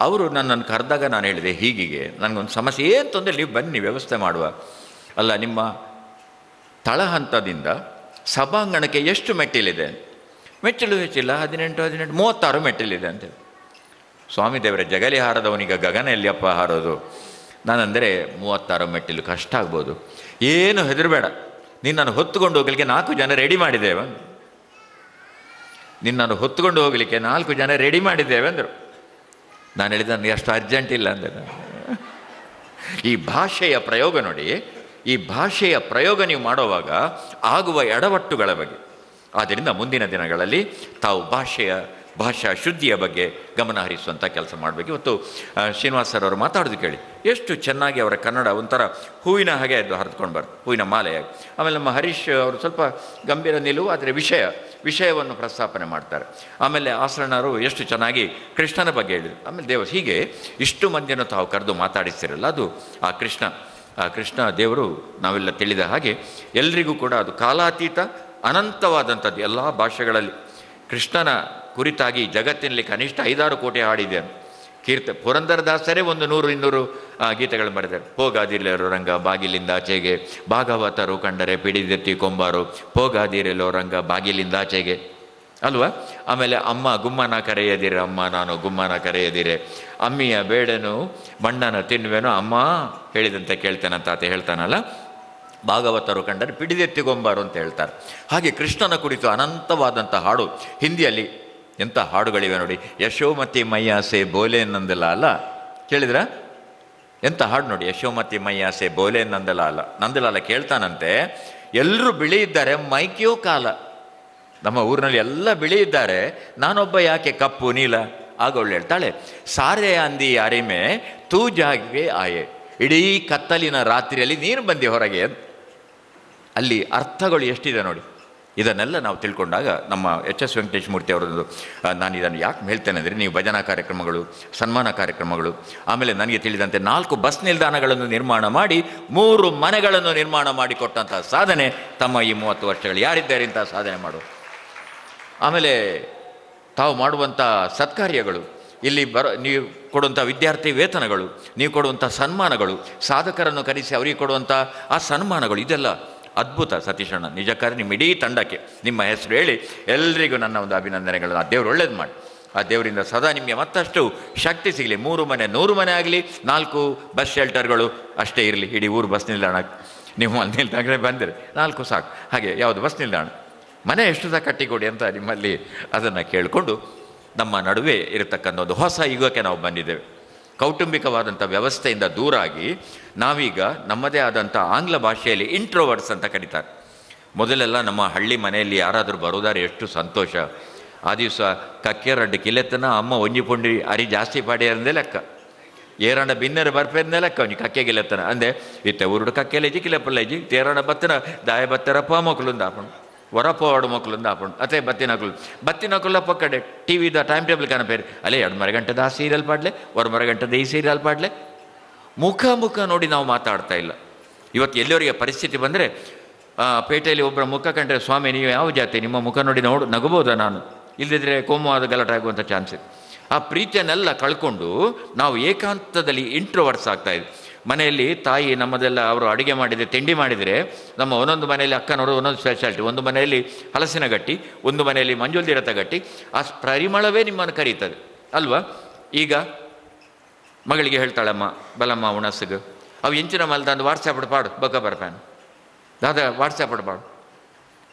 ಅವರು ನನ್ನನ್ನು ಕರೆದಾಗ ನಾನು ಹೇಳಿದೆ, ಹೀಗಿಗೆ, ನನಗೊಂದು ಸಮಸ್ಯೆ ಏನು ತೊಂದರೆ ನೀವು ಬನ್ನಿ, ವ್ಯವಸ್ಥೆ ಮಾಡುವ. ಅಲ್ಲ, ನಿಮ್ಮ ತಳಹಂತದಿಂದ ಸಭಾಂಗಣಕ್ಕೆ ಎಷ್ಟು ಮೆಟ್ಟಿಲಿದೆ? ಮೆಟ್ಟಿಲು ಹೆಚ್ಚಿಲ್ಲ, ಹದಿನೆಂಟು ಹದಿನೆಂಟು, ಮೂವತ್ತಾರು ಮೆಟ್ಟಿಲಿದೆ ಅಂತೇಳಿ ಸ್ವಾಮಿ ದೇವರ ಜಗಲಿ ಹಾರದವನಿಗೆ ಗಗನ ಎಲ್ಲಿಯಪ್ಪ ಹಾರೋದು? ನಾನಂದರೆ ಮೂವತ್ತಾರು ಮೆಟ್ಟಿಲು ಕಷ್ಟ ಆಗ್ಬೋದು. ಏನು ಹೆದರಬೇಡ. ನಿನ್ನನ್ನು ಹೊತ್ತುಕೊಂಡು ಹೋಗಲಿಕ್ಕೆ ನಾಲ್ಕು ಜನ ರೆಡಿ ಮಾಡಿದ್ದೇವೆ ನಿನ್ನನ್ನು ಹೊತ್ತುಕೊಂಡು ಹೋಗಲಿಕ್ಕೆ ನಾಲ್ಕು ಜನ ರೆಡಿ ಮಾಡಿದ್ದೇವೆ ಅಂದರು. ನಾನು ಹೇಳಿದ ನನಗೆ ಅಷ್ಟು ಅರ್ಜೆಂಟ್ ಇಲ್ಲ ಅಂದೆ ಈ ಭಾಷೆಯ ಪ್ರಯೋಗ ನೋಡಿ. ಈ ಭಾಷೆಯ ಪ್ರಯೋಗ ನೀವು ಮಾಡುವಾಗ ಆಗುವ ಎಡವಟ್ಟುಗಳ ಬಗ್ಗೆ. ಆದ್ದರಿಂದ ಮುಂದಿನ ದಿನಗಳಲ್ಲಿ ತಾವು ಭಾಷೆಯ, ಭಾಷಾ ಶುದ್ಧಿಯ ಬಗ್ಗೆ ಗಮನ ಹರಿಸುವಂಥ ಕೆಲಸ ಮಾಡಬೇಕು. ಇವತ್ತು ಶ್ರೀನಿವಾಸ್ ಸರ್ ಅವರು ಮಾತಾಡೋದು ಕೇಳಿ. ಎಷ್ಟು ಚೆನ್ನಾಗಿ ಅವರ ಕನ್ನಡ ಒಂಥರ ಹೂವಿನ ಹಾಗೆ ಅದು ಹರಿದುಕೊಂಡು ಬರ್ತದೆ ಹೂವಿನ ಮಾಲೆಯಾಗಿ. ಆಮೇಲೆ ನಮ್ಮ ಹರೀಶ್ ಅವರು ಸ್ವಲ್ಪ ಗಂಭೀರ ನಿಲುವು, ಆದರೆ ವಿಷಯ, ವಿಷಯವನ್ನು ಪ್ರಸ್ತಾಪನೆ ಮಾಡ್ತಾರೆ. ಆಮೇಲೆ ಆಸರಣರು ಎಷ್ಟು ಚೆನ್ನಾಗಿ ಕೃಷ್ಣನ ಬಗ್ಗೆ ಹೇಳಿದರು. ಆಮೇಲೆ ದೇವ ಹೀಗೆ ಇಷ್ಟು ಮಂದಿಯನ್ನು ತಾವು ಕರೆದು ಮಾತಾಡಿಸ್ತಿರಲ್ಲ, ಅದು ಆ ಕೃಷ್ಣ ಆ ಕೃಷ್ಣ ದೇವರು ನಾವೆಲ್ಲ ತಿಳಿದ ಹಾಗೆ ಎಲ್ರಿಗೂ ಕೂಡ ಅದು ಕಾಲಾತೀತ ಅನಂತವಾದಂಥದ್ದು ಎಲ್ಲ ಭಾಷೆಗಳಲ್ಲಿ. ಕೃಷ್ಣನ ಕುರಿತಾಗಿ ಜಗತ್ತಿನಲ್ಲಿ ಕನಿಷ್ಠ ಐದಾರು ಕೋಟಿ ಹಾಡಿದೆ. ಕೀರ್ತ, ಪುರಂದರದಾಸರೇ ಒಂದು ನೂರು ಇನ್ನೂರು ಗೀತೆಗಳು ಬರೆದರು. ಹೋಗಾದಿರಲೋ ರಂಗ ಬಾಗಿಲಿಂದ ಆಚೆಗೆ, ಭಾಗವತರು ಕಂಡರೆ ಪಿಡಿದೆತ್ತಿ ಕೊಂಬಾರು. ಹೋಗಾದಿರಲೋ ರಂಗ ಬಾಗಿಲಿಂದ ಆಚೆಗೆ ಅಲ್ವಾ? ಆಮೇಲೆ ಅಮ್ಮ, ಗುಮ್ಮನ ಕರೆಯದಿರ ಅಮ್ಮ, ನಾನು ಗುಮ್ಮನ ಕರೆಯದಿರೆ. ಅಮ್ಮಿಯ ಬೇಡನು, ಮಣ್ಣನ ತಿನ್ನುವೆನು, ಅಮ್ಮ ಹೇಳಿದಂತೆ ಕೇಳ್ತೇನಂತ ಆತ ಹೇಳ್ತಾನಲ್ಲ? ಭಾಗವತರು ಕಂಡರೆ ಪಿಡಿದೆತ್ತಿಗೊಂಬಾರು ಅಂತ ಹೇಳ್ತಾರೆ. ಹಾಗೆ ಕೃಷ್ಣನ ಕುರಿತು ಅನಂತವಾದಂಥ ಹಾಡು, ಹಿಂದಿಯಲ್ಲಿ ಎಂಥ ಹಾಡುಗಳಿವೆ ನೋಡಿ. ಯಶೋಮತಿ ಮೈಯಾಸೆ ಬೋಲೆ ನಂದಲ ಅಲ್ಲ? ಕೇಳಿದ್ರ? ಎಂಥ ಹಾಡು ನೋಡಿ, ಯಶೋಮತಿ ಮೈಯಾಸೆ ಬೋಲೆ ನಂದಲ ಅಲ್ಲ? ನಂದಲಾಲ ಕೇಳ್ತಾನಂತೆ. ಎಲ್ಲರೂ ಬಿಳಿ ಇದ್ದಾರೆ, ಮೈಕ್ಯೋ ಕಾಲ. ನಮ್ಮ ಊರಿನಲ್ಲಿ ಎಲ್ಲ ಬಿಳಿ ಇದ್ದಾರೆ. ನಾನೊಬ್ಬ ಯಾಕೆ ಕಪ್ಪು, ನೀಲ? ಆಗ ಒಳ್ಳೆ ಹೇಳ್ತಾಳೆ, ಸಾರೆ ಅಂದಿ ಅರಿಮೆ, ತೂ ಜಾಗೆ ಆಯೆ. ಇಡೀ ಕತ್ತಲಿನ ರಾತ್ರಿಯಲ್ಲಿ ನೀನು ಬಂದಿ ಹೊರಗೆ. ಅಲ್ಲಿ ಅರ್ಥಗಳು ಎಷ್ಟಿದೆ ನೋಡಿ. ಇದನ್ನೆಲ್ಲ ನಾವು ತಿಳ್ಕೊಂಡಾಗ ನಮ್ಮ ಎಚ್ ಎಸ್ ವೆಂಕಟೇಶ್ ಮೂರ್ತಿ ಅವರದ್ದು ನಾನು ಇದನ್ನು ಯಾಕೆ ಹೇಳ್ತೇನೆ ಅಂದರೆ, ನೀವು ಭಜನಾ ಕಾರ್ಯಕ್ರಮಗಳು, ಸನ್ಮಾನ ಕಾರ್ಯಕ್ರಮಗಳು, ಆಮೇಲೆ ನನಗೆ ತಿಳಿದಂತೆ ನಾಲ್ಕು ಬಸ್ ನಿಲ್ದಾಣಗಳನ್ನು ನಿರ್ಮಾಣ ಮಾಡಿ, ಮೂರು ಮನೆಗಳನ್ನು ನಿರ್ಮಾಣ ಮಾಡಿಕೊಟ್ಟಂತಹ ಸಾಧನೆ, ತಮ್ಮ ಈ ಮೂವತ್ತು ವರ್ಷಗಳು ಯಾರಿದ್ದಾರೆ ಇಂತಹ ಸಾಧನೆ ಮಾಡು. ಆಮೇಲೆ ತಾವು ಮಾಡುವಂಥ ಸತ್ಕಾರ್ಯಗಳು, ಇಲ್ಲಿ ಬರ, ನೀವು ಕೊಡುವಂಥ ವಿದ್ಯಾರ್ಥಿ ವೇತನಗಳು, ನೀವು ಕೊಡುವಂಥ ಸನ್ಮಾನಗಳು, ಸಾಧಕರನ್ನು ಕರೆಸಿ ಅವರಿಗೆ ಕೊಡುವಂಥ ಆ ಸನ್ಮಾನಗಳು, ಇದೆಲ್ಲ ಅದ್ಭುತ ಸತೀಶಣ್ಣ ನಿಜಕ್ಕಾದ್ರೆ ನಿಮ್ಮ ಇಡೀ ತಂಡಕ್ಕೆ ನಿಮ್ಮ ಹೆಸರು ಹೇಳಿ ಎಲ್ಲರಿಗೂ ನನ್ನ ಒಂದು ಅಭಿನಂದನೆಗಳು ಆ ದೇವರು ಒಳ್ಳೇದು ಮಾಡಿ. ಆ ದೇವರಿಂದ ಸದಾ ನಿಮಗೆ ಮತ್ತಷ್ಟು ಶಕ್ತಿ ಸಿಗಲಿ, ಮೂರು ಮನೆ, ನೂರು ಮನೆ ಆಗಲಿ, ನಾಲ್ಕು ಬಸ್ ಶೆಲ್ಟರ್ಗಳು ಅಷ್ಟೇ ಇರಲಿ, ಇಡೀ ಊರು ಬಸ್ ನಿಲ್ದಾಣ, ನೀವು ಅಲ್ಲಿ ನಿಲ್ದಾಣ ಬಂದಿರಿ, ನಾಲ್ಕು ಸಾಕು, ಹಾಗೆ ಯಾವುದು ಬಸ್ ನಿಲ್ದಾಣ? ಮನೆ ಎಷ್ಟು ಸಹ ಕಟ್ಟಿಕೊಡಿ ಅಂತ ನಿಮ್ಮಲ್ಲಿ ಅದನ್ನು ಕೇಳಿಕೊಂಡು ನಮ್ಮ ನಡುವೆ ಇರತಕ್ಕಂಥ ಒಂದು ಹೊಸ ಯುಗಕ್ಕೆ ನಾವು ಬಂದಿದ್ದೇವೆ. ಕೌಟುಂಬಿಕವಾದಂಥ ವ್ಯವಸ್ಥೆಯಿಂದ ದೂರಾಗಿ ನಾವೀಗ ನಮ್ಮದೇ ಆದಂಥ ಆಂಗ್ಲ ಭಾಷೆಯಲ್ಲಿ ಇಂಟ್ರೋವರ್ಡ್ಸ್ ಅಂತ ಕರೀತಾರೆ. ಮೊದಲೆಲ್ಲ ನಮ್ಮ ಹಳ್ಳಿ ಮನೆಯಲ್ಲಿ ಯಾರಾದರೂ ಬರೋದಾರೆ ಎಷ್ಟು ಸಂತೋಷ. ಆ ದಿವಸ ಕಕ್ಕೆರಡ್ಡು ಕಿಲೆತನ, ಅಮ್ಮ ಒಂಜಿ ಪುಂಡಿ, ಅರಿ ಜಾಸ್ತಿ ಪಾಡಿ ಅಂದೇ ಲೆಕ್ಕ. ಏರಣ್ಣ ಬಿನ್ನರ ಬರ್ಪೇರ್ನೇ ಲೆಕ್ಕ, ಅವನಿಗೆ ಕಕ್ಕೆ ಗಿಲೆತ್ತನ ಅಂದೆ, ಇತ್ತೆ ಉರುಡು ಕಕ್ಕೆಲೆಜಿ, ಕಿಲೆಪಲ್ಲೆಜಿ ತೇರಣ್ಣ ಬತ್ತನ ದಾಯ ಬತ್ತರಪ್ಪ ಮಕ್ಕಳುಂದ ಆಪಣ್ ಹೊರಪೋವಾಡು ಮಕ್ಕಳಿಂದ ಹಾಕೊಂಡು. ಅತೆ ಬತ್ತಿನಕಲು ಬತ್ತಿನಕುಲ್ಲ ಪಕ್ಕಡೆ ಟಿ ವಿದ ಟೈಮ್ ಟೇಬಲ್ ಕನಪೇರಿ ಅಲ್ಲೇ ಎರಡು ಮರ ಗಂಟೆದ ಆ ಸೀರಿಯಲ್ ಪಾಡಲೆ ಒಂದು ಮರ ಗಂಟೆದ ಈ ಸೀರಿಯಲ್ ಪಾಡ್ಲೆ. ಮುಖ ಮುಖ ನೋಡಿ ನಾವು ಮಾತಾಡ್ತಾ ಇಲ್ಲ. ಇವತ್ತು ಎಲ್ಲಿಯವರಿಗೆ ಪರಿಸ್ಥಿತಿ ಬಂದರೆ ಪೇಟೆಯಲ್ಲಿ ಒಬ್ಬರ ಮುಖ ಕಂಡ್ರೆ, ಸ್ವಾಮಿ, ನೀವು ಯಾವ ಜಾತಿ? ನಿಮ್ಮ ಮುಖ ನೋಡಿ ನೋಡು ನಗಬೋದಾ ನಾನು? ಇಲ್ಲದಿದ್ದರೆ ಕೋಮವಾದ ಗಲಾಟೆ ಆಗುವಂಥ ಚಾನ್ಸ್ ಇದೆ. ಆ ಪ್ರೀತಿಯನ್ನೆಲ್ಲ ಕಳ್ಕೊಂಡು ನಾವು ಏಕಾಂತದಲ್ಲಿ ಇಂಟ್ರೋವರ್ಟ್ಸ್ ಆಗ್ತಾ ಇದ್ವಿ. ಮನೆಯಲ್ಲಿ ತಾಯಿ ನಮ್ಮದೆಲ್ಲ ಅವರು ಅಡುಗೆ ಮಾಡಿದರೆ, ತಿಂಡಿ ಮಾಡಿದರೆ, ನಮ್ಮ ಒಂದೊಂದು ಮನೆಯಲ್ಲಿ ಅಕ್ಕನವರು ಒಂದೊಂದು ಸ್ಪೆಷಾಲಿಟಿ ಒಂದು ಮನೆಯಲ್ಲಿ ಹಲಸಿನ ಗಟ್ಟಿ, ಒಂದು ಮನೆಯಲ್ಲಿ ಮಂಜುಲ್ದಿರತ ಗಟ್ಟಿ, ಆ ಪರಿಮಳವೇ ನಿಮ್ಮನ್ನು ಕರೀತದೆ. ಅಲ್ವಾ? ಈಗ ಮಗಳಿಗೆ ಹೇಳ್ತಾಳಮ್ಮ ಬಲಮ್ಮ ಉಣಸಗ ಅವು ಇಂಚಿನ ಮಲ್ದಂದು ವಾಟ್ಸಾಪ್ ಪಾಡು ಬಗ್ಗ ಬರ್ಪಾನ ದಾದ ವಾಟ್ಸಾಪ್ ಪಾಡು.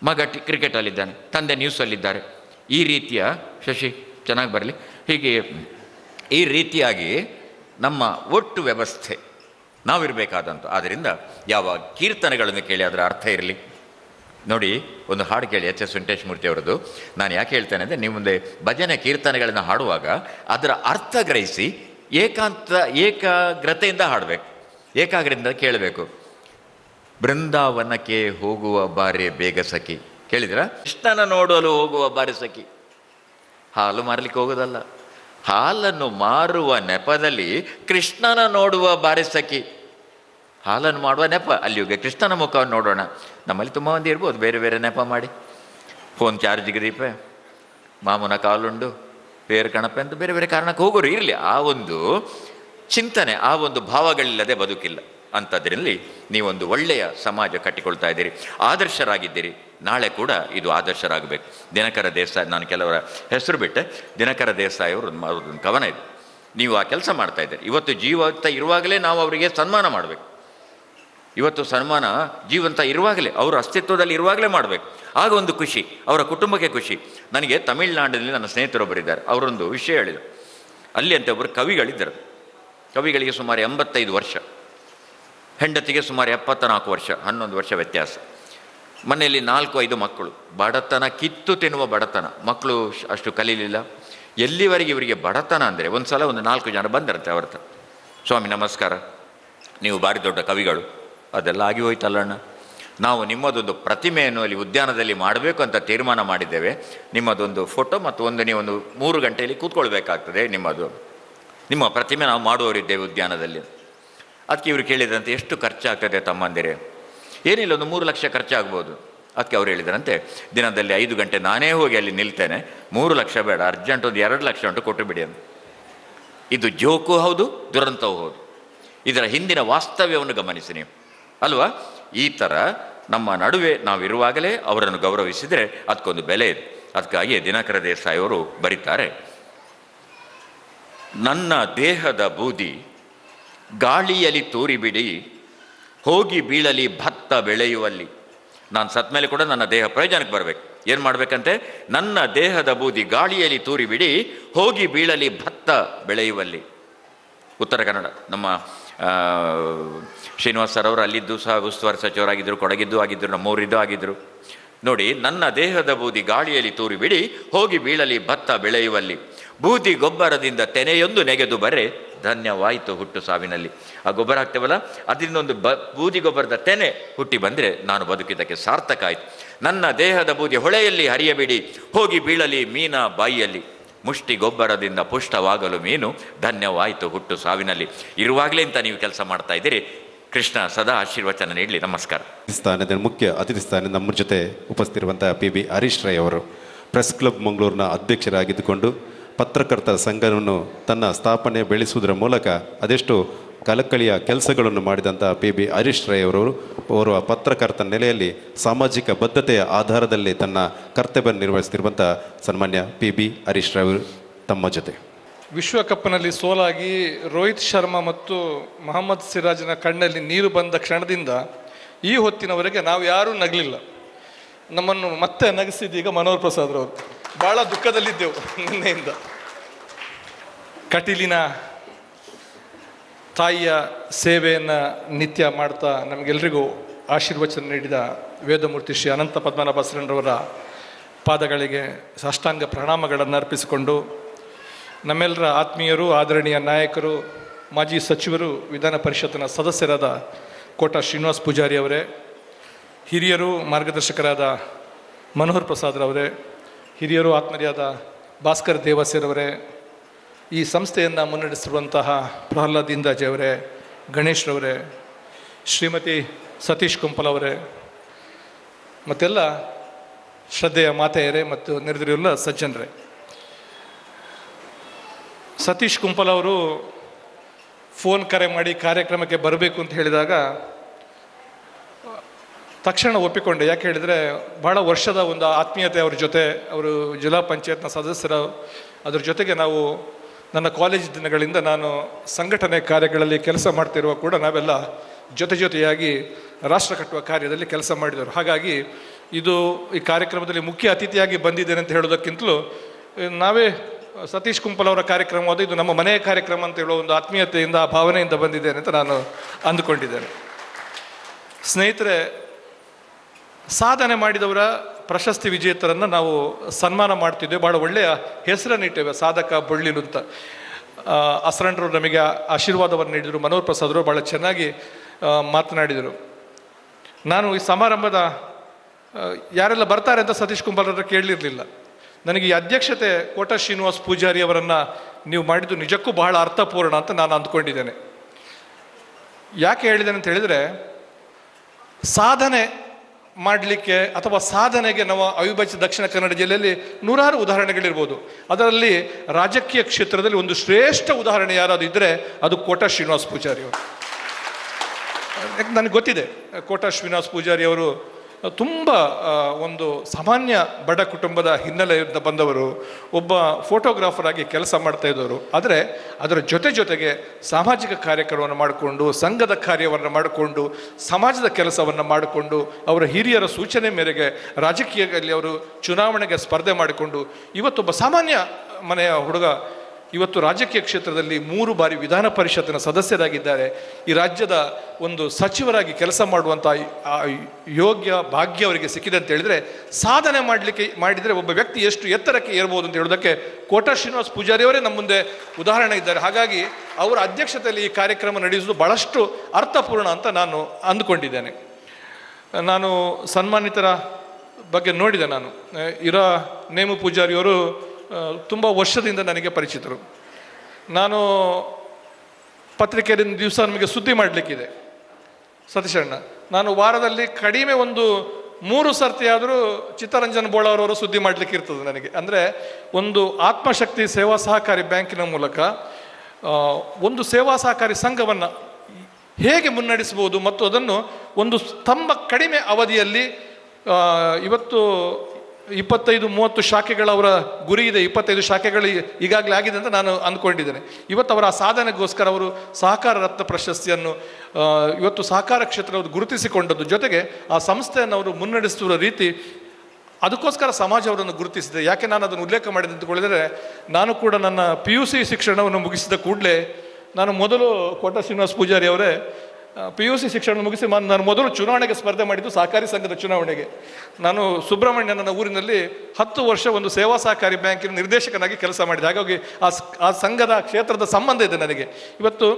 ಮಗ ಟಿ ಕ್ರಿಕೆಟಲ್ಲಿದ್ದಾನೆ ತಂದೆ ನ್ಯೂಸಲ್ಲಿದ್ದಾರೆ ಈ ರೀತಿಯ, ಶಶಿ, ಚೆನ್ನಾಗಿ ಬರಲಿ. ಹೀಗೆ ಈ ರೀತಿಯಾಗಿ ನಮ್ಮ ಒಟ್ಟು ವ್ಯವಸ್ಥೆ. ನಾವಿರಬೇಕಾದಂಥ ಆದ್ದರಿಂದ ಯಾವ ಕೀರ್ತನೆಗಳನ್ನು ಕೇಳಿ ಅದರ ಅರ್ಥ ಇರಲಿ. ನೋಡಿ, ಒಂದು ಹಾಡು ಕೇಳಿ ಎಚ್ ಎಸ್ ವೆಂಕಟೇಶ್ ಮೂರ್ತಿ ಅವರದ್ದು. ನಾನು ಯಾಕೆ ಹೇಳ್ತೇನೆ ಅಂದರೆ, ನೀವು ಮುಂದೆ ಭಜನೆ ಕೀರ್ತನೆಗಳನ್ನು ಹಾಡುವಾಗ ಅದರ ಅರ್ಥ ಗ್ರಹಿಸಿ ಏಕಾಂತ, ಏಕಾಗ್ರತೆಯಿಂದ ಹಾಡಬೇಕು. ಏಕಾಗ್ರತೆಯಿಂದ ಕೇಳಬೇಕು. ಬೃಂದಾವನಕ್ಕೆ ಹೋಗುವ ಬಾರಿ ಬೇಗ ಸಖಿ. ಕೇಳಿದ್ರ ಕೃಷ್ಣನ ನೋಡಲು ಹೋಗುವ ಬಾರಿ ಸಖಿ. ಹಾಲು ಮಾರಲಿಕ್ಕೆ ಹೋಗೋದಲ್ಲ. ಹಾಲನ್ನು ಮಾರುವ ನೆಪದಲ್ಲಿ ಕೃಷ್ಣನ ನೋಡುವ ಬಾರಿಸಕಿ. ಹಾಲನ್ನು ಮಾಡುವ ನೆಪ, ಅಲ್ಲಿಗೆ ಕೃಷ್ಣನ ಮುಖವನ್ನು ನೋಡೋಣ. ನಮ್ಮಲ್ಲಿ ತುಂಬ ಮಂದಿ ಇರ್ಬೋದು, ಬೇರೆ ಬೇರೆ ನೆಪ ಮಾಡಿ. ಫೋನ್ ಚಾರ್ಜ್ ದೀಪ, ಮಾಮೂನ ಕಾಲುಂಡು, ಬೇರೆ ಕಣಪ ಅಂತ ಬೇರೆ ಬೇರೆ ಕಾರಣಕ್ಕೆ ಹೋಗೋರು ಇರಲಿ. ಆ ಒಂದು ಚಿಂತನೆ, ಆ ಒಂದು ಭಾವಗಳಿಲ್ಲದೆ ಬದುಕಿಲ್ಲ. ಅಂಥದ್ರಲ್ಲಿ ನೀವೊಂದು ಒಳ್ಳೆಯ ಸಮಾಜ ಕಟ್ಟಿಕೊಳ್ತಾ ಇದ್ದೀರಿ. ಆದರ್ಶರಾಗಿದ್ದೀರಿ. ನಾಳೆ ಕೂಡ ಇದು ಆದರ್ಶರಾಗಬೇಕು. ದಿನಕರ ದೇಸಾಯಿ, ನಾನು ಕೆಲವರ ಹೆಸರು ಬಿಟ್ಟೆ. ದಿನಕರ ದೇಸಾಯಿ ಅವರು ಅವ್ರದ್ದೊಂದು ಕವನ ಇದೆ. ನೀವು ಆ ಕೆಲಸ ಮಾಡ್ತಾ ಇದ್ದೀರಿ. ಇವತ್ತು ಜೀವಂತ ಇರುವಾಗಲೇ ನಾವು ಅವರಿಗೆ ಸನ್ಮಾನ ಮಾಡಬೇಕು. ಇವತ್ತು ಸನ್ಮಾನ ಜೀವಂತ ಇರುವಾಗಲೇ, ಅವರ ಅಸ್ತಿತ್ವದಲ್ಲಿ ಇರುವಾಗಲೇ ಮಾಡಬೇಕು. ಆಗ ಒಂದು ಖುಷಿ, ಅವರ ಕುಟುಂಬಕ್ಕೆ ಖುಷಿ. ನನಗೆ ತಮಿಳುನಾಡಿನಲ್ಲಿ ನನ್ನ ಸ್ನೇಹಿತರೊಬ್ಬರಿದ್ದಾರೆ ಅವರೊಂದು ವಿಷಯ ಹೇಳಿದರು. ಅಲ್ಲಿ ಅಂತ ಒಬ್ಬರು ಕವಿಗಳಿದ್ದರು. ಕವಿಗಳಿಗೆ ಸುಮಾರು ಎಂಬತ್ತೈದು ವರ್ಷ. ಹೆಂಡತಿಗೆ ಸುಮಾರು ಎಪ್ಪತ್ತ ನಾಲ್ಕು ವರ್ಷ, ಹನ್ನೊಂದು ವರ್ಷ ವ್ಯತ್ಯಾಸ. ಮನೆಯಲ್ಲಿ ನಾಲ್ಕು, ಐದು ಮಕ್ಕಳು. ಬಡತನ, ಕಿತ್ತು ತಿನ್ನುವ ಬಡತನ. ಮಕ್ಕಳು ಅಷ್ಟು ಕಲೀಲಿಲ್ಲ. ಎಲ್ಲಿವರೆಗೆ ಇವರಿಗೆ ಬಡತನ ಅಂದರೆ ಒಂದು ಸಲ ಒಂದು ನಾಲ್ಕು ಜನ ಬಂದಿರುತ್ತೆ ಅವ್ರ ಸ್ವಾಮಿ, ನಮಸ್ಕಾರ. ನೀವು ಭಾರಿ ದೊಡ್ಡ ಕವಿಗಳು. ಅದೆಲ್ಲ ಆಗಿ ಹೋಯ್ತಲ್ಲಣ್ಣ ನಾವು ನಿಮ್ಮದೊಂದು ಪ್ರತಿಮೆಯನ್ನು ಅಲ್ಲಿ ಉದ್ಯಾನದಲ್ಲಿ ಮಾಡಬೇಕು ಅಂತ ತೀರ್ಮಾನ ಮಾಡಿದ್ದೇವೆ. ನಿಮ್ಮದೊಂದು ಫೋಟೋ ಮತ್ತು ಒಂದು ನೀವೊಂದು ಮೂರು ಗಂಟೆಯಲ್ಲಿ ಕೂತ್ಕೊಳ್ಬೇಕಾಗ್ತದೆ ನಿಮ್ಮದು. ನಿಮ್ಮ ಪ್ರತಿಮೆ ನಾವು ಮಾಡುವವರಿದ್ದೇವೆ ಉದ್ಯಾನದಲ್ಲಿ ಅದಕ್ಕೆ ಇವರು ಕೇಳಿದ್ರಂತೆ ಎಷ್ಟು ಖರ್ಚಾಗ್ತದೆ ತಮ್ಮಂದಿರೆ? ಏನಿಲ್ಲ, ಒಂದು ಮೂರು ಲಕ್ಷ ಖರ್ಚಾಗ್ಬೋದು. ಅದಕ್ಕೆ ಅವ್ರು ಹೇಳಿದ್ರಂತೆ, ದಿನದಲ್ಲಿ ಐದು ಗಂಟೆ ನಾನೇ ಹೋಗಿ ಅಲ್ಲಿ ನಿಲ್ತೇನೆ. ಮೂರು ಲಕ್ಷ ಬೇಡ, ಅರ್ಜೆಂಟ್ ಒಂದು ಎರಡು ಲಕ್ಷ ಉಂಟು, ಕೊಟ್ಟು ಬಿಡಿ ಅಂತ. ಇದು ಜೋಕು ಹೌದು, ದುರಂತವೂ ಹೌದು. ಇದರ ಹಿಂದಿನ ವಾಸ್ತವ್ಯವನ್ನು ಗಮನಿಸಿ ನೀವು. ಅಲ್ವಾ? ಈ ಥರ ನಮ್ಮ ನಡುವೆ ನಾವಿರುವಾಗಲೇ ಅವರನ್ನು ಗೌರವಿಸಿದರೆ ಅದಕ್ಕೊಂದು ಬೆಲೆ ಇದೆ. ಅದಕ್ಕಾಗಿ ದಿನಕರ ದೇಸಾಯಿ ಅವರು ಬರೀತಾರೆ. ನನ್ನ ದೇಹದ ಬೂದಿ ಗಾಳಿಯಲ್ಲಿ ತೂರಿಬಿಡಿ, ಹೋಗಿ ಬೀಳಲಿ ಭತ್ತ ಬೆಳೆಯುವಲ್ಲಿ. ನಾನು ಸತ್ ಮೇಲೆ ಕೂಡ ನನ್ನ ದೇಹ ಪ್ರಯೋಜನಕ್ಕೆ ಬರಬೇಕು. ಏನು ಮಾಡಬೇಕಂತೆ? ನನ್ನ ದೇಹದ ಬೂದಿ ಗಾಳಿಯಲ್ಲಿ ತೂರಿಬಿಡಿ, ಹೋಗಿ ಬೀಳಲಿ ಭತ್ತ ಬೆಳೆಯುವಲ್ಲಿ. ಉತ್ತರ ಕನ್ನಡ. ನಮ್ಮ ಶ್ರೀನಿವಾಸ್ ಸರ್ ಅವರು ಅಲ್ಲಿದ್ದು ಸಹ ಉಸ್ತುವಾರಿ ಸಚಿವರಾಗಿದ್ದರು ಕೊಡಗಿದ್ದು ಆಗಿದ್ದರು ನಮ್ಮೂರಿದ್ದು ಆಗಿದ್ದರು ನೋಡಿ, ನನ್ನ ದೇಹದ ಬೂದಿ ಗಾಳಿಯಲ್ಲಿ ತೂರಿಬಿಡಿ, ಹೋಗಿ ಬೀಳಲಿ ಭತ್ತ ಬೆಳೆಯುವಲ್ಲಿ. ಬೂದಿ ಗೊಬ್ಬರದಿಂದ ತೆನೆಯೊಂದು ನೆಗೆದು ಬರೆ, ಧನ್ಯವಾಯಿತು ಹುಟ್ಟು ಸಾವಿನಲ್ಲಿ. ಆ ಗೊಬ್ಬರ ಹಾಕ್ತೇವಲ್ಲ ಅದರಿಂದ ಒಂದು ಬ, ಬೂದಿ ಗೊಬ್ಬರದ ತೆನೆ ಹುಟ್ಟಿ ಬಂದರೆ ನಾನು ಬದುಕಿದ್ದಕ್ಕೆ ಸಾರ್ಥಕ ಆಯಿತು. ನನ್ನ ದೇಹದ ಬೂದಿ ಹೊಳೆಯಲ್ಲಿ ಹರಿಯಬಿಡಿ, ಹೋಗಿ ಬೀಳಲಿ ಮೀನ ಬಾಯಿಯಲ್ಲಿ. ಮುಷ್ಟಿ ಗೊಬ್ಬರದಿಂದ ಪುಷ್ಟವಾಗಲು ಮೀನು, ಧನ್ಯವಾಯಿತು ಹುಟ್ಟು ಸಾವಿನಲ್ಲಿ. ಇರುವಾಗಲೇ ಅಂತ ನೀವು ಕೆಲಸ ಮಾಡ್ತಾ ಇದ್ದೀರಿ. ಕೃಷ್ಣ ಸದಾ ಆಶೀರ್ವಚನ ನೀಡಲಿ. ನಮಸ್ಕಾರ. ಸ್ಥಾನದ ಮುಖ್ಯ ಅತಿಥಿ ಸ್ಥಾನ ನಮ್ಮ ಜೊತೆ ಉಪಸ್ಥಿತಿರುವಂತಹ ಪಿ ಬಿ ಹರೀಶ್ ರೈ ಅವರು. ಪ್ರೆಸ್ ಕ್ಲಬ್ ಮಂಗಳೂರಿನ ಅಧ್ಯಕ್ಷರಾಗಿದ್ದುಕೊಂಡು ಪತ್ರಕರ್ತರ ಸಂಘವನ್ನು ತನ್ನ ಸ್ಥಾಪನೆ ಬೆಳೆಸುವುದರ ಮೂಲಕ ಅದೆಷ್ಟು ಕಲಕಳಿಯ ಕೆಲಸಗಳನ್ನು ಮಾಡಿದಂಥ ಪಿ ಬಿ ಹರೀಶ್ ರೈ ಅವರು ಓರ್ವ ಪತ್ರಕರ್ತ ನೆಲೆಯಲ್ಲಿ ಸಾಮಾಜಿಕ ಬದ್ಧತೆಯ ಆಧಾರದಲ್ಲಿ ತನ್ನ ಕರ್ತವ್ಯ ನಿರ್ವಹಿಸುತ್ತಿರುವಂಥ ಸನ್ಮಾನ್ಯ ಪಿ ಬಿ ಹರೀಶ್ ರೈ ಅವರು ತಮ್ಮ ಜೊತೆ. ವಿಶ್ವಕಪ್ನಲ್ಲಿ ಸೋಲಾಗಿ ರೋಹಿತ್ ಶರ್ಮಾ ಮತ್ತು ಮೊಹಮ್ಮದ್ ಸಿರಾಜ್ನ ಕಣ್ಣಲ್ಲಿ ನೀರು ಬಂದ ಕ್ಷಣದಿಂದ ಈ ಹೊತ್ತಿನವರೆಗೆ ನಾವು ಯಾರೂ ನಗಲಿಲ್ಲ. ನಮ್ಮನ್ನು ಮತ್ತೆ ನಗಿಸಿದ್ದೀಗ ಮನೋಹರ್ ಪ್ರಸಾದ್ರವರು ಭಾಳ ದುಃಖದಲ್ಲಿದ್ದೆವು ನಿನ್ನೆಯಿಂದ. ಕಟೀಲಿನ ತಾಯಿಯ ಸೇವೆಯನ್ನು ನಿತ್ಯ ಮಾಡ್ತಾ ನಮಗೆಲ್ಲರಿಗೂ ಆಶೀರ್ವಚನ ನೀಡಿದ ವೇದಮೂರ್ತಿ ಶ್ರೀ ಅನಂತ ಪದ್ಮನಾಭ ಶರಣರವರ ಪಾದಗಳಿಗೆ ಸಾಷ್ಟಾಂಗ ಪ್ರಣಾಮಗಳನ್ನು ಅರ್ಪಿಸಿಕೊಂಡು ನಮ್ಮೆಲ್ಲರ ಆತ್ಮೀಯರು, ಆದರಣೀಯ ನಾಯಕರು, ಮಾಜಿ ಸಚಿವರು, ವಿಧಾನ ಪರಿಷತ್ತಿನ ಸದಸ್ಯರಾದ ಕೋಟ ಶ್ರೀನಿವಾಸ್ ಪೂಜಾರಿ ಅವರೇ, ಹಿರಿಯರು, ಮಾರ್ಗದರ್ಶಕರಾದ ಮನೋಹರ್ ಪ್ರಸಾದ್ರವರೇ ಹಿರಿಯರು ಆತ್ಮರಿಯಾದ ಭಾಸ್ಕರ್ ದೇವಸ್ಯರವರೇ ಈ ಸಂಸ್ಥೆಯನ್ನು ಮುನ್ನಡೆಸಿರುವಂತಹ ಪ್ರಹ್ಲಾದ್ ಇಂದಾಜಿಯವರೇ ಗಣೇಶ್ರವರೇ ಶ್ರೀಮತಿ ಸತೀಶ್ ಕುಂಪಲ್ ಅವರೇ, ಮತ್ತೆಲ್ಲ ಶ್ರದ್ಧೆಯ ಮಾತೆಯರೇ ಮತ್ತು ನೆರೆದಿರುವ ಸಜ್ಜನರೇ. ಸತೀಶ್ ಕುಂಪಲ್ ಅವರು ಫೋನ್ ಕರೆ ಮಾಡಿ ಕಾರ್ಯಕ್ರಮಕ್ಕೆ ಬರಬೇಕು ಅಂತ ಹೇಳಿದಾಗ ತಕ್ಷಣ ಒಪ್ಪಿಕೊಂಡೆ. ಯಾಕೆ ಹೇಳಿದರೆ, ಬಹಳ ವರ್ಷದ ಒಂದು ಆತ್ಮೀಯತೆ ಅವ್ರ ಜೊತೆ, ಅವರು ಜಿಲ್ಲಾ ಪಂಚಾಯತ್ನ ಸದಸ್ಯರ, ಅದ್ರ ಜೊತೆಗೆ ನಾವು ನನ್ನ ಕಾಲೇಜ್ ದಿನಗಳಿಂದ ನಾನು ಸಂಘಟನೆ ಕಾರ್ಯಗಳಲ್ಲಿ ಕೆಲಸ ಮಾಡ್ತಿರುವ ಕೂಡ ನಾವೆಲ್ಲ ಜೊತೆ ಜೊತೆಯಾಗಿ ರಾಷ್ಟ್ರ ಕಟ್ಟುವ ಕಾರ್ಯದಲ್ಲಿ ಕೆಲಸ ಮಾಡಿದರು ಹಾಗಾಗಿ ಇದು ಈ ಕಾರ್ಯಕ್ರಮದಲ್ಲಿ ಮುಖ್ಯ ಅತಿಥಿಯಾಗಿ ಬಂದಿದ್ದೇನೆ ಅಂತ ಹೇಳೋದಕ್ಕಿಂತಲೂ ನಾವೇ ಸತೀಶ್ ಕುಂಪಲ್ ಅವರ ಕಾರ್ಯಕ್ರಮವಾದ ಇದು ನಮ್ಮ ಮನೆಯ ಕಾರ್ಯಕ್ರಮ ಅಂತ ಹೇಳೋ ಒಂದು ಆತ್ಮೀಯತೆಯಿಂದ ಆ ಭಾವನೆಯಿಂದ ಬಂದಿದ್ದೇನೆ ಅಂತ ನಾನು ಅಂದುಕೊಂಡಿದ್ದೇನೆ. ಸ್ನೇಹಿತರೆ ಸಾಧನೆ ಮಾಡಿದವರ ಪ್ರಶಸ್ತಿ ವಿಜೇತರನ್ನು ನಾವು ಸನ್ಮಾನ ಮಾಡ್ತಿದ್ದೇವೆ. ಭಾಳ ಒಳ್ಳೆಯ ಹೆಸರನ್ನಿಟ್ಟೇವೆ ಸಾಧಕ ಬೊಳ್ಳಿಲು ಅಂತ. ಅಸರಣರು ನಮಗೆ ಆಶೀರ್ವಾದವನ್ನು ನೀಡಿದರು, ಮನೋಹರ್ ಪ್ರಸಾದರು ಭಾಳ ಚೆನ್ನಾಗಿ ಮಾತನಾಡಿದರು. ನಾನು ಈ ಸಮಾರಂಭದ ಯಾರೆಲ್ಲ ಬರ್ತಾರೆ ಅಂತ ಸತೀಶ್ ಕುಂಬಾರರ ಕೇಳಿರಲಿಲ್ಲ. ನನಗೆ ಈ ಅಧ್ಯಕ್ಷತೆ ಕೋಟ ಶ್ರೀನಿವಾಸ್ ಪೂಜಾರಿ ಅವರನ್ನು ನೀವು ಮಾಡಿದ್ದು ನಿಜಕ್ಕೂ ಬಹಳ ಅರ್ಥಪೂರ್ಣ ಅಂತ ನಾನು ಅಂದ್ಕೊಂಡಿದ್ದೇನೆ. ಯಾಕೆ ಹೇಳಿದ್ದೇನೆ ಅಂತ ಹೇಳಿದರೆ, ಸಾಧನೆ ಮಾಡಲಿಕ್ಕೆ ಅಥವಾ ಸಾಧನೆಗೆ ನಾವು ಅವಿಭಜಿತ ದಕ್ಷಿಣ ಕನ್ನಡ ಜಿಲ್ಲೆಯಲ್ಲಿ ನೂರಾರು ಉದಾಹರಣೆಗಳಿರ್ಬೋದು. ಅದರಲ್ಲಿ ರಾಜಕೀಯ ಕ್ಷೇತ್ರದಲ್ಲಿ ಒಂದು ಶ್ರೇಷ್ಠ ಉದಾಹರಣೆ ಯಾರಾದರೂ ಇದ್ದರೆ ಅದು ಕೋಟ ಶ್ರೀನಿವಾಸ್ ಪೂಜಾರಿ ಅವರು. ನನಗೆ ಗೊತ್ತಿದೆ. ಕೋಟ ಶ್ರೀನಿವಾಸ್ ಪೂಜಾರಿ ಅವರು ತುಂಬ ಒಂದು ಸಾಮಾನ್ಯ ಬಡ ಕುಟುಂಬದ ಹಿನ್ನೆಲೆಯಿಂದ ಬಂದವರು, ಒಬ್ಬ ಫೋಟೋಗ್ರಾಫರ್ ಆಗಿ ಕೆಲಸ ಮಾಡ್ತಾ ಇದ್ದವರು. ಆದರೆ, ಅದರ ಜೊತೆ ಜೊತೆಗೆ ಸಾಮಾಜಿಕ ಕಾರ್ಯಕ್ರಮವನ್ನು ಮಾಡಿಕೊಂಡು, ಸಂಘದ ಕಾರ್ಯವನ್ನು ಮಾಡಿಕೊಂಡು, ಸಮಾಜದ ಕೆಲಸವನ್ನು ಮಾಡಿಕೊಂಡು, ಅವರ ಹಿರಿಯರ ಸೂಚನೆ ಮೇರೆಗೆ ರಾಜಕೀಯದಲ್ಲಿ ಅವರು ಚುನಾವಣೆಗೆ ಸ್ಪರ್ಧೆ ಮಾಡಿಕೊಂಡು, ಇವತ್ತೊಬ್ಬ ಸಾಮಾನ್ಯ ಮನೆಯ ಹುಡುಗ ಇವತ್ತು ರಾಜಕೀಯ ಕ್ಷೇತ್ರದಲ್ಲಿ ಮೂರು ಬಾರಿ ವಿಧಾನ ಪರಿಷತ್ತಿನ ಸದಸ್ಯರಾಗಿದ್ದಾರೆ. ಈ ರಾಜ್ಯದ ಒಂದು ಸಚಿವರಾಗಿ ಕೆಲಸ ಮಾಡುವಂಥ ಯೋಗ್ಯ, ಭಾಗ್ಯ ಅವರಿಗೆ ಸಿಕ್ಕಿದೆ ಅಂತ ಹೇಳಿದರೆ ಸಾಧನೆ ಮಾಡಲಿಕ್ಕೆ, ಮಾಡಿದರೆ ಒಬ್ಬ ವ್ಯಕ್ತಿ ಎಷ್ಟು ಎತ್ತರಕ್ಕೆ ಏರ್ಬೋದು ಅಂತ ಹೇಳೋದಕ್ಕೆ ಕೋಟ ಶ್ರೀನಿವಾಸ್ ಪೂಜಾರಿ ಅವರೇ ನಮ್ಮ ಮುಂದೆ ಉದಾಹರಣೆ ಇದ್ದಾರೆ. ಹಾಗಾಗಿ ಅವರ ಅಧ್ಯಕ್ಷತೆಯಲ್ಲಿ ಈ ಕಾರ್ಯಕ್ರಮ ನಡೆಸುವುದು ಬಹಳಷ್ಟು ಅರ್ಥಪೂರ್ಣ ಅಂತ ನಾನು ಅಂದುಕೊಂಡಿದ್ದೇನೆ. ನಾನು ಸನ್ಮಾನಿತರ ಬಗ್ಗೆ ನೋಡಿದೆ ನಾನು. ಇರಾ ನೇಮು ಪೂಜಾರಿಯವರು ತುಂಬ ವರ್ಷದಿಂದ ನನಗೆ ಪರಿಚಿತರು. ನಾನು ಪತ್ರಿಕೆಯಲ್ಲಿ ದಿವಸ ನಮಗೆ ಸುದ್ದಿ ಮಾಡಲಿಕ್ಕಿದೆ. ಸತೀಶಣ್ಣ ನಾನು ವಾರದಲ್ಲಿ ಕಡಿಮೆ ಒಂದು ಮೂರು ಸರ್ತಿ ಆದರೂ ಚಿತ್ತರಂಜನ್ ಬೋಳವರವರು ಸುದ್ದಿ ಮಾಡಲಿಕ್ಕೆ ಇರ್ತದೆ ನನಗೆ. ಅಂದರೆ ಒಂದು ಆತ್ಮಶಕ್ತಿ ಸೇವಾ ಸಹಕಾರಿ ಬ್ಯಾಂಕಿನ ಮೂಲಕ ಒಂದು ಸೇವಾ ಸಹಕಾರಿ ಸಂಘವನ್ನು ಹೇಗೆ ಮುನ್ನಡೆಸಬಹುದು ಮತ್ತು ಅದನ್ನು ಒಂದು ತುಂಬ ಕಡಿಮೆ ಅವಧಿಯಲ್ಲಿ ಇವತ್ತು ಇಪ್ಪತ್ತೈದು, ಮೂವತ್ತು ಶಾಖೆಗಳವರ ಗುರಿ ಇದೆ. ಇಪ್ಪತ್ತೈದು ಶಾಖೆಗಳು ಈಗಾಗಲೇ ಆಗಿದೆ ಅಂತ ನಾನು ಅಂದ್ಕೊಂಡಿದ್ದೇನೆ. ಇವತ್ತು ಅವರ ಆ ಸಾಧನೆಗೋಸ್ಕರ ಅವರು ಸಹಕಾರ ರತ್ನ ಪ್ರಶಸ್ತಿಯನ್ನು ಇವತ್ತು ಸಹಕಾರ ಕ್ಷೇತ್ರ ಅವರು ಗುರುತಿಸಿಕೊಂಡದ್ದು. ಜೊತೆಗೆ ಆ ಸಂಸ್ಥೆಯನ್ನು ಅವರು ಮುನ್ನಡೆಸುವ ರೀತಿ ಅದಕ್ಕೋಸ್ಕರ ಸಮಾಜ ಅವರನ್ನು ಗುರುತಿಸಿದೆ. ಯಾಕೆ ನಾನು ಅದನ್ನು ಉಲ್ಲೇಖ ಮಾಡಿದೆ ಅಂತಕೊಳ್ಳಿದರೆ ನಾನು ಕೂಡ ನನ್ನ ಪಿ ಯು ಸಿ ಶಿಕ್ಷಣವನ್ನು ಮುಗಿಸಿದ ಕೂಡಲೇ ನಾನು ಮೊದಲು ಕೋಟ ಶ್ರೀನಿವಾಸ ಪೂಜಾರಿ ಅವರೇ ಪಿ ಯು ಸಿ ಶಿಕ್ಷಣ ಮುಗಿಸಿ ನಾನು ಮೊದಲು ಚುನಾವಣೆಗೆ ಸ್ಪರ್ಧೆ ಮಾಡಿದ್ದು ಸಹಕಾರಿ ಸಂಘದ ಚುನಾವಣೆಗೆ. ನಾನು ಸುಬ್ರಹ್ಮಣ್ಯ ನನ್ನ ಊರಿನಲ್ಲಿ ಹತ್ತು ವರ್ಷ ಒಂದು ಸೇವಾ ಸಹಕಾರಿ ಬ್ಯಾಂಕಿನ ನಿರ್ದೇಶಕನಾಗಿ ಕೆಲಸ ಮಾಡಿದೆ. ಹಾಗಾಗಿ ಆ ಆ ಸಂಘದ ಕ್ಷೇತ್ರದ ಸಂಬಂಧ ಇದೆ ನನಗೆ. ಇವತ್ತು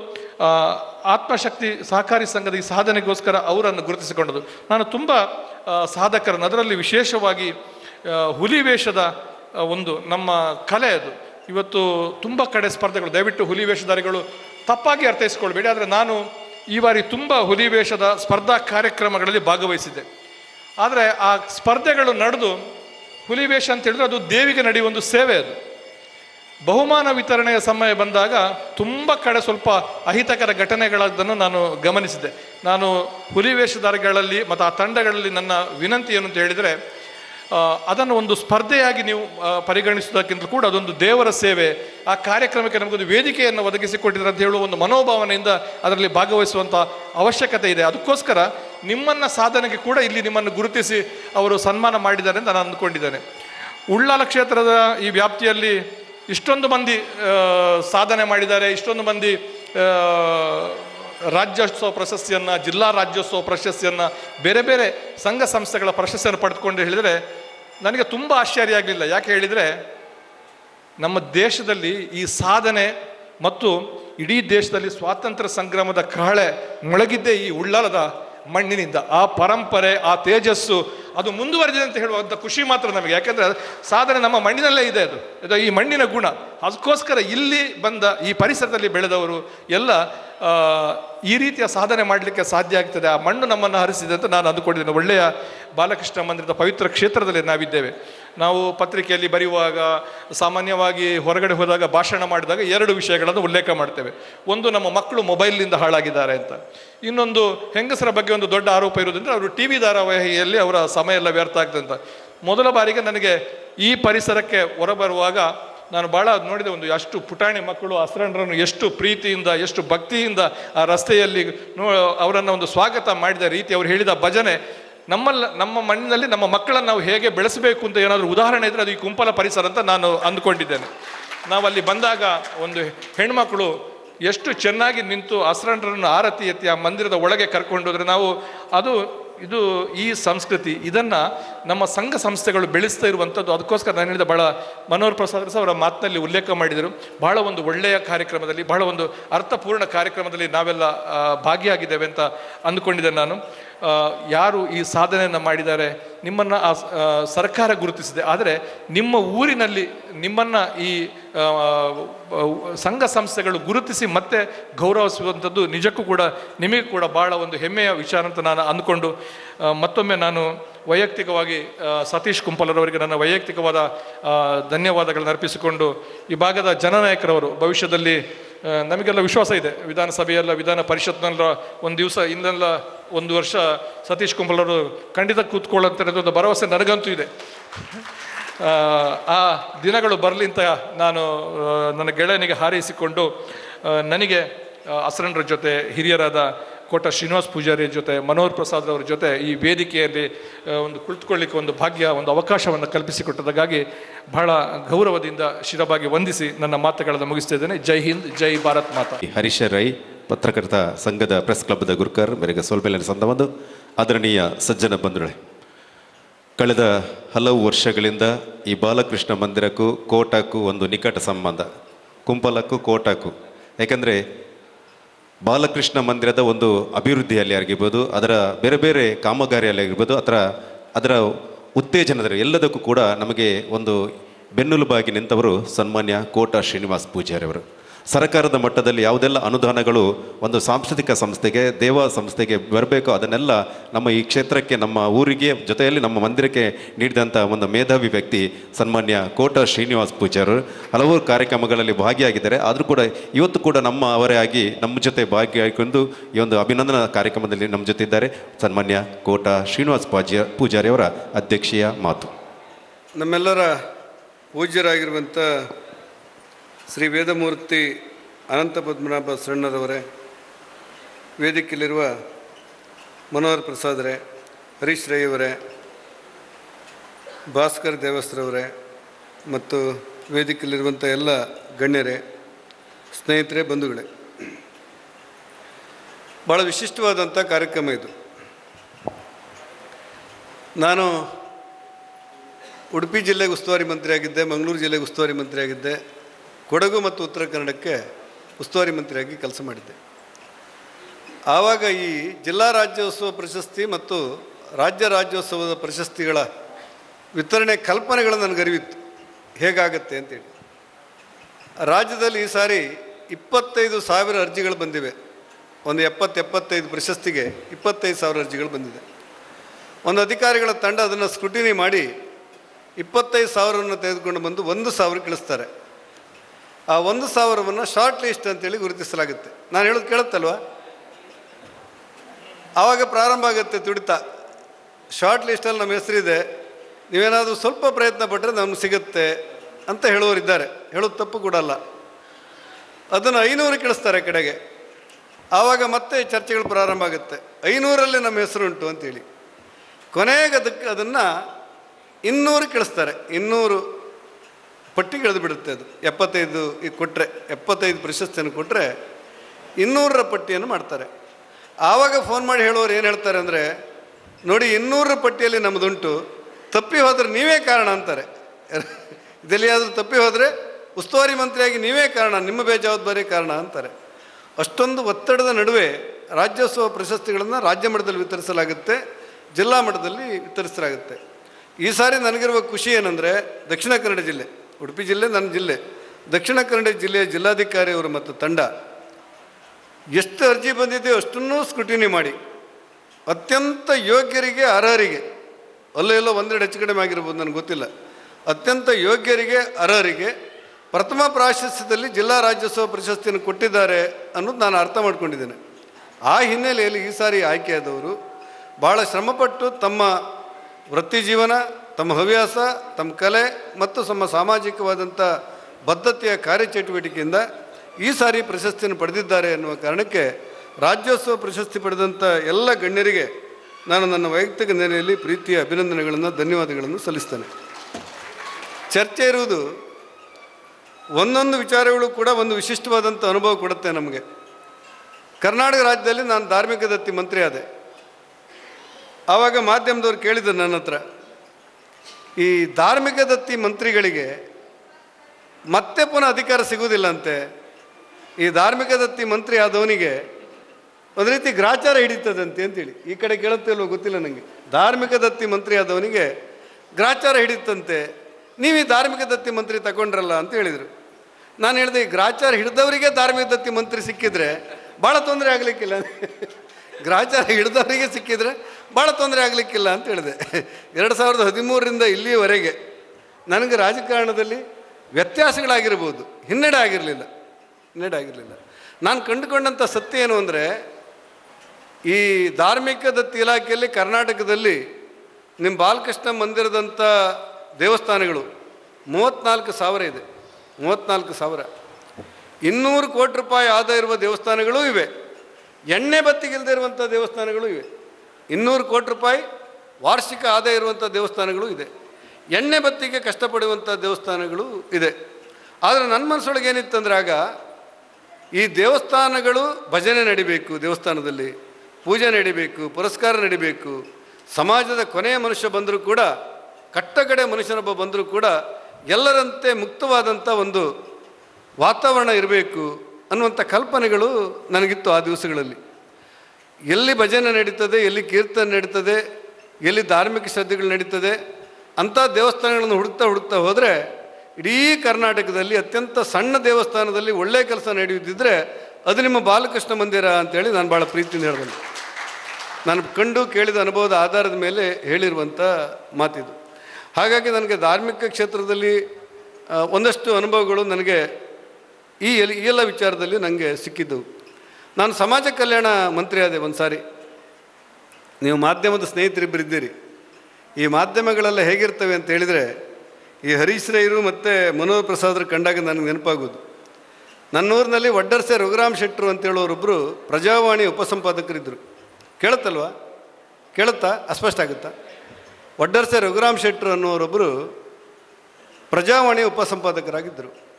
ಆತ್ಮಶಕ್ತಿ ಸಹಕಾರಿ ಸಂಘದ ಈ ಸಾಧನೆಗೋಸ್ಕರ ಅವರನ್ನು ಗುರುತಿಸಿಕೊಂಡದು. ನಾನು ತುಂಬ ಸಾಧಕರನ್ನು, ಅದರಲ್ಲಿ ವಿಶೇಷವಾಗಿ ಹುಲಿ ವೇಷದ ಒಂದು ನಮ್ಮ ಕಲೆ ಅದು. ಇವತ್ತು ತುಂಬ ಕಡೆ ಸ್ಪರ್ಧೆಗಳು, ದಯವಿಟ್ಟು ಹುಲಿ ವೇಷಧಾರಿಗಳು ತಪ್ಪಾಗಿ ಅರ್ಥೈಸ್ಕೊಳ್ಬೇಡಿ. ಆದರೆ ನಾನು ಈ ಬಾರಿ ತುಂಬ ಹುಲಿ ವೇಷದ ಸ್ಪರ್ಧಾ ಕಾರ್ಯಕ್ರಮಗಳಲ್ಲಿ ಭಾಗವಹಿಸಿದೆ ಆದರೆ ಆ ಸ್ಪರ್ಧೆಗಳು ನಡೆದು ಹುಲಿ ವೇಷ ಅಂತ ಹೇಳಿದ್ರೆ ಅದು ದೇವಿಗೆ ನಡೆಯುವ ಒಂದು ಸೇವೆ ಅದು. ಬಹುಮಾನ ವಿತರಣೆಯ ಸಮಯ ಬಂದಾಗ ತುಂಬ ಕಡೆ ಸ್ವಲ್ಪ ಅಹಿತಕರ ಘಟನೆಗಳದ್ದನ್ನು ನಾನು ಗಮನಿಸಿದೆ ನಾನು ಹುಲಿ ವೇಷಧಾರಿಗಳಲ್ಲಿ ಮತ್ತು ಆ ತಂಡಗಳಲ್ಲಿ ನನ್ನ ವಿನಂತಿ ಏನು ಅಂತ ಹೇಳಿದರೆ ಅದನ್ನು ಒಂದು ಸ್ಪರ್ಧೆಯಾಗಿ ನೀವು ಪರಿಗಣಿಸುವುದಕ್ಕಿಂತ ಕೂಡ ಅದೊಂದು ದೇವರ ಸೇವೆ. ಆ ಕಾರ್ಯಕ್ರಮಕ್ಕೆ ನಮಗೊಂದು ವೇದಿಕೆಯನ್ನು ಒದಗಿಸಿಕೊಟ್ಟಿದ್ದಾರೆ ಅಂತ ಹೇಳುವ ಒಂದು ಮನೋಭಾವನೆಯಿಂದ ಅದರಲ್ಲಿ ಭಾಗವಹಿಸುವಂಥ ಅವಶ್ಯಕತೆ ಇದೆ. ಅದಕ್ಕೋಸ್ಕರ ನಿಮ್ಮನ್ನು ಸಾಧನೆಗೆ ಕೂಡ ಇಲ್ಲಿ ನಿಮ್ಮನ್ನು ಗುರುತಿಸಿ ಅವರು ಸನ್ಮಾನ ಮಾಡಿದ್ದಾರೆ ಅಂತ ನಾನು ಅಂದ್ಕೊಂಡಿದ್ದೇನೆ. ಉಳ್ಳಾಲ ಕ್ಷೇತ್ರದ ಈ ವ್ಯಾಪ್ತಿಯಲ್ಲಿ ಇಷ್ಟೊಂದು ಮಂದಿ ಸಾಧನೆ ಮಾಡಿದ್ದಾರೆ. ಇಷ್ಟೊಂದು ಮಂದಿ ರಾಜ್ಯೋತ್ಸವ ಪ್ರಶಸ್ತಿಯನ್ನು, ಜಿಲ್ಲಾ ರಾಜ್ಯೋತ್ಸವ ಪ್ರಶಸ್ತಿಯನ್ನು, ಬೇರೆ ಬೇರೆ ಸಂಘ ಸಂಸ್ಥೆಗಳ ಪ್ರಶಸ್ತಿಯನ್ನು ಪಡೆದುಕೊಂಡು ಹೇಳಿದರೆ ನನಗೆ ತುಂಬ ಆಶ್ಚರ್ಯ ಆಗಲಿಲ್ಲ. ಯಾಕೆ ಹೇಳಿದರೆ ನಮ್ಮ ದೇಶದಲ್ಲಿ ಈ ಸಾಧನೆ ಮತ್ತು ಇಡೀ ದೇಶದಲ್ಲಿ ಸ್ವಾತಂತ್ರ್ಯ ಸಂಗ್ರಾಮದ ಕಹಳೆ ಮೊಳಗಿದ್ದೇ ಈ ಉಳ್ಳಾಲದ ಮಣ್ಣಿನಿಂದ. ಆ ಪರಂಪರೆ, ಆ ತೇಜಸ್ಸು ಅದು ಮುಂದುವರೆದಿದೆ ಅಂತ ಹೇಳುವಂಥ ಖುಷಿ ಮಾತ್ರ ನಮಗೆ. ಯಾಕೆಂದರೆ ಸಾಧನೆ ನಮ್ಮ ಮಣ್ಣಿನಲ್ಲೇ ಇದೆ ಅದು. ಇದು ಈ ಮಣ್ಣಿನ ಗುಣ. ಅದಕ್ಕೋಸ್ಕರ ಇಲ್ಲಿ ಬಂದ ಈ ಪರಿಸರದಲ್ಲಿ ಬೆಳೆದವರು ಎಲ್ಲ ಈ ರೀತಿಯ ಸಾಧನೆ ಮಾಡಲಿಕ್ಕೆ ಸಾಧ್ಯ ಆಗ್ತದೆ. ಆ ಮಣ್ಣು ನಮ್ಮನ್ನು ಹರಿಸಿದೆ ಅಂತ ನಾನು ಅಂದುಕೊಂಡಿದ್ದೇನೆ. ಒಳ್ಳೆಯ ಬಾಲಕೃಷ್ಣ ಮಂದಿರದ ಪವಿತ್ರ ಕ್ಷೇತ್ರದಲ್ಲಿ ನಾವಿದ್ದೇವೆ. ನಾವು ಪತ್ರಿಕೆಯಲ್ಲಿ ಬರೆಯುವಾಗ, ಸಾಮಾನ್ಯವಾಗಿ ಹೊರಗಡೆ ಹೋದಾಗ ಭಾಷಣ ಮಾಡಿದಾಗ ಎರಡು ವಿಷಯಗಳನ್ನು ಉಲ್ಲೇಖ ಮಾಡ್ತೇವೆ. ಒಂದು ನಮ್ಮ ಮಕ್ಕಳು ಮೊಬೈಲ್ನಿಂದ ಹಾಳಾಗಿದ್ದಾರೆ ಅಂತ. ಇನ್ನೊಂದು ಹೆಂಗಸರ ಬಗ್ಗೆ ಒಂದು ದೊಡ್ಡ ಆರೋಪ ಇರೋದ್ರಿಂದ ಅವರು ಟಿ ವಿ ಧಾರಾವಾಹಿಯಲ್ಲಿ ಅವರ ಸಮಯ ಎಲ್ಲ ವ್ಯರ್ಥ ಆಗ್ತದೆ ಅಂತ. ಮೊದಲ ಬಾರಿಗೆ ನನಗೆ ಈ ಪರಿಸರಕ್ಕೆ ಹೊರಬರುವಾಗ ನಾನು ಭಾಳ ನೋಡಿದೆ ಒಂದು ಅಷ್ಟು ಪುಟಾಣಿ ಮಕ್ಕಳು, ಅಸರಣರನ್ನು ಎಷ್ಟು ಪ್ರೀತಿಯಿಂದ, ಎಷ್ಟು ಭಕ್ತಿಯಿಂದ ಆ ರಸ್ತೆಯಲ್ಲಿ ನೋ ಅವರನ್ನು ಒಂದು ಸ್ವಾಗತ ಮಾಡಿದ ರೀತಿ ಅವರು ಹೇಳಿದ ಭಜನೆ ನಮ್ಮಲ್ಲ ನಮ್ಮ ಮಣ್ಣಿನಲ್ಲಿ ನಮ್ಮ ಮಕ್ಕಳನ್ನು ನಾವು ಹೇಗೆ ಬೆಳೆಸಬೇಕು ಅಂತ ಏನಾದರೂ ಉದಾಹರಣೆ ಇದ್ದರೆ ಅದು ಈ ಕುಂಪಲ ಪರಿಸರ ಅಂತ ನಾನು ಅಂದ್ಕೊಂಡಿದ್ದೇನೆ. ನಾವು ಅಲ್ಲಿ ಬಂದಾಗ ಒಂದು ಹೆಣ್ಮಕ್ಳು ಎಷ್ಟು ಚೆನ್ನಾಗಿ ನಿಂತು ಅಸ್ರಂಡ್ರನ್ನು ಆರತಿ ಎತ್ತಿ ಆ ಮಂದಿರದ ಒಳಗೆ ಕರ್ಕೊಂಡೋದ್ರೆ ನಾವು ಅದು, ಇದು ಈ ಸಂಸ್ಕೃತಿ, ಇದನ್ನು ನಮ್ಮ ಸಂಘ ಸಂಸ್ಥೆಗಳು ಬೆಳೆಸ್ತಾ ಇರುವಂಥದ್ದು. ಅದಕ್ಕೋಸ್ಕರ ನಾನು ಹೇಳಿದ ಭಾಳ ಮನೋಹರ್ ಪ್ರಸಾದ್ ಸಹ ಅವರ ಮಾತಿನಲ್ಲಿ ಉಲ್ಲೇಖ ಮಾಡಿದರು. ಬಹಳ ಒಂದು ಒಳ್ಳೆಯ ಕಾರ್ಯಕ್ರಮದಲ್ಲಿ, ಬಹಳ ಒಂದು ಅರ್ಥಪೂರ್ಣ ಕಾರ್ಯಕ್ರಮದಲ್ಲಿ ನಾವೆಲ್ಲ ಭಾಗಿಯಾಗಿದ್ದೇವೆ ಅಂತ ಅಂದುಕೊಂಡಿದ್ದೆ ನಾನು. ಯಾರು ಈ ಸಾಧನೆಯನ್ನು ಮಾಡಿದ್ದಾರೆ, ನಿಮ್ಮನ್ನು ಆ ಸರ್ಕಾರ ಗುರುತಿಸಿದೆ. ಆದರೆ ನಿಮ್ಮ ಊರಿನಲ್ಲಿ ನಿಮ್ಮನ್ನು ಈ ಸಂಘ ಸಂಸ್ಥೆಗಳು ಗುರುತಿಸಿ ಮತ್ತೆ ಗೌರವಿಸುವಂಥದ್ದು ನಿಜಕ್ಕೂ ಕೂಡ ನಿಮಗೆ ಕೂಡ ಭಾಳ ಒಂದು ಹೆಮ್ಮೆಯ ವಿಚಾರ ಅಂತ ನಾನು ಅಂದ್ಕೊಂಡು ಮತ್ತೊಮ್ಮೆ ನಾನು ವೈಯಕ್ತಿಕವಾಗಿ ಸತೀಶ್ ಕುಂಪಲರವರಿಗೆ ನನ್ನ ವೈಯಕ್ತಿಕವಾದ ಧನ್ಯವಾದಗಳನ್ನು ಅರ್ಪಿಸಿಕೊಂಡು ಈ ಭಾಗದ ಜನನಾಯಕರವರು ಭವಿಷ್ಯದಲ್ಲಿ ನಮಗೆಲ್ಲ ವಿಶ್ವಾಸ ಇದೆ. ವಿಧಾನಸಭೆಯಲ್ಲ, ವಿಧಾನ ಪರಿಷತ್ನಲ್ಲ, ಒಂದು ದಿವಸ ಇನ್ನೆಲ್ಲ ಒಂದು ವರ್ಷ ಸತೀಶ್ ಕುಂಬಲವರು ಖಂಡಿತ ಕೂತ್ಕೊಳ್ಳುವಂತ ಒಂದು ಭರವಸೆ ನನಗಂತೂ ಇದೆ. ಆ, ದಿನಗಳು ಬರಲಿ ಅಂತ ನಾನು ನನ್ನ ಗೆಳೆಯನಿಗೆ ಹಾರೈಸಿಕೊಂಡು ನನಗೆ ಅಸರಣ್ರ ಜೊತೆ ಹಿರಿಯರಾದ ಕೋಟ ಶ್ರೀನಿವಾಸ್ ಪೂಜಾರಿ ಜೊತೆ ಮನೋಹರ್ ಪ್ರಸಾದ್ ಅವರ ಜೊತೆ ಈ ವೇದಿಕೆಯಲ್ಲಿ ಒಂದು ಕುಳಿತುಕೊಳ್ಳಿಕ್ಕೆ ಒಂದು ಭಾಗ್ಯ ಒಂದು ಅವಕಾಶವನ್ನು ಕಲ್ಪಿಸಿಕೊಟ್ಟದಕ್ಕಾಗಿ ಬಹಳ ಗೌರವದಿಂದ ಶಿರಬಾಗಿ ವಂದಿಸಿ ನನ್ನ ಮಾತುಗಳನ್ನು ಮುಗಿಸ್ತಾ ಇದ್ದೇನೆ. ಜೈ ಹಿಂದ್ ಜೈ ಭಾರತ್ ಮಾತಾ. ಹರೀಶ್ ರೈ ಪತ್ರಕರ್ತ ಸಂಘದ ಪ್ರೆಸ್ ಕ್ಲಬ್ದ ಗುರುಕರ್, ಮೇರೆಗೆ ಸೋಲ್ಮೇಲಿನ ಸಂದವಂದು ಆದರಣೀಯ ಸಜ್ಜನ ಬಂಧುಗಳೇ. ಕಳೆದ ಹಲವು ವರ್ಷಗಳಿಂದ ಈ ಬಾಲಕೃಷ್ಣ ಮಂದಿರಕ್ಕೂ ಕೋಟಕ್ಕೂ ಒಂದು ನಿಕಟ ಸಂಬಂಧ, ಕುಂಪಲಕ್ಕೂ ಕೋಟಕ್ಕೂ. ಯಾಕಂದರೆ ಬಾಲಕೃಷ್ಣ ಮಂದಿರದ ಒಂದು ಅಭಿವೃದ್ಧಿಯಲ್ಲಿ ಆಗಿರ್ಬೋದು, ಅದರ ಬೇರೆ ಬೇರೆ ಕಾಮಗಾರಿಯಲ್ಲಿ ಆಗಿರ್ಬೋದು, ಅದರ ಅದರ ಉತ್ತೇಜನದ ಎಲ್ಲದಕ್ಕೂ ಕೂಡ ನಮಗೆ ಒಂದು ಬೆನ್ನುಲುಬಾಗಿ ನಿಂತವರು ಸನ್ಮಾನ್ಯ ಕೋಟ ಶ್ರೀನಿವಾಸ್ ಪೂಜಾರಿ ಅವರು ಸರ್ಕಾರದ ಮಟ್ಟದಲ್ಲಿ ಯಾವುದೆಲ್ಲ ಅನುದಾನಗಳು ಒಂದು ಸಾಂಸ್ಕೃತಿಕ ಸಂಸ್ಥೆಗೆ, ದೇವ ಸಂಸ್ಥೆಗೆ ಬರಬೇಕು ಅದನ್ನೆಲ್ಲ ನಮ್ಮ ಈ ಕ್ಷೇತ್ರಕ್ಕೆ, ನಮ್ಮ ಊರಿಗೆ ಜೊತೆಯಲ್ಲಿ ನಮ್ಮ ಮಂದಿರಕ್ಕೆ ನೀಡಿದಂಥ ಒಂದು ಮೇಧಾವಿ ವ್ಯಕ್ತಿ ಸನ್ಮಾನ್ಯ ಕೋಟ ಶ್ರೀನಿವಾಸ್ ಪೂಜಾರು. ಹಲವಾರು ಕಾರ್ಯಕ್ರಮಗಳಲ್ಲಿ ಭಾಗಿಯಾಗಿದ್ದಾರೆ. ಆದರೂ ಕೂಡ ಇವತ್ತು ಕೂಡ ನಮ್ಮ ಅವರೇ ಆಗಿ ನಮ್ಮ ಜೊತೆ ಭಾಗಿಯಾಗಿಕೊಂಡು ಈ ಒಂದು ಅಭಿನಂದನಾ ಕಾರ್ಯಕ್ರಮದಲ್ಲಿ ನಮ್ಮ ಜೊತೆ ಇದ್ದಾರೆ ಸನ್ಮಾನ್ಯ ಕೋಟ ಶ್ರೀನಿವಾಸ್ ಪಾಜಿಯ ಪೂಜಾರಿಯವರ ಅಧ್ಯಕ್ಷೀಯ ಮಾತು. ನಮ್ಮೆಲ್ಲರ ಪೂಜ್ಯರಾಗಿರುವಂಥ ಶ್ರೀ ವೇದಮೂರ್ತಿ ಅನಂತ ಪದ್ಮನಾಭ ಸಣ್ಣರವರೇ ವೇದಿಕೆಯಲ್ಲಿರುವ ಮನೋಹರ್ ಪ್ರಸಾದರೇ ಹರೀಶ್ ರೈ ಅವರೇ ಭಾಸ್ಕರ್ ದೇವಸ್ಥರವರೇ ಮತ್ತು ವೇದಿಕೆಯಲ್ಲಿರುವಂಥ ಎಲ್ಲ ಗಣ್ಯರೇ, ಸ್ನೇಹಿತರೇ, ಬಂಧುಗಳೇ. ಭಾಳ ವಿಶಿಷ್ಟವಾದಂಥ ಕಾರ್ಯಕ್ರಮ ಇದು. ನಾನು ಉಡುಪಿ ಜಿಲ್ಲೆಗೆ ಉಸ್ತುವಾರಿ ಮಂತ್ರಿಯಾಗಿದ್ದೆ, ಮಂಗಳೂರು ಜಿಲ್ಲೆಗೆ ಉಸ್ತುವಾರಿ ಮಂತ್ರಿಯಾಗಿದ್ದೆ. ಕೊಡಗು ಮತ್ತು ಉತ್ತರ ಕನ್ನಡಕ್ಕೆ ಉಸ್ತುವಾರಿ ಮಂತ್ರಿಯಾಗಿ ಕೆಲಸ ಮಾಡಿದ್ದೆ. ಆವಾಗ ಈ ಜಿಲ್ಲಾ ರಾಜ್ಯೋತ್ಸವ ಪ್ರಶಸ್ತಿ ಮತ್ತು ರಾಜ್ಯ ರಾಜ್ಯೋತ್ಸವದ ಪ್ರಶಸ್ತಿಗಳ ವಿತರಣೆ ಕಲ್ಪನೆಗಳು ನನಗೆ ಅರಿವಿತ್ತು. ಹೇಗಾಗತ್ತೆ ಅಂತೇಳಿ. ರಾಜ್ಯದಲ್ಲಿ ಈ ಸಾರಿ ಇಪ್ಪತ್ತೈದು ಸಾವಿರ ಅರ್ಜಿಗಳು ಬಂದಿವೆ. ಒಂದು ಎಪ್ಪತ್ತು ಎಪ್ಪತ್ತೈದು ಪ್ರಶಸ್ತಿಗೆ ಇಪ್ಪತ್ತೈದು ಸಾವಿರ ಅರ್ಜಿಗಳು ಬಂದಿದೆ. ಒಂದು ಅಧಿಕಾರಿಗಳ ತಂಡ ಅದನ್ನು ಸ್ಕ್ರೂಟಿನಿ ಮಾಡಿ ಇಪ್ಪತ್ತೈದು ಸಾವಿರವನ್ನು ತೆಗೆದುಕೊಂಡು ಬಂದು ಒಂದು ಸಾವಿರ ಕಳಿಸ್ತಾರೆ. ಆ ಒಂದು ಸಾವಿರವನ್ನು ಶಾರ್ಟ್ ಲಿಸ್ಟ್ ಅಂತೇಳಿ ಗುರುತಿಸಲಾಗುತ್ತೆ. ನಾನು ಹೇಳೋದು ಕೇಳುತ್ತಲ್ವ? ಆವಾಗ ಪ್ರಾರಂಭ ಆಗುತ್ತೆ ತುಡಿತ. ಶಾರ್ಟ್ ಲಿಸ್ಟಲ್ಲಿ ನಮ್ಮ ಹೆಸರಿದೆ. ನೀವೇನಾದರೂ ಸ್ವಲ್ಪ ಪ್ರಯತ್ನ ಪಟ್ಟರೆ ನಮ್ಗೆ ಸಿಗುತ್ತೆ ಅಂತ ಹೇಳುವವರಿದ್ದಾರೆ ಹೇಳೋದು ತಪ್ಪು ಕೂಡ ಅಲ್ಲ. ಅದನ್ನು ಐನೂರು ಕಳಿಸ್ತಾರೆ ಕಡೆಗೆ. ಆವಾಗ ಮತ್ತೆ ಚರ್ಚೆಗಳು ಪ್ರಾರಂಭ ಆಗುತ್ತೆ. ಐನೂರಲ್ಲಿ ನಮ್ಮ ಹೆಸರುಂಟು ಅಂತೇಳಿ. ಕೊನೆಗೆ ಅದಕ್ಕೆ ಅದನ್ನು ಇನ್ನೂರು ಕಳಿಸ್ತಾರೆ. ಇನ್ನೂರು ಪಟ್ಟಿಗೆ ಎಳೆದು ಬಿಡುತ್ತೆ ಅದು. ಎಪ್ಪತ್ತೈದು ಇದು ಕೊಟ್ಟರೆ ಎಪ್ಪತ್ತೈದು ಪ್ರಶಸ್ತಿಯನ್ನು ಕೊಟ್ಟರೆ ಇನ್ನೂರರ ಪಟ್ಟಿಯನ್ನು ಮಾಡ್ತಾರೆ. ಆವಾಗ ಫೋನ್ ಮಾಡಿ ಹೇಳೋರು ಏನು ಹೇಳ್ತಾರೆ ಅಂದರೆ, ನೋಡಿ ಇನ್ನೂರರ ಪಟ್ಟಿಯಲ್ಲಿ ನಮ್ಮದುಂಟು ತಪ್ಪಿ ಹೋದರೆ ನೀವೇ ಕಾರಣ ಅಂತಾರೆ. ಇದೆಲ್ಲಿಯಾದರೂ ತಪ್ಪಿ ಹೋದರೆ ಉಸ್ತುವಾರಿ ಮಂತ್ರಿಯಾಗಿ ನೀವೇ ಕಾರಣ, ನಿಮ್ಮ ಬೇಜವಾಬ್ದಾರಿ ಕಾರಣ ಅಂತಾರೆ. ಅಷ್ಟೊಂದು ಒತ್ತಡದ ನಡುವೆ ರಾಜ್ಯೋತ್ಸವ ಪ್ರಶಸ್ತಿಗಳನ್ನು ರಾಜ್ಯ ಮಟ್ಟದಲ್ಲಿ ವಿತರಿಸಲಾಗುತ್ತೆ, ಜಿಲ್ಲಾ ಮಟ್ಟದಲ್ಲಿ ವಿತರಿಸಲಾಗುತ್ತೆ. ಈ ಸಾರಿ ನನಗಿರುವ ಖುಷಿ ಏನಂದರೆ, ದಕ್ಷಿಣ ಕನ್ನಡ ಜಿಲ್ಲೆ. ಉಡುಪಿ ಜಿಲ್ಲೆ, ನನ್ನ ಜಿಲ್ಲೆ. ದಕ್ಷಿಣ ಕನ್ನಡ ಜಿಲ್ಲೆಯ ಜಿಲ್ಲಾಧಿಕಾರಿಯವರು ಮತ್ತು ತಂಡ. ಎಷ್ಟು ಅರ್ಜಿ ಬಂದಿದೆಯೋ ಅಷ್ಟನ್ನು ಸ್ಕ್ರೂಟಿನಿ ಮಾಡಿ. ಅತ್ಯಂತ ಯೋಗ್ಯರಿಗೆ, ಅರ್ಹರಿಗೆ, ಅಲ್ಲೋ ಎಲ್ಲೋ ಒಂದೆರಡು ಹೆಚ್ಚು ಕಡಿಮೆ ಆಗಿರ್ಬೋದು, ನನಗೆ ಗೊತ್ತಿಲ್ಲ. ಅತ್ಯಂತ ಯೋಗ್ಯರಿಗೆ, ಅರ್ಹರಿಗೆ ಪ್ರಥಮ ಪ್ರಾಶಸ್ತ್ಯದಲ್ಲಿ ಜಿಲ್ಲಾ ರಾಜ್ಯೋತ್ಸವ ಪ್ರಶಸ್ತಿಯನ್ನು ಕೊಟ್ಟಿದ್ದಾರೆ ಅನ್ನೋದು ನಾನು ಅರ್ಥ ಮಾಡ್ಕೊಂಡಿದ್ದೇನೆ. ಆ ಹಿನ್ನೆಲೆಯಲ್ಲಿ ಈ ಸಾರಿ ಆಯ್ಕೆಯಾದವರು ಭಾಳ ಶ್ರಮಪಟ್ಟು ತಮ್ಮ ವೃತ್ತಿ ಜೀವನ ತಮ್ಮ ಹವ್ಯಾಸ, ತಮ್ಮ ಕಲೆ ಮತ್ತು ತಮ್ಮ ಸಾಮಾಜಿಕವಾದಂಥ ಬದ್ಧತೆಯ ಕಾರ್ಯಚಟುವಟಿಕೆಯಿಂದ ಈ ಸಾರಿ ಪ್ರಶಸ್ತಿಯನ್ನು ಪಡೆದಿದ್ದಾರೆ ಎನ್ನುವ ಕಾರಣಕ್ಕೆ ರಾಜ್ಯೋತ್ಸವ ಪ್ರಶಸ್ತಿ ಪಡೆದಂಥ ಎಲ್ಲ ಗಣ್ಯರಿಗೆ ನಾನು ನನ್ನ ವೈಯಕ್ತಿಕ ನೆಲೆಯಲ್ಲಿ ಪ್ರೀತಿಯ ಅಭಿನಂದನೆಗಳನ್ನು, ಧನ್ಯವಾದಗಳನ್ನು ಸಲ್ಲಿಸ್ತೇನೆ. ಚರ್ಚೆ ಇರುವುದು ಒಂದೊಂದು ವಿಚಾರಗಳು ಕೂಡ ಒಂದು ವಿಶಿಷ್ಟವಾದಂಥ ಅನುಭವ ಕೊಡುತ್ತೆ ನಮಗೆ. ಕರ್ನಾಟಕ ರಾಜ್ಯದಲ್ಲಿ ನಾನು ಧಾರ್ಮಿಕ ದತ್ತಿ ಮಂತ್ರಿ ಆದೆ ಆವಾಗ ಮಾಧ್ಯಮದವರು ಕೇಳಿದ್ದರು ನನ್ನ ಹತ್ರ. ಈ ಧಾರ್ಮಿಕ ದತ್ತಿ ಮಂತ್ರಿಗಳಿಗೆ ಮತ್ತೆ ಪುನಃ ಅಧಿಕಾರ ಸಿಗುವುದಿಲ್ಲಂತೆ. ಈ ಧಾರ್ಮಿಕ ದತ್ತಿ ಮಂತ್ರಿ ಆದವನಿಗೆ ಒಂದು ರೀತಿ ಗ್ರಾಚಾರ ಹಿಡಿತದಂತೆ ಅಂತೇಳಿ. ಈ ಕಡೆ ಕೇಳುತ್ತೆ ಇಲ್ವೋ ಗೊತ್ತಿಲ್ಲ ನನಗೆ ಧಾರ್ಮಿಕ ದತ್ತಿ ಮಂತ್ರಿ ಆದವನಿಗೆ ಗ್ರಾಚಾರ ಹಿಡಿತಂತೆ. ನೀವು ಈ ಧಾರ್ಮಿಕ ದತ್ತಿ ಮಂತ್ರಿ ತಗೊಂಡ್ರಲ್ಲ ಅಂತ ಹೇಳಿದರು. ನಾನು ಹೇಳಿದೆ, ಈ ಗ್ರಾಚಾರ ಹಿಡಿದವರಿಗೆ ಧಾರ್ಮಿಕ ದತ್ತಿ ಮಂತ್ರಿ ಸಿಕ್ಕಿದ್ರೆ ಭಾಳ ತೊಂದರೆ ಆಗಲಿಕ್ಕಿಲ್ಲ. ಗ್ರಾಚಾರ ಹಿಡಿದವರಿಗೆ ಸಿಕ್ಕಿದ್ರೆ ಭಾಳ ತೊಂದರೆ ಆಗಲಿಕ್ಕಿಲ್ಲ ಅಂತ ಹೇಳಿದೆ. ಎರಡು ಸಾವಿರದ ಹದಿಮೂರರಿಂದ ಇಲ್ಲಿಯವರೆಗೆ ನನಗೆ ರಾಜಕಾರಣದಲ್ಲಿ ವ್ಯತ್ಯಾಸಗಳಾಗಿರ್ಬೋದು. ಹಿನ್ನಡೆ ಆಗಿರಲಿಲ್ಲ. ಹಿನ್ನಡೆ ಆಗಿರಲಿಲ್ಲ. ನಾನು ಕಂಡುಕೊಂಡಂಥ ಸತ್ಯ ಏನು ಅಂದರೆ, ಈ ಧಾರ್ಮಿಕ ದತ್ತಿ ಇಲಾಖೆಯಲ್ಲಿ ಕರ್ನಾಟಕದಲ್ಲಿ ನಿಮ್ಮ ಬಾಲಕೃಷ್ಣ ಮಂದಿರದಂಥ ದೇವಸ್ಥಾನಗಳು ಮೂವತ್ತ್ನಾಲ್ಕು ಸಾವಿರ ಇದೆ. ಮೂವತ್ತ್ನಾಲ್ಕು ಸಾವಿರ. ಇನ್ನೂರು ಕೋಟಿ ರೂಪಾಯಿ ಆದಾಯ ಇರುವ ದೇವಸ್ಥಾನಗಳೂ ಇವೆ. ಎಣ್ಣೆ ಬತ್ತಿಗಿಲ್ಲದೆ ಇರುವಂಥ ದೇವಸ್ಥಾನಗಳು ಇವೆ. ಇನ್ನೂರು ಕೋಟಿ ರೂಪಾಯಿ ವಾರ್ಷಿಕ ಆದಾಯ ಇರುವಂಥ ದೇವಸ್ಥಾನಗಳು ಇದೆ. ಎಣ್ಣೆ ಬತ್ತಿಗೆ ಕಷ್ಟಪಡುವಂಥ ದೇವಸ್ಥಾನಗಳು ಇದೆ. ಆದರೆ ನನ್ನ ಮನಸ್ಸೊಳಗೆ ಏನಿತ್ತಂದ್ರೆ ಆಗ ಈ ದೇವಸ್ಥಾನಗಳು ಭಜನೆ ನಡಿಬೇಕು ದೇವಸ್ಥಾನದಲ್ಲಿ, ಪೂಜೆ ನಡಿಬೇಕು, ಪುರಸ್ಕಾರ ನಡಿಬೇಕು. ಸಮಾಜದ ಕೊನೆಯ ಮನುಷ್ಯ ಬಂದರೂ ಕೂಡ, ಕಟ್ಟಕಡೆ ಮನುಷ್ಯನೊಬ್ಬ ಬಂದರೂ ಕೂಡ ಎಲ್ಲರಂತೆ ಮುಕ್ತವಾದಂಥ ಒಂದು ವಾತಾವರಣ ಇರಬೇಕು ಅನ್ನುವಂಥ ಕಲ್ಪನೆಗಳು ನನಗಿತ್ತು ಆ ದಿವಸಗಳಲ್ಲಿ. ಎಲ್ಲಿ ಭಜನೆ ನಡೀತದೆ, ಎಲ್ಲಿ ಕೀರ್ತನೆ ನಡೀತದೆ, ಎಲ್ಲಿ ಧಾರ್ಮಿಕ ಶ್ರದ್ಧೆಗಳು ನಡೀತದೆ, ಅಂಥ ದೇವಸ್ಥಾನಗಳನ್ನು ಹುಡುಕ್ತಾ ಹುಡುಕ್ತಾ ಹೋದರೆ, ಇಡೀ ಕರ್ನಾಟಕದಲ್ಲಿ ಅತ್ಯಂತ ಸಣ್ಣ ದೇವಸ್ಥಾನದಲ್ಲಿ ಒಳ್ಳೆಯ ಕೆಲಸ ನಡೆಯುತ್ತಿದ್ದರೆ ಅದು ನಿಮ್ಮ ಬಾಲಕೃಷ್ಣ ಮಂದಿರ ಅಂತೇಳಿ ನಾನು ಭಾಳ ಪ್ರೀತಿಯಿಂದ ಹೇಳಿದೆ ನಾನು ಕಂಡು ಕೇಳಿದ ಅನುಭವದ ಆಧಾರದ ಮೇಲೆ ಹೇಳಿರುವಂಥ ಮಾತಿದು. ಹಾಗಾಗಿ ನನಗೆ ಧಾರ್ಮಿಕ ಕ್ಷೇತ್ರದಲ್ಲಿ ಒಂದಷ್ಟು ಅನುಭವಗಳು ನನಗೆ ಈ ಎಲ್ಲ ವಿಚಾರದಲ್ಲಿ ನನಗೆ ಸಿಕ್ಕಿದ್ದವು. ನಾನು ಸಮಾಜ ಕಲ್ಯಾಣ ಮಂತ್ರಿ ಆದೆ ಒಂದು ಸಾರಿ ನೀವು ಮಾಧ್ಯಮದ ಸ್ನೇಹಿತರಿಬ್ಬರಿದ್ದೀರಿ ಈ ಮಾಧ್ಯಮಗಳೆಲ್ಲ ಹೇಗಿರ್ತವೆ ಅಂತ ಹೇಳಿದರೆ, ಈ ಹರೀಶ್ ರೈರು ಮತ್ತು ಮನೋಹರ್ ಪ್ರಸಾದರು ಕಂಡಾಗ ನನಗೆ ನೆನಪಾಗೋದು. ನನ್ನೂರಿನಲ್ಲಿ ವಡ್ಡರ್ಸೆ ರಘುರಾಮ್ ಶೆಟ್ಟರು ಅಂತ ಹೇಳೋರೊಬ್ಬರು ಪ್ರಜಾವಾಣಿ ಉಪಸಂಪಾದಕರಿದ್ದರು ಕೇಳುತ್ತಲ್ವಾ? ಕೇಳುತ್ತಾ? ಅಸ್ಪಷ್ಟ ಆಗುತ್ತಾ? ವಡ್ಡರ್ಸೆ ರಘುರಾಮ್ ಶೆಟ್ಟರು ಅನ್ನೋರೊಬ್ಬರು ಪ್ರಜಾವಾಣಿ ಉಪಸಂಪಾದಕರಾಗಿದ್ದರು.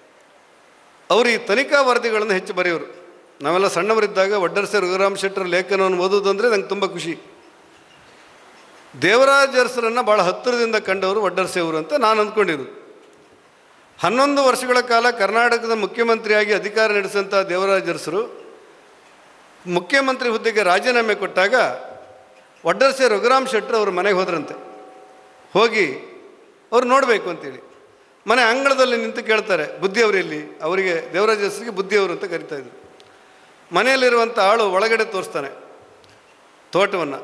ಅವರು ಈ ತನಿಖಾ ವರದಿಗಳನ್ನು ಹೆಚ್ಚು ಬರೆಯೋರು. ನಾವೆಲ್ಲ ಸಣ್ಣವರಿದ್ದಾಗ ಒಡ್ಡರ್ಸೆ ರಘುರಾಮ್ ಶೆಟ್ಟರ ಲೇಖನವನ್ನು ಓದೋದಂದರೆ ನಂಗೆ ತುಂಬ ಖುಷಿ. ದೇವರಾಜರಸರನ್ನು ಭಾಳ ಹತ್ತಿರದಿಂದ ಕಂಡವರು ಒಡ್ಡರ್ಸೆಯವರು ಅಂತ ನಾನು ಅಂದ್ಕೊಂಡಿದ್ದು ಹನ್ನೊಂದು ವರ್ಷಗಳ ಕಾಲ ಕರ್ನಾಟಕದ ಮುಖ್ಯಮಂತ್ರಿಯಾಗಿ ಅಧಿಕಾರ ನಡೆಸಿದಂಥ ದೇವರಾಜ ಅರಸರು ಮುಖ್ಯಮಂತ್ರಿ ಹುದ್ದೆಗೆ ರಾಜೀನಾಮೆ ಕೊಟ್ಟಾಗ ವಡ್ಡರ್ಸೆ ರಘುರಾಮ್ ಶೆಟ್ಟರು ಅವರು ಮನೆಗೆ ಹೋದ್ರಂತೆ. ಹೋಗಿ ಅವ್ರು ನೋಡಬೇಕು ಅಂತೇಳಿ. ಮನೆ ಅಂಗಳದಲ್ಲಿ ನಿಂತು ಕೇಳ್ತಾರೆ ಬುದ್ಧಿಯವರು ಇಲ್ಲಿ ಅವರಿಗೆ ದೇವರಾಜ ಅರಸರಿಗೆ ಬುದ್ಧಿಯವರು ಅಂತ ಕರಿತಾ ಇದ್ರು. ಮನೆಯಲ್ಲಿರುವಂಥ ಆಳು ಒಳಗಡೆ ತೋರಿಸ್ತಾನೆ ತೋಟವನ್ನು.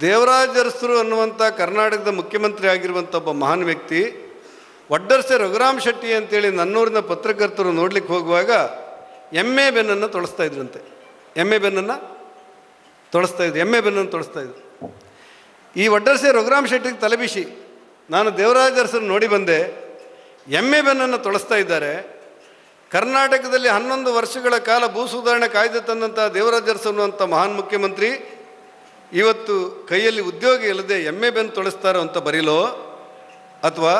ದೇವರಾಜರಸರು ಅನ್ನುವಂಥ ಕರ್ನಾಟಕದ ಮುಖ್ಯಮಂತ್ರಿ ಆಗಿರುವಂಥ ಒಬ್ಬ ಮಹಾನ್ ವ್ಯಕ್ತಿ ಒಡ್ಡರ್ಸೆ ರಘುರಾಮ್ ಶೆಟ್ಟಿ ಅಂತೇಳಿ ನನ್ನೂರಿನ ಪತ್ರಕರ್ತರು ನೋಡ್ಲಿಕ್ಕೆ ಹೋಗುವಾಗ ಎಮ್ಮೆ ಬೆನ್ನನ್ನು ತೊಳಸ್ತಾ ಇದ್ರಂತೆ. ಎಮ್ಮೆ ಬೆನ್ನನ್ನು ತೊಳಸ್ತಾ ಇದ್ರು, ಎಮ್ಮೆ ಬೆನ್ನನ್ನು ತೊಳಸ್ತಾ ಇದ್ರು. ಈ ವಡ್ಡರ್ಸೆ ರಘುರಾಮ್ ಶೆಟ್ಟಿಗೆ ತಲೆಬಿಸಿ, ನಾನು ದೇವರಾಜರಸರು ನೋಡಿ ಬಂದೆ, ಎಮ್ಮೆ ಬೆನ್ನನ್ನು ತೊಳಸ್ತಾ ಇದ್ದಾರೆ ಕರ್ನಾಟಕದಲ್ಲಿ ಹನ್ನೊಂದು ವರ್ಷಗಳ ಕಾಲ ಭೂ ಸುಧಾರಣೆ ಕಾಯ್ದೆ ತಂದಂಥ ದೇವರಾಜ ಅಂತ ಮಹಾನ್ ಮುಖ್ಯಮಂತ್ರಿ, ಇವತ್ತು ಕೈಯಲ್ಲಿ ಉದ್ಯೋಗ ಇಲ್ಲದೆ ಎಮ್ಮೆ ಬೆನ್ನು ತೊಳಸ್ತಾರೋ ಅಂತ ಬರೀಲೋ? ಅಥವಾ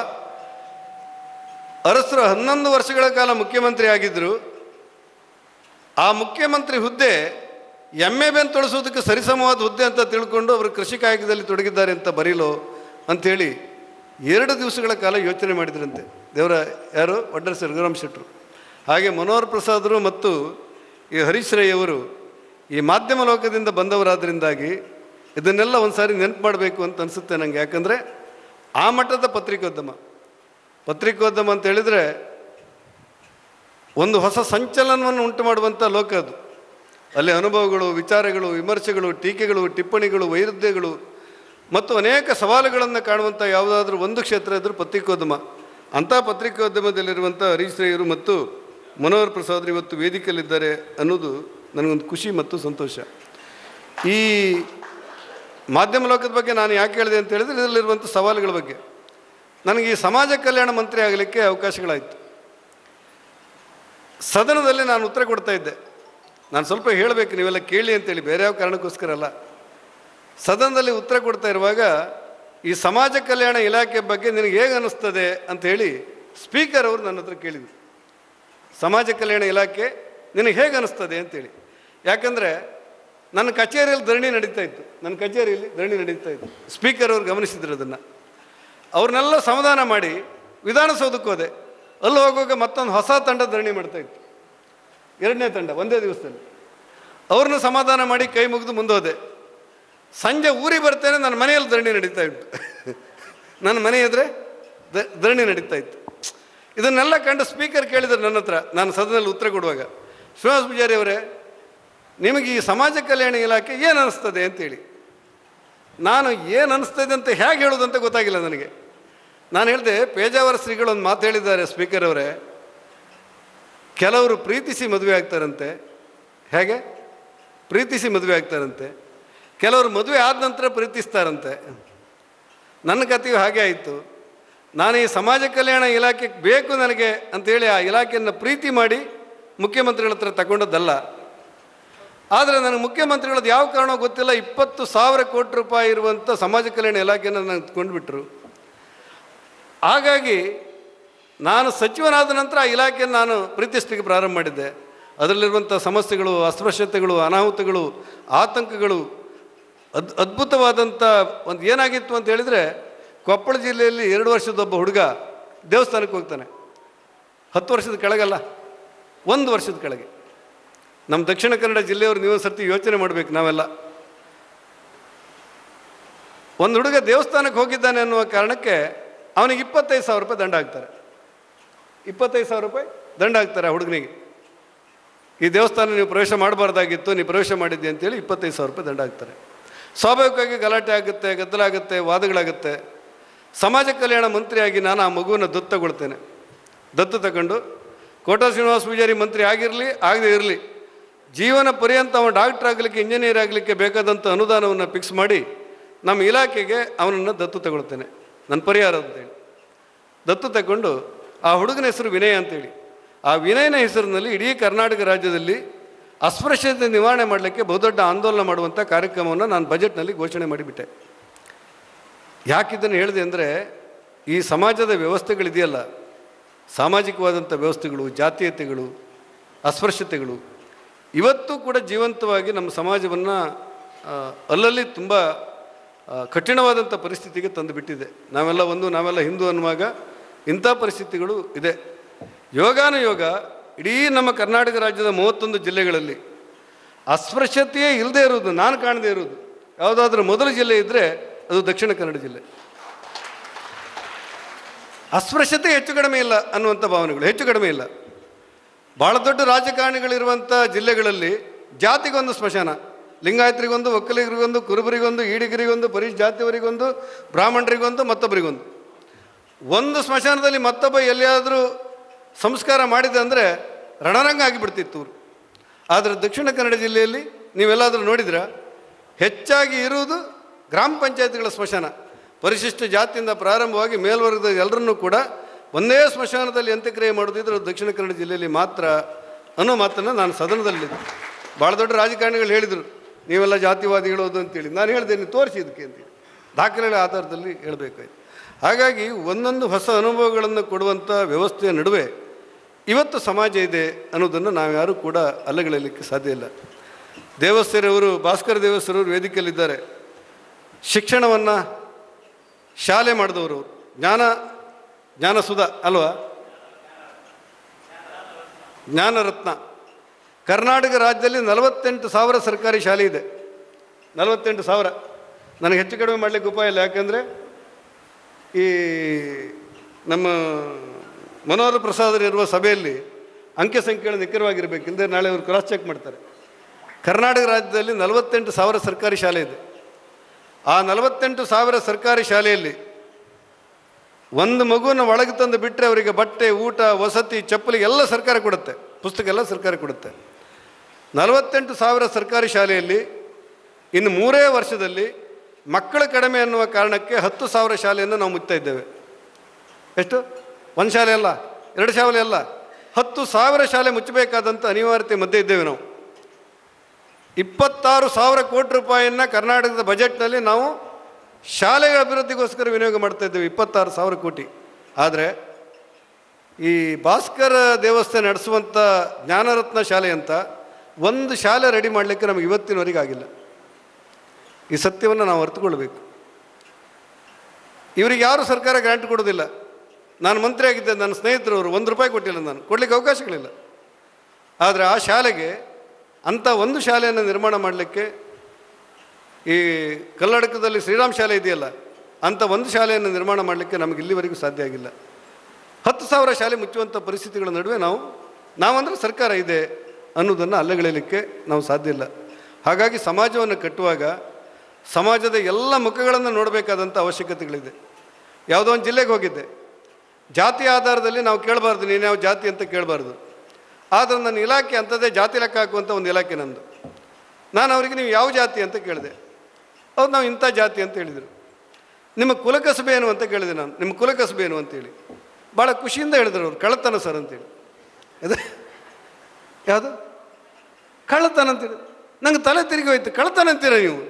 ಅರಸರು ಹನ್ನೊಂದು ವರ್ಷಗಳ ಕಾಲ ಮುಖ್ಯಮಂತ್ರಿ ಆಗಿದ್ದರು ಆ ಮುಖ್ಯಮಂತ್ರಿ ಹುದ್ದೆ ಎಮ್ಮೆ ಬೆನ್ನು ತೊಳಸೋದಕ್ಕೆ ಸರಿಸಮವಾದ ಹುದ್ದೆ ಅಂತ ತಿಳ್ಕೊಂಡು ಅವರು ಕೃಷಿ ಕಾಯಕದಲ್ಲಿ ತೊಡಗಿದ್ದಾರೆ ಅಂತ ಬರೀಲೋ ಅಂಥೇಳಿ ಎರಡು ದಿವಸಗಳ ಕಾಲ ಯೋಚನೆ ಮಾಡಿದ್ರಂತೆ. ದೇವರ ಯಾರು? ವಡ್ಡರ್ಸಿ ರಘುರಾಮ್ ಶೆಟ್ಟರು. ಹಾಗೆ ಮನೋಹರ್ ಪ್ರಸಾದರು ಮತ್ತು ಈ ಹರೀಶ್ ಈ ಮಾಧ್ಯಮ ಲೋಕದಿಂದ ಬಂದವರಾದ್ರಿಂದಾಗಿ ಇದನ್ನೆಲ್ಲ ಒಂದು ಸಾರಿ ನೆನಪು ಮಾಡಬೇಕು ಅಂತ ಅನಿಸುತ್ತೆ ನನಗೆ ಯಾಕಂದರೆ ಆ ಮಟ್ಟದ ಪತ್ರಿಕೋದ್ಯಮ. ಪತ್ರಿಕೋದ್ಯಮ ಅಂತ ಹೇಳಿದರೆ ಒಂದು ಹೊಸ ಸಂಚಲನವನ್ನು ಉಂಟು ಮಾಡುವಂಥ ಲೋಕ ಅದು. ಅಲ್ಲಿ ಅನುಭವಗಳು, ವಿಚಾರಗಳು, ವಿಮರ್ಶೆಗಳು, ಟೀಕೆಗಳು, ಟಿಪ್ಪಣಿಗಳು, ವೈರುಧ್ಯಗಳು ಮತ್ತು ಅನೇಕ ಸವಾಲುಗಳನ್ನು ಕಾಣುವಂಥ ಯಾವುದಾದ್ರೂ ಒಂದು ಕ್ಷೇತ್ರ ಇದ್ದರೂ ಪತ್ರಿಕೋದ್ಯಮ. ಅಂಥ ಪತ್ರಿಕೋದ್ಯಮದಲ್ಲಿರುವಂಥ ಹರೀಶ್ ರೈಯರು ಮತ್ತು ಮನೋಹರ್ ಪ್ರಸಾದ್ ಇವತ್ತು ವೇದಿಕೆಯಲ್ಲಿದ್ದಾರೆ ಅನ್ನೋದು ನನಗೊಂದು ಖುಷಿ ಮತ್ತು ಸಂತೋಷ. ಈ ಮಾಧ್ಯಮ ಲೋಕದ ಬಗ್ಗೆ ನಾನು ಯಾಕೆ ಹೇಳಿದೆ ಅಂತ ಹೇಳಿದ್ರೆ ಇದರಲ್ಲಿರುವಂಥ ಸವಾಲುಗಳ ಬಗ್ಗೆ. ನನಗೆ ಈ ಸಮಾಜ ಕಲ್ಯಾಣ ಮಂತ್ರಿ ಆಗಲಿಕ್ಕೆ ಅವಕಾಶಗಳಾಯಿತು. ಸದನದಲ್ಲಿ ನಾನು ಉತ್ತರ ಕೊಡ್ತಾ ಇದ್ದೆ. ನಾನು ಸ್ವಲ್ಪ ಹೇಳಬೇಕು, ನೀವೆಲ್ಲ ಕೇಳಿ ಅಂತೇಳಿ ಬೇರೆ ಯಾವ ಕಾರಣಕ್ಕೋಸ್ಕರ ಅಲ್ಲ. ಸದನದಲ್ಲಿ ಉತ್ತರ ಕೊಡ್ತಾ ಇರುವಾಗ, ಈ ಸಮಾಜ ಕಲ್ಯಾಣ ಇಲಾಖೆ ಬಗ್ಗೆ ನಿನಗೆ ಹೇಗೆ ಅನ್ನಿಸ್ತದೆ ಅಂತ ಹೇಳಿ ಸ್ಪೀಕರ್ ಅವರು ನನ್ನ ಹತ್ರ ಕೇಳಿದರು. ಸಮಾಜ ಕಲ್ಯಾಣ ಇಲಾಖೆ ನಿನಗೆ ಹೇಗೆ ಅನ್ನಿಸ್ತದೆ ಅಂತೇಳಿ. ಯಾಕಂದರೆ ನನ್ನ ಕಚೇರಿಯಲ್ಲಿ ಧರಣಿ ನಡೀತಾ ಇತ್ತು. ನನ್ನ ಕಚೇರಿಯಲ್ಲಿ ಧರಣಿ ನಡೀತಾ ಇತ್ತು. ಸ್ಪೀಕರ್ ಅವರು ಗಮನಿಸಿದ್ರು ಅದನ್ನು. ಅವ್ರನ್ನೆಲ್ಲ ಸಮಾಧಾನ ಮಾಡಿ ವಿಧಾನಸೌಧಕ್ಕೆ ಹೋದೆ. ಅಲ್ಲಿ ಹೋಗುವಾಗ ಮತ್ತೊಂದು ಹೊಸ ತಂಡ ಧರಣಿ ಮಾಡ್ತಾ ಇತ್ತು. ಎರಡನೇ ತಂಡ, ಒಂದೇ ದಿವಸದಲ್ಲಿ. ಅವ್ರನ್ನ ಸಮಾಧಾನ ಮಾಡಿ ಕೈ ಮುಗಿದು ಮುಂದೋದೆ. ಸಂಜೆ ಊರಿಗೆ ಬರ್ತೇನೆ, ನನ್ನ ಮನೆಯಲ್ಲಿ ಧರಣಿ ನಡೀತಾ ಇತ್ತು ನನ್ನ ಮನೆ ಎದುರೆ ಧರಣಿ ನಡೀತಾ ಇತ್ತು. ಇದನ್ನೆಲ್ಲ ಕಂಡು ಸ್ಪೀಕರ್ ಕೇಳಿದರು ನನ್ನ ಹತ್ರ. ನಾನು ಸದನದಲ್ಲಿ ಉತ್ತರ ಕೊಡುವಾಗ, ಶ್ರೀನಿವಾಸ ಪೂಜಾರಿ ಅವರೇ, ನಿಮಗೆ ಈ ಸಮಾಜ ಕಲ್ಯಾಣ ಇಲಾಖೆ ಏನು ಅನಿಸ್ತದೆ? ಅಂತೇಳಿ. ನಾನು ಏನು ಅನಿಸ್ತದೆ ಅಂತ ಹೇಗೆ ಹೇಳೋದಂತ ಗೊತ್ತಾಗಿಲ್ಲ ನನಗೆ. ನಾನು ಹೇಳಿದೆ, ಪೇಜಾವರ ಶ್ರೀಗಳು ಒಂದು ಮಾತು ಹೇಳಿದ್ದಾರೆ ಸ್ಪೀಕರ್ ಅವರೇ. ಕೆಲವರು ಪ್ರೀತಿಸಿ ಮದುವೆ ಆಗ್ತಾರಂತೆ. ಹೇಗೆ? ಪ್ರೀತಿಸಿ ಮದುವೆ ಆಗ್ತಾರಂತೆ. ಕೆಲವರು ಮದುವೆ ಆದ ನಂತರ ಪ್ರೀತಿಸ್ತಾರಂತೆ. ನನ್ನ ಕಥೆಯು ಹಾಗೆ ಆಯಿತು. ನಾನು ಈ ಸಮಾಜ ಕಲ್ಯಾಣ ಇಲಾಖೆಗೆ ಬೇಕು ನನಗೆ ಅಂತೇಳಿ ಆ ಇಲಾಖೆಯನ್ನು ಪ್ರೀತಿ ಮಾಡಿ ಮುಖ್ಯಮಂತ್ರಿಗಳ ಹತ್ರ ತಗೊಂಡದ್ದಲ್ಲ. ಆದರೆ ನನಗೆ ಮುಖ್ಯಮಂತ್ರಿಗಳದ್ದು ಯಾವ ಕಾರಣ ಗೊತ್ತಿಲ್ಲ. ಇಪ್ಪತ್ತು ಸಾವಿರ ಕೋಟಿ ರೂಪಾಯಿ ಇರುವಂಥ ಸಮಾಜ ಕಲ್ಯಾಣ ಇಲಾಖೆಯನ್ನು ನನಗೆ ಕೊಂಡುಬಿಟ್ರು. ಹಾಗಾಗಿ ನಾನು ಸಚಿವನಾದ ನಂತರ ಆ ಇಲಾಖೆಯನ್ನು ನಾನು ಪ್ರೀತಿಸಲಿಕ್ಕೆ ಪ್ರಾರಂಭ ಮಾಡಿದ್ದೆ. ಅದರಲ್ಲಿರುವಂಥ ಸಮಸ್ಯೆಗಳು, ಅಸ್ಪೃಶ್ಯತೆಗಳು, ಅನಾಹುತಗಳು, ಆತಂಕಗಳು, ಅದ್ ಅದ್ಭುತವಾದಂಥ ಒಂದು ಏನಾಗಿತ್ತು ಅಂತ ಹೇಳಿದರೆ ಕೊಪ್ಪಳ ಜಿಲ್ಲೆಯಲ್ಲಿ ಎರಡು ವರ್ಷದೊಬ್ಬ ಹುಡುಗ ದೇವಸ್ಥಾನಕ್ಕೆ ಹೋಗ್ತಾನೆ. ಹತ್ತು ವರ್ಷದ ಕೆಳಗಲ್ಲ, ಒಂದು ವರ್ಷದ ಕೆಳಗೆ. ನಮ್ಮ ದಕ್ಷಿಣ ಕನ್ನಡ ಜಿಲ್ಲೆಯವರು ನೀವು ಸರ್ತಿ ಯೋಚನೆ ಮಾಡಬೇಕು ನಾವೆಲ್ಲ. ಒಂದು ಹುಡುಗ ದೇವಸ್ಥಾನಕ್ಕೆ ಹೋಗಿದ್ದಾನೆ ಅನ್ನುವ ಕಾರಣಕ್ಕೆ ಅವನಿಗೆ ಇಪ್ಪತ್ತೈದು ಸಾವಿರ ರೂಪಾಯಿ ದಂಡ ಹಾಕ್ತಾರೆ. ಇಪ್ಪತ್ತೈದು ಸಾವಿರ ರೂಪಾಯಿ ದಂಡ ಹಾಕ್ತಾರೆ ಆ ಹುಡುಗನಿಗೆ. ಈ ದೇವಸ್ಥಾನ ನೀವು ಪ್ರವೇಶ ಮಾಡಬಾರ್ದಾಗಿತ್ತು ನೀವು ಪ್ರವೇಶ ಮಾಡಿದ್ದೆ ಅಂತೇಳಿ ಇಪ್ಪತ್ತೈದು ಸಾವಿರ ರೂಪಾಯಿ ದಂಡ ಹಾಕ್ತಾರೆ. ಸ್ವಾಭಾವಿಕವಾಗಿ ಗಲಾಟೆ ಆಗುತ್ತೆ, ಗದ್ದಲ ಆಗುತ್ತೆ, ವಾದಗಳಾಗುತ್ತೆ. ಸಮಾಜ ಕಲ್ಯಾಣ ಮಂತ್ರಿಯಾಗಿ ನಾನು ಆ ಮಗುವನ್ನು ದತ್ತು ತಗೊಳ್ತೇನೆ. ದತ್ತು ತಗೊಂಡು ಕೋಟಾ ಶ್ರೀನಿವಾಸ ಪೂಜಾರಿ ಮಂತ್ರಿ ಆಗಿರಲಿ, ಆಗದೇ ಇರಲಿ, ಜೀವನ ಪರ್ಯಂತ ಅವನು ಡಾಕ್ಟರ್ ಆಗಲಿಕ್ಕೆ ಇಂಜಿನಿಯರ್ ಆಗಲಿಕ್ಕೆ ಬೇಕಾದಂಥ ಅನುದಾನವನ್ನು ಫಿಕ್ಸ್ ಮಾಡಿ ನಮ್ಮ ಇಲಾಖೆಗೆ ಅವನನ್ನು ದತ್ತು ತಗೊಳ್ತೇನೆ. ನನ್ನ ಪರಿಹಾರ ಅಂತೇಳಿ ದತ್ತು ತಗೊಂಡು ಆ ಹುಡುಗನ ಹೆಸರು ವಿನಯ ಅಂತೇಳಿ. ಆ ವಿನಯನ ಹೆಸರಿನಲ್ಲಿ ಇಡೀ ಕರ್ನಾಟಕ ರಾಜ್ಯದಲ್ಲಿ ಅಸ್ಪೃಶ್ಯತೆ ನಿವಾರಣೆ ಮಾಡಲಿಕ್ಕೆ ಬಹುದೊಡ್ಡ ಆಂದೋಲನ ಮಾಡುವಂಥ ಕಾರ್ಯಕ್ರಮವನ್ನು ನಾನು ಬಜೆಟ್ನಲ್ಲಿ ಘೋಷಣೆ ಮಾಡಿಬಿಟ್ಟೆ. ಯಾಕಿದ್ದನ್ನು ಹೇಳಿದೆ ಅಂದರೆ, ಈ ಸಮಾಜದ ವ್ಯವಸ್ಥೆಗಳಿದೆಯಲ್ಲ, ಸಾಮಾಜಿಕವಾದಂಥ ವ್ಯವಸ್ಥೆಗಳು, ಜಾತೀಯತೆಗಳು, ಅಸ್ಪೃಶ್ಯತೆಗಳು, ಇವತ್ತು ಕೂಡ ಜೀವಂತವಾಗಿ ನಮ್ಮ ಸಮಾಜವನ್ನು ಅಲ್ಲಲ್ಲಿ ತುಂಬ ಕಠಿಣವಾದಂಥ ಪರಿಸ್ಥಿತಿಗೆ ತಂದು ಬಿಟ್ಟಿದೆ ನಾವೆಲ್ಲ ಒಂದು, ನಾವೆಲ್ಲ ಹಿಂದೂ ಅನ್ನುವಾಗ ಇಂಥ ಪರಿಸ್ಥಿತಿಗಳು ಇದೆ. ಯೋಗಾನುಯೋಗ ಇಡೀ ನಮ್ಮ ಕರ್ನಾಟಕ ರಾಜ್ಯದ ಮೂವತ್ತೊಂದು ಜಿಲ್ಲೆಗಳಲ್ಲಿ ಅಸ್ಪೃಶ್ಯತೆಯೇ ಇಲ್ಲದೆ ಇರುವುದು ನಾನು ಕಾಣದೇ ಇರುವುದು ಯಾವುದಾದ್ರೂ ಮೊದಲ ಜಿಲ್ಲೆ ಇದ್ದರೆ ಅದು ದಕ್ಷಿಣ ಕನ್ನಡ ಜಿಲ್ಲೆ. ಅಸ್ಪೃಶ್ಯತೆ ಹೆಚ್ಚು ಕಡಿಮೆ ಇಲ್ಲ ಅನ್ನುವಂಥ ಭಾವನೆಗಳು, ಹೆಚ್ಚು ಕಡಿಮೆ ಇಲ್ಲ. ಭಾಳ ದೊಡ್ಡ ರಾಜಕಾರಣಿಗಳಿರುವಂಥ ಜಿಲ್ಲೆಗಳಲ್ಲಿ ಜಾತಿಗೊಂದು ಸ್ಮಶಾನ, ಲಿಂಗಾಯತರಿಗೊಂದು, ಒಕ್ಕಲಿಗರಿಗೊಂದು, ಕುರುಬರಿಗೊಂದು, ಈಡಿಗರಿಗೊಂದು ಪರಿಶ್ ಜಾತಿಯವರಿಗೊಂದು, ಬ್ರಾಹ್ಮಣರಿಗೊಂದು, ಮತ್ತೊಬ್ಬರಿಗೊಂದು. ಒಂದು ಸ್ಮಶಾನದಲ್ಲಿ ಮತ್ತೊಬ್ಬ ಎಲ್ಲಿಯಾದರೂ ಸಂಸ್ಕಾರ ಮಾಡಿದೆ ಅಂದರೆ ರಣರಂಗ ಆಗಿಬಿಡ್ತಿತ್ತು ಊರು ಆದರೆ ದಕ್ಷಿಣ ಕನ್ನಡ ಜಿಲ್ಲೆಯಲ್ಲಿ ನೀವೆಲ್ಲಾದರೂ ನೋಡಿದ್ರ? ಹೆಚ್ಚಾಗಿ ಇರುವುದು ಗ್ರಾಮ ಪಂಚಾಯತ್ಗಳ ಸ್ಮಶಾನ. ಪರಿಶಿಷ್ಟ ಜಾತಿಯಿಂದ ಪ್ರಾರಂಭವಾಗಿ ಮೇಲ್ವರ್ಗದ ಎಲ್ಲರನ್ನೂ ಕೂಡ ಒಂದೇ ಸ್ಮಶಾನದಲ್ಲಿ ಅಂತ್ಯಕ್ರಿಯೆ ಮಾಡೋದಿದ್ರೆ ದಕ್ಷಿಣ ಕನ್ನಡ ಜಿಲ್ಲೆಯಲ್ಲಿ ಮಾತ್ರ ಅನ್ನೋ ಮಾತನ್ನು ನಾನು ಸದನದಲ್ಲಿದ್ದೆ ಭಾಳ ದೊಡ್ಡ ರಾಜಕಾರಣಿಗಳು ಹೇಳಿದರು. ನೀವೆಲ್ಲ ಜಾತಿವಾದಿಗಳು ಹೇಳೋದು ಅಂತೇಳಿ ನಾನು ಹೇಳಿದೆ ನೀವು ತೋರಿಸಿ ಇದಕ್ಕೆ ಅಂತೇಳಿ ದಾಖಲೆಗಳ ಆಧಾರದಲ್ಲಿ ಹೇಳಬೇಕಾಯ್ತು. ಹಾಗಾಗಿ ಒಂದೊಂದು ಹೊಸ ಅನುಭವಗಳನ್ನು ಕೊಡುವಂಥ ವ್ಯವಸ್ಥೆಯ ನಡುವೆ ಇವತ್ತು ಸಮಾಜ ಇದೆ ಅನ್ನೋದನ್ನು ನಾವ್ಯಾರೂ ಕೂಡ ಅಲ್ಲಗಳೆಯಲಿಕ್ಕೆ ಸಾಧ್ಯ ಇಲ್ಲ. ದೇವಸ್ಥರವರು ಭಾಸ್ಕರ ದೇವಸ್ಥರವರು ವೇದಿಕೆಯಲ್ಲಿದ್ದಾರೆ. ಶಿಕ್ಷಣವನ್ನು ಶಾಲೆ ಮಾಡಿದವರು ಜ್ಞಾನ, ಜ್ಞಾನಸುಧ ಅಲ್ವಾ? ಜ್ಞಾನರತ್ನ. ಕರ್ನಾಟಕ ರಾಜ್ಯದಲ್ಲಿ ನಲವತ್ತೆಂಟು ಸಾವಿರ ಸರ್ಕಾರಿ ಶಾಲೆ ಇದೆ. ನಲವತ್ತೆಂಟು ಸಾವಿರ. ನನಗೆ ಹೆಚ್ಚು ಕಡಿಮೆ ಮಾಡಲಿಕ್ಕೆ ಉಪಾಯ ಇಲ್ಲ. ಯಾಕಂದರೆ ಈ ನಮ್ಮ ಮನೋಹರ ಪ್ರಸಾದ್ ಇರುವ ಸಭೆಯಲ್ಲಿ ಅಂಕೆ ಸಂಖ್ಯೆಗಳು ನಿಖರವಾಗಿರಬೇಕೆಂದರೆ ನಾಳೆ ಅವರು ಕ್ರಾಸ್ ಚೆಕ್ ಮಾಡ್ತಾರೆ. ಕರ್ನಾಟಕ ರಾಜ್ಯದಲ್ಲಿ ನಲವತ್ತೆಂಟು ಸಾವಿರ ಸರ್ಕಾರಿ ಶಾಲೆ ಇದೆ. ಆ ನಲವತ್ತೆಂಟು ಸಾವಿರ ಸರ್ಕಾರಿ ಶಾಲೆಯಲ್ಲಿ ಒಂದು ಮಗುವನ್ನು ಒಳಗೆ ತಂದು ಬಿಟ್ಟರೆ ಅವರಿಗೆ ಬಟ್ಟೆ, ಊಟ, ವಸತಿ, ಚಪ್ಪಲಿ ಎಲ್ಲ ಸರ್ಕಾರ ಕೊಡುತ್ತೆ. ಪುಸ್ತಕ ಎಲ್ಲ ಸರ್ಕಾರ ಕೊಡುತ್ತೆ. ನಲವತ್ತೆಂಟು ಸಾವಿರ ಸರ್ಕಾರಿ ಶಾಲೆಯಲ್ಲಿ ಇನ್ನು ಮೂರೇ ವರ್ಷದಲ್ಲಿ ಮಕ್ಕಳ ಕಡಿಮೆ ಅನ್ನುವ ಕಾರಣಕ್ಕೆ ಹತ್ತು ಸಾವಿರ ಶಾಲೆಯನ್ನು ನಾವು ಮುಚ್ತಾ ಇದ್ದೇವೆ. ಎಷ್ಟು? ಒಂದು ಶಾಲೆ ಅಲ್ಲ, ಎರಡು ಶಾಲೆ ಅಲ್ಲ. ಹತ್ತು ಸಾವಿರ ಶಾಲೆ ಮುಚ್ಚಬೇಕಾದಂಥ ಅನಿವಾರ್ಯತೆ ಮಧ್ಯೆ ಇದ್ದೇವೆ ನಾವು. ಇಪ್ಪತ್ತಾರು ಸಾವಿರ ಕೋಟಿ ರೂಪಾಯಿಯನ್ನು ಕರ್ನಾಟಕದ ಬಜೆಟ್ನಲ್ಲಿ ನಾವು ಶಾಲೆಗಳ ಅಭಿವೃದ್ಧಿಗೋಸ್ಕರ ವಿನಿಯೋಗ ಮಾಡ್ತಾ ಇದ್ದೇವೆ, ಇಪ್ಪತ್ತಾರು ಸಾವಿರ ಕೋಟಿ. ಆದರೆ ಈ ಭಾಸ್ಕರ ದೇವಸ್ಥಾನ ನಡೆಸುವಂಥ ಜ್ಞಾನರತ್ನ ಶಾಲೆ ಅಂತ ಒಂದು ಶಾಲೆ ರೆಡಿ ಮಾಡಲಿಕ್ಕೆ ನಮಗೆ ಇವತ್ತಿನವರೆಗೆ ಆಗಿಲ್ಲ. ಈ ಸತ್ಯವನ್ನು ನಾವು ಅರ್ಥಕೊಳ್ಬೇಕು ಇವರಿಗೆ ಯಾರು ಸರ್ಕಾರ ಗ್ರ್ಯಾಂಟ್ ಕೊಡೋದಿಲ್ಲ. ನಾನು ಮಂತ್ರಿ ಆಗಿದ್ದೆ ನನ್ನ ಸ್ನೇಹಿತರವರು, ಒಂದು ರೂಪಾಯಿ ಕೊಟ್ಟಿಲ್ಲ ನಾನು, ಕೊಡಲಿಕ್ಕೆ ಅವಕಾಶಗಳಿಲ್ಲ. ಆದರೆ ಆ ಶಾಲೆಗೆ ಅಂಥ ಒಂದು ಶಾಲೆಯನ್ನು ನಿರ್ಮಾಣ ಮಾಡಲಿಕ್ಕೆ ಈ ಕಲ್ಲಡಕದಲ್ಲಿ ಶ್ರೀರಾಮ್ ಶಾಲೆ ಇದೆಯಲ್ಲ ಅಂಥ ಒಂದು ಶಾಲೆಯನ್ನು ನಿರ್ಮಾಣ ಮಾಡಲಿಕ್ಕೆ ನಮಗೆ ಇಲ್ಲಿವರೆಗೂ ಸಾಧ್ಯ ಆಗಿಲ್ಲ. ಹತ್ತು ಸಾವಿರ ಶಾಲೆ ಮುಚ್ಚುವಂಥ ಪರಿಸ್ಥಿತಿಗಳ ನಡುವೆ ನಾವು, ನಾವಂದ್ರೆ ಸರ್ಕಾರ ಇದೆ ಅನ್ನೋದನ್ನು ಅಲ್ಲಗಳಿಲಿಕ್ಕೆ ನಾವು ಸಾಧ್ಯ ಇಲ್ಲ. ಹಾಗಾಗಿ ಸಮಾಜವನ್ನು ಕಟ್ಟುವಾಗ ಸಮಾಜದ ಎಲ್ಲ ಮುಖಗಳನ್ನು ನೋಡಬೇಕಾದಂಥ ಅವಶ್ಯಕತೆಗಳಿದೆ. ಯಾವುದೋ ಒಂದು ಜಿಲ್ಲೆಗೆ ಹೋಗಿದ್ದೆ. ಜಾತಿ ಆಧಾರದಲ್ಲಿ ನಾವು ಕೇಳಬಾರ್ದು, ನೀನು ಯಾವ ಜಾತಿ ಅಂತ ಕೇಳಬಾರ್ದು. ಆದರೆ ನನ್ನ ಇಲಾಖೆ ಅಂಥದ್ದೇ ಜಾತಿ ಲೆಕ್ಕ ಹಾಕುವಂಥ ಒಂದು ಇಲಾಖೆ ನಂದು. ನಾನು ಅವರಿಗೆ ನೀವು ಯಾವ ಜಾತಿ ಅಂತ ಕೇಳಿದೆ. ಅವ್ರು ನಾವು ಇಂಥ ಜಾತಿ ಅಂತ ಹೇಳಿದರು. ನಿಮ್ಮ ಕುಲಕಸಬೆ ಏನು ಅಂತ ಕೇಳಿದೆ ನಾನು. ನಿಮ್ಮ ಕುಲಕಸಬೆ ಏನು ಅಂತೇಳಿ ಭಾಳ ಖುಷಿಯಿಂದ ಹೇಳಿದರು ಅವ್ರು, ಕಳ್ಳತನ ಸರ್ ಅಂತೇಳಿ ಅದೇ, ಯಾವುದು? ಕಳ್ಳತನ ಅಂತೇಳಿ ನಂಗೆ ತಲೆ ತಿರುಗಿ ಹೋಯ್ತು, ಕಳ್ಳತನ ಅಂತೀರ ನೀವು?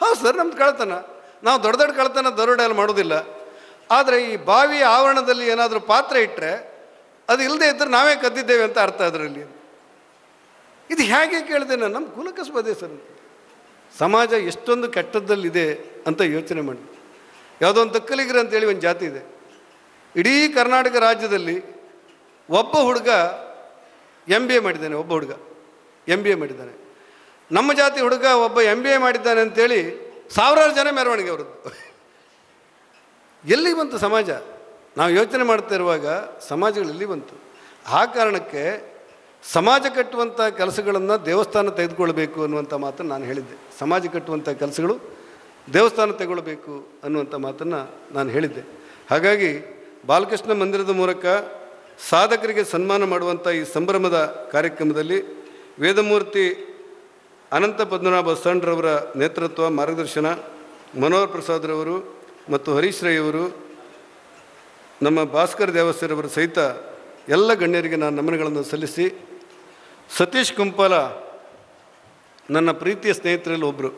ಹೌದು ಸರ್, ನಮ್ದು ಕಳ್ಳತನ. ನಾವು ದೊಡ್ಡ ದೊಡ್ಡ ಕಳ್ಳತನ ದರೋಡೆಯಲ್ಲಿ ಮಾಡೋದಿಲ್ಲ. ಆದರೆ ಈ ಬಾವಿಯ ಆವರಣದಲ್ಲಿ ಏನಾದರೂ ಪಾತ್ರೆ ಇಟ್ಟರೆ ಅದು ಇಲ್ಲದೆ ಇದ್ದರೆ ನಾವೇ ಕದ್ದಿದ್ದೇವೆ ಅಂತ ಅರ್ಥ ಅದರಲ್ಲಿ. ಇದು ಹೇಗೆ ಕೇಳಿದೆ ನಾನು? ನಮ್ಮ ಕುಲಕಸಬದೆ ಸರ್ ಸಮಾಜ ಎಷ್ಟೊಂದು ಕೆಟ್ಟದ್ದಲ್ಲಿದೆ ಅಂತ ಯೋಚನೆ ಮಾಡಿ. ಯಾವುದೋ ಒಂದು ತಕ್ಕಲಿಗರ ಅಂತೇಳಿ ಒಂದು ಜಾತಿ ಇದೆ. ಇಡೀ ಕರ್ನಾಟಕ ರಾಜ್ಯದಲ್ಲಿ ಒಬ್ಬ ಹುಡುಗ ಎಂ ಬಿ ಎ ಮಾಡಿದ್ದಾನೆ, ಒಬ್ಬ ಹುಡುಗ ಎಂ ಬಿ ಎ ಮಾಡಿದ್ದಾನೆ. ನಮ್ಮ ಜಾತಿ ಹುಡುಗ ಒಬ್ಬ ಎಂ ಬಿ ಎ ಮಾಡಿದ್ದಾನೆ ಅಂತೇಳಿ ಸಾವಿರಾರು ಜನ ಮೆರವಣಿಗೆ ಅವರದ್ದು ಎಲ್ಲಿ ಬಂತು ಸಮಾಜ? ನಾವು ಯೋಚನೆ ಮಾಡ್ತಾ ಇರುವಾಗ ಸಮಾಜಗಳಲ್ಲಿ ಬಂತು. ಆ ಕಾರಣಕ್ಕೆ ಸಮಾಜ ಕಟ್ಟುವಂಥ ಕೆಲಸಗಳನ್ನು ದೇವಸ್ಥಾನ ತೆಗೆದುಕೊಳ್ಬೇಕು ಅನ್ನುವಂಥ ಮಾತನ್ನು ನಾನು ಹೇಳಿದ್ದೆ. ಸಮಾಜ ಕಟ್ಟುವಂಥ ಕೆಲಸಗಳು ದೇವಸ್ಥಾನ ತಗೊಳ್ಬೇಕು ಅನ್ನುವಂಥ ಮಾತನ್ನು ನಾನು ಹೇಳಿದ್ದೆ. ಹಾಗಾಗಿ ಬಾಲಕೃಷ್ಣ ಮಂದಿರದ ಮೂಲಕ ಸಾಧಕರಿಗೆ ಸನ್ಮಾನ ಮಾಡುವಂಥ ಈ ಸಂಭ್ರಮದ ಕಾರ್ಯಕ್ರಮದಲ್ಲಿ ವೇದಮೂರ್ತಿ ಅನಂತ ಪದ್ಮನಾಭ ಸಂಡ್ರವರ ನೇತೃತ್ವ, ಮಾರ್ಗದರ್ಶನ, ಮನೋಹರ್ ಪ್ರಸಾದ್ರವರು ಮತ್ತು ಹರೀಶ್ ರೈ ಅವರು ನಮ್ಮ ಭಾಸ್ಕರ್ ದೇವಸ್ಥರವರ ಸಹಿತ ಎಲ್ಲ ಗಣ್ಯರಿಗೆ ನಾನು ನಮನಗಳನ್ನು ಸಲ್ಲಿಸಿ ಸತೀಶ್ ಕುಂಪಾಲ ನನ್ನ ಪ್ರೀತಿಯ ಸ್ನೇಹಿತರಲ್ಲಿ ಒಬ್ಬರು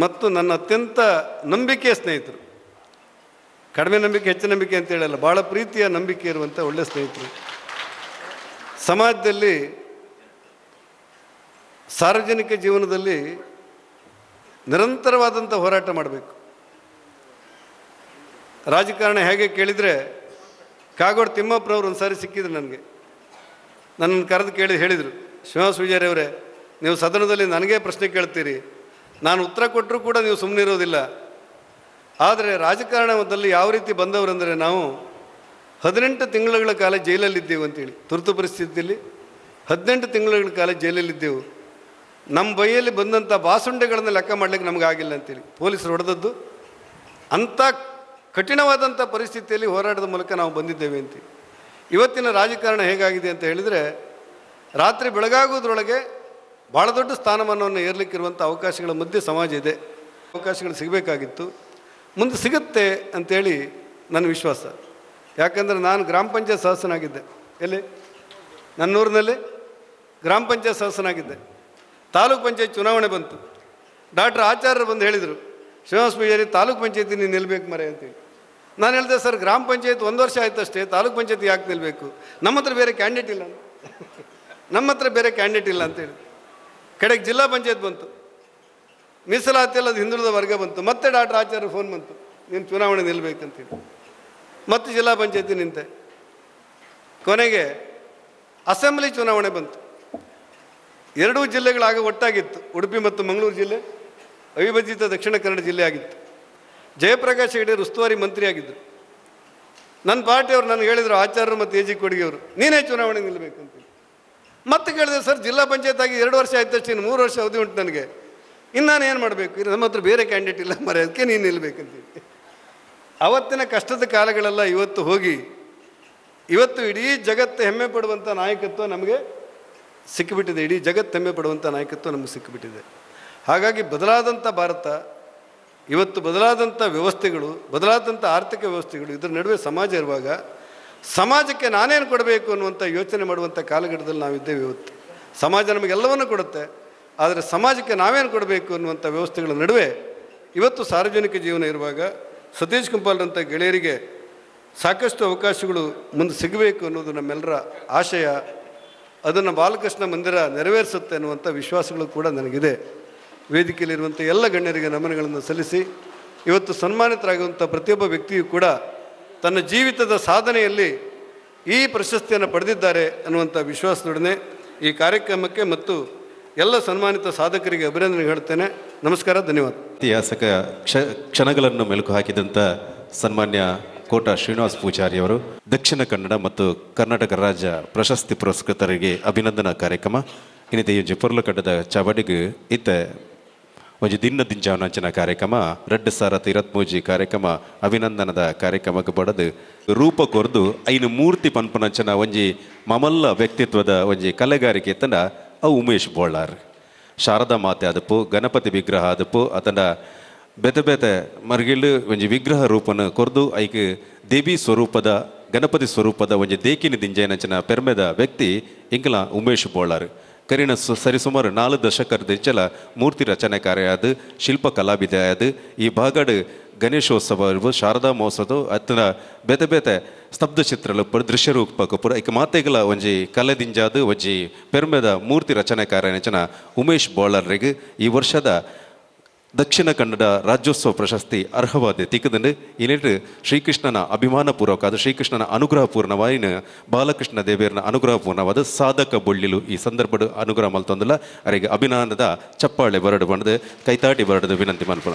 ಮತ್ತು ನನ್ನ ಅತ್ಯಂತ ನಂಬಿಕೆಯ ಸ್ನೇಹಿತರು. ಕಡಿಮೆ ನಂಬಿಕೆ, ಹೆಚ್ಚು ನಂಬಿಕೆ ಅಂತ ಹೇಳಲ್ಲ ಭಾಳ ಪ್ರೀತಿಯ ನಂಬಿಕೆ ಇರುವಂಥ ಒಳ್ಳೆಯ ಸ್ನೇಹಿತರು. ಸಮಾಜದಲ್ಲಿ ಸಾರ್ವಜನಿಕ ಜೀವನದಲ್ಲಿ ನಿರಂತರವಾದಂಥ ಹೋರಾಟ ಮಾಡಬೇಕು. ರಾಜಕಾರಣ ಹೇಗೆ ಕೇಳಿದರೆ ಕಾಗೋಡು ತಿಮ್ಮಪ್ಪರವ್ರು ಒಂದು ಸಾರಿ ಸಿಕ್ಕಿದ್ರು ನನಗೆ. ನನ್ನನ್ನು ಕರೆದು ಕೇಳಿ ಹೇಳಿದರು ವಿಜಯ್ ಅವರೇ, ನೀವು ಸದನದಲ್ಲಿ ನನಗೇ ಪ್ರಶ್ನೆ ಕೇಳ್ತೀರಿ. ನಾನು ಉತ್ತರ ಕೊಟ್ಟರೂ ಕೂಡ ನೀವು ಸುಮ್ಮನೆ ಇರೋದಿಲ್ಲ ಆದರೆ ರಾಜಕಾರಣದಲ್ಲಿ ಯಾವ ರೀತಿ ಬಂದವರೆಂದರೆ ನಾವು ಹದಿನೆಂಟು ತಿಂಗಳುಗಳ ಕಾಲ ಜೈಲಲ್ಲಿದ್ದೆವು ಅಂತೇಳಿ. ತುರ್ತು ಪರಿಸ್ಥಿತಿಯಲ್ಲಿ ಹದಿನೆಂಟು ತಿಂಗಳುಗಳ ಕಾಲ ಜೈಲಲ್ಲಿದ್ದೆವು. ನಮ್ಮ ಬೈಯಲ್ಲಿ ಬಂದಂಥ ಬಾಸುಂಡೆಗಳನ್ನು ಲೆಕ್ಕ ಮಾಡಲಿಕ್ಕೆ ನಮಗಾಗಿಲ್ಲ ಅಂತೇಳಿ. ಪೊಲೀಸರು ಹೊಡೆದದ್ದು. ಅಂಥ ಕಠಿಣವಾದಂಥ ಪರಿಸ್ಥಿತಿಯಲ್ಲಿ ಹೋರಾಟದ ಮೂಲಕ ನಾವು ಬಂದಿದ್ದೇವೆ ಅಂತ. ಇವತ್ತಿನ ರಾಜಕಾರಣ ಹೇಗಾಗಿದೆ ಅಂತ ಹೇಳಿದರೆ, ರಾತ್ರಿ ಬೆಳಗಾಗೋದ್ರೊಳಗೆ ಭಾಳ ದೊಡ್ಡ ಸ್ಥಾನಮಾನವನ್ನು ಏರ್ಲಿಕ್ಕಿರುವಂಥ ಅವಕಾಶಗಳ ಮಧ್ಯೆ ಸಮಾಜ ಇದೆ. ಅವಕಾಶಗಳು ಸಿಗಬೇಕಾಗಿತ್ತು. ಮುಂದೆ ಸಿಗುತ್ತೆ ಅಂತೇಳಿ ನನ್ನ ವಿಶ್ವಾಸ. ಯಾಕಂದರೆ ನಾನು ಗ್ರಾಮ ಪಂಚಾಯತ್ ಸದಸ್ಯನಾಗಿದ್ದೆ. ಎಲ್ಲಿ? ನನ್ನೂರಿನಲ್ಲಿ ಗ್ರಾಮ ಪಂಚಾಯತ್ ಸದಸ್ಯನಾಗಿದ್ದೆ. ತಾಲೂಕ್ ಪಂಚಾಯತ್ ಚುನಾವಣೆ ಬಂತು. ಡಾಕ್ಟರ್ ಆಚಾರ್ಯರು ಬಂದು ಹೇಳಿದರು, ಶ್ರೀನಿವಾಸ ಪೂಜಾರಿ, ತಾಲೂಕ್ ಪಂಚಾಯತಿ ನೀನು ನಿಲ್ಬೇಕು ಮರೆ ಅಂತೇಳಿ. ನಾನು ಹೇಳಿದೆ, ಸರ್, ಗ್ರಾಮ ಪಂಚಾಯತ್ ಒಂದು ವರ್ಷ ಆಯ್ತು ಅಷ್ಟೇ ತಾಲೂಕ್ ಪಂಚಾಯಿತಿ ಯಾಕೆ ನಿಲ್ಲಬೇಕು ನಮ್ಮ ಹತ್ರ ಬೇರೆ ಕ್ಯಾಂಡಿಡೇಟ್ ಇಲ್ಲ ನಮ್ಮ ಹತ್ರ ಬೇರೆ ಕ್ಯಾಂಡಿಡೇಟ್ ಇಲ್ಲ ಅಂತೇಳಿ ಕಡೆಗೆ ಜಿಲ್ಲಾ ಪಂಚಾಯತ್ ಬಂತು. ಮೀಸಲಾತಿ ಅಲ್ಲದ ಹಿಂದುಳಿದ ವರ್ಗ ಬಂತು. ಮತ್ತೆ ಡಾಕ್ಟರ್ ಆಚಾರ್ಯ ಫೋನ್ ಬಂತು. ನೀನು ಚುನಾವಣೆ ನಿಲ್ಲಬೇಕಂತೇಳಿ ಮತ್ತೆ ಜಿಲ್ಲಾ ಪಂಚಾಯತಿ ನಿಂತೆ. ಕೊನೆಗೆ ಅಸೆಂಬ್ಲಿ ಚುನಾವಣೆ ಬಂತು. ಎರಡೂ ಜಿಲ್ಲೆಗಳಾಗ ಒಟ್ಟಾಗಿತ್ತು. ಉಡುಪಿ ಮತ್ತು ಮಂಗಳೂರು ಜಿಲ್ಲೆ. ಅವಿಭಜಿತ ದಕ್ಷಿಣ ಕನ್ನಡ ಜಿಲ್ಲೆ ಆಗಿತ್ತು. ಜಯಪ್ರಕಾಶ್ ಹೆಗಡೆ ಉಸ್ತುವಾರಿ ಮಂತ್ರಿಯಾಗಿದ್ದರು ನನ್ನ ಪಾರ್ಟಿಯವರು ನನಗೆ ಹೇಳಿದರು, ಆಚಾರ್ಯರು ಮತ್ತು ಎ ಜಿ ಕೊಡುಗೆಯವರು, ನೀನೇ ಚುನಾವಣೆ ನಿಲ್ಲಬೇಕಂತೇಳಿ ಮತ್ತೆ ಕೇಳಿದೆ, ಸರ್, ಜಿಲ್ಲಾ ಪಂಚಾಯತ್ ಆಗಿ ಎರಡು ವರ್ಷ ಆಯ್ತು ಅಷ್ಟೇ ಮೂರು ವರ್ಷ ಅವಧಿ ಉಂಟು ನನಗೆ. ಇನ್ನು ನಾನು ಏನು ಮಾಡಬೇಕು? ಇದು ನಮ್ಮ ಹತ್ರ ಬೇರೆ ಕ್ಯಾಂಡಿಡೇಟ್ ಇಲ್ಲ ಮರೆ, ಅದಕ್ಕೆ ನೀನು ನಿಲ್ಲಬೇಕಂತೇಳಿ ಅವತ್ತಿನ ಕಷ್ಟದ ಕಾಲಗಳೆಲ್ಲ ಇವತ್ತು ಹೋಗಿ, ಇವತ್ತು ಇಡೀ ಜಗತ್ತು ಹೆಮ್ಮೆ ಪಡುವಂಥ ನಾಯಕತ್ವ ನಮಗೆ ಸಿಕ್ಕಿಬಿಟ್ಟಿದೆ. ಇಡೀ ಜಗತ್ತು ಹೆಮ್ಮೆ ಪಡುವಂಥ ನಾಯಕತ್ವ ನಮಗೆ ಸಿಕ್ಕಿಬಿಟ್ಟಿದೆ. ಹಾಗಾಗಿ ಬದಲಾದಂಥ ಭಾರತ ಇವತ್ತು ಬದಲಾದಂಥ ವ್ಯವಸ್ಥೆಗಳು, ಬದಲಾದಂಥ ಆರ್ಥಿಕ ವ್ಯವಸ್ಥೆಗಳು ಇದರ ನಡುವೆ ಸಮಾಜ ಇರುವಾಗ ಸಮಾಜಕ್ಕೆ ನಾನೇನು ಕೊಡಬೇಕು ಅನ್ನುವಂಥ ಯೋಚನೆ ಮಾಡುವಂಥ ಕಾಲಘಟ್ಟದಲ್ಲಿ ನಾವಿದ್ದೇವೆ ಇವತ್ತು. ಸಮಾಜ ನಮಗೆಲ್ಲವನ್ನು ಕೊಡುತ್ತೆ, ಆದರೆ ಸಮಾಜಕ್ಕೆ ನಾವೇನು ಕೊಡಬೇಕು ಅನ್ನುವಂಥ ವ್ಯವಸ್ಥೆಗಳ ನಡುವೆ ಇವತ್ತು ಸಾರ್ವಜನಿಕ ಜೀವನ ಇರುವಾಗ ಸತೀಶ್ ಕುಂಪಾಲ್ರಂಥ ಗೆಳೆಯರಿಗೆ ಸಾಕಷ್ಟು ಅವಕಾಶಗಳು ಮುಂದೆ ಸಿಗಬೇಕು ಅನ್ನೋದು ನಮ್ಮೆಲ್ಲರ ಆಶಯ. ಅದನ್ನು ಬಾಲಕೃಷ್ಣ ಮಂದಿರ ನೆರವೇರಿಸುತ್ತೆ ಅನ್ನುವಂಥ ವಿಶ್ವಾಸಗಳು ಕೂಡ ನನಗಿದೆ. ವೇದಿಕೆಯಲ್ಲಿರುವಂಥ ಎಲ್ಲ ಗಣ್ಯರಿಗೆ ನಮನಗಳನ್ನು ಸಲ್ಲಿಸಿ, ಇವತ್ತು ಸನ್ಮಾನಿತರಾಗುವಂಥ ಪ್ರತಿಯೊಬ್ಬ ವ್ಯಕ್ತಿಯು ಕೂಡ ತನ್ನ ಜೀವಿತದ ಸಾಧನೆಯಲ್ಲಿ ಈ ಪ್ರಶಸ್ತಿಯನ್ನು ಪಡೆದಿದ್ದಾರೆ ಅನ್ನುವಂಥ ವಿಶ್ವಾಸದೊಡನೆ ಈ ಕಾರ್ಯಕ್ರಮಕ್ಕೆ ಮತ್ತು ಎಲ್ಲ ಸನ್ಮಾನಿತ ಸಾಧಕರಿಗೆ ಅಭಿನಂದನೆ ಹೇಳ್ತೇನೆ. ನಮಸ್ಕಾರ, ಧನ್ಯವಾದ. ಇತಿಹಾಸಕ ಕ್ಷ, ಕ್ಷಣಗಳನ್ನು ಮೆಲುಕು ಹಾಕಿದಂಥ ಸನ್ಮಾನ್ಯ ಕೋಟ ಶ್ರೀನಿವಾಸ್ ಪೂಜಾರಿ ಅವರು, ದಕ್ಷಿಣ ಕನ್ನಡ ಮತ್ತು ಕರ್ನಾಟಕ ರಾಜ್ಯ ಪ್ರಶಸ್ತಿ ಪುರಸ್ಕೃತರಿಗೆ ಅಭಿನಂದನಾ ಕಾರ್ಯಕ್ರಮ. ಇನ್ನಿತ ಈ ಕಟ್ಟದ ಚಾವಡಿಗೆ ಇತ್ತ ಒಂಜಿ ದಿನ ದಿಂಜಾವನಂಚಿನ ಕಾರ್ಯಕ್ರಮ ರೆಡ್ ಸಾರತ್ ಇರತ್ಮೂಜಿ ಕಾರ್ಯಕ್ರಮ, ಅಭಿನಂದನದ ಕಾರ್ಯಕ್ರಮಕ್ಕೆ ಬಡದು ರೂಪ ಕೊರ್ದು ಐನು ಮೂರ್ತಿ ಪನ್ಪನಂಚನ ಒಂಜಿ ಮಮಲ್ಲ ವ್ಯಕ್ತಿತ್ವದ ಒಂಜಿ ಕಲೆಗಾರಿಕೆ ತಂಡ, ಅವು ಉಮೇಶ್ ಬೋಳಾರ್. ಶಾರದಾ ಮಾತೆ ಅದಪ್ಪು ಗಣಪತಿ ವಿಗ್ರಹ ಆದಪ್ಪು ಅತಂಡ ಬೆತೆ ಬೆತೆ ಮರಗಿಲ್ಲು ಒಂಜಿ ವಿಗ್ರಹ ರೂಪನ ಕೊರ್ದು, ಐಕ್ ದೇವಿ ಸ್ವರೂಪದ, ಗಣಪತಿ ಸ್ವರೂಪದ ಒಂಜಿ ದೇಕಿನ ದಿಂಜೇನಂಚಿನ ಪೆರ್ಮೆದ ವ್ಯಕ್ತಿ ಇಂಕಲ ಉಮೇಶ್ ಬೋಳಾರ್. ಕರಿನ ಸು ಸರಿಸುಮಾರು ನಾಲ್ಕು ದಶಕದ ಹೆಚ್ಚಲ ಮೂರ್ತಿ ರಚನೆ ಕಾರ್ಯ ಅದು ಶಿಲ್ಪ ಕಲಾವಿದ ಅದು ಈ ಭಾಗಡು ಗಣೇಶೋತ್ಸವ ಶಾರದಾ ಮಹೋತ್ಸವ ಅತ್ನ ಬೇತೆ ಬೇತೆ ಸ್ತಬ್ಧ ಚಿತ್ರಲು ಪುರ ದೃಶ್ಯ ರೂಪಕ ಪುರ ಈಗ ಮಾತೆಗಳ ಒಂಜಿ ಕಲೆದಿಂಜಾದು ಒಂಜಿ ಪೆರ್ಮೆದ ಮೂರ್ತಿ ರಚನೆ ಕಾರ್ಯ ನೆಚನ ಉಮೇಶ್ ಬೋಳರ್ರಿಗೆ ಈ ವರ್ಷದ ದಕ್ಷಿಣ ಕನ್ನಡ ರಾಜ್ಯೋತ್ಸವ ಪ್ರಶಸ್ತಿ ಅರ್ಹವಾದ ತಿಕ್ಕದಂಡು ಇನ್ನಿಟ್ಟು ಶ್ರೀಕೃಷ್ಣನ ಅಭಿಮಾನಪೂರ್ವಕವಾದ ಶ್ರೀಕೃಷ್ಣನ ಅನುಗ್ರಹಪೂರ್ಣವಾಯಿನ ಬಾಲಕೃಷ್ಣ ದೇವಿಯರ್ನ ಅನುಗ್ರಹಪೂರ್ಣವಾದ ಸಾಧಕ ಬೊಳ್ಳಿಲು ಈ ಸಂದರ್ಭದ ಅನುಗ್ರಹ ಮಲ್ತೊಂದಲ್ಲ ಅವರಿಗೆ ಅಭಿಮಾನದ ಚಪ್ಪಾಳೆ ಬರಡು ಬಣ್ಣದ, ಕೈತಾಟಿ ಬರಡದ ವಿನಂತಿ ಮಲ್ಪಣ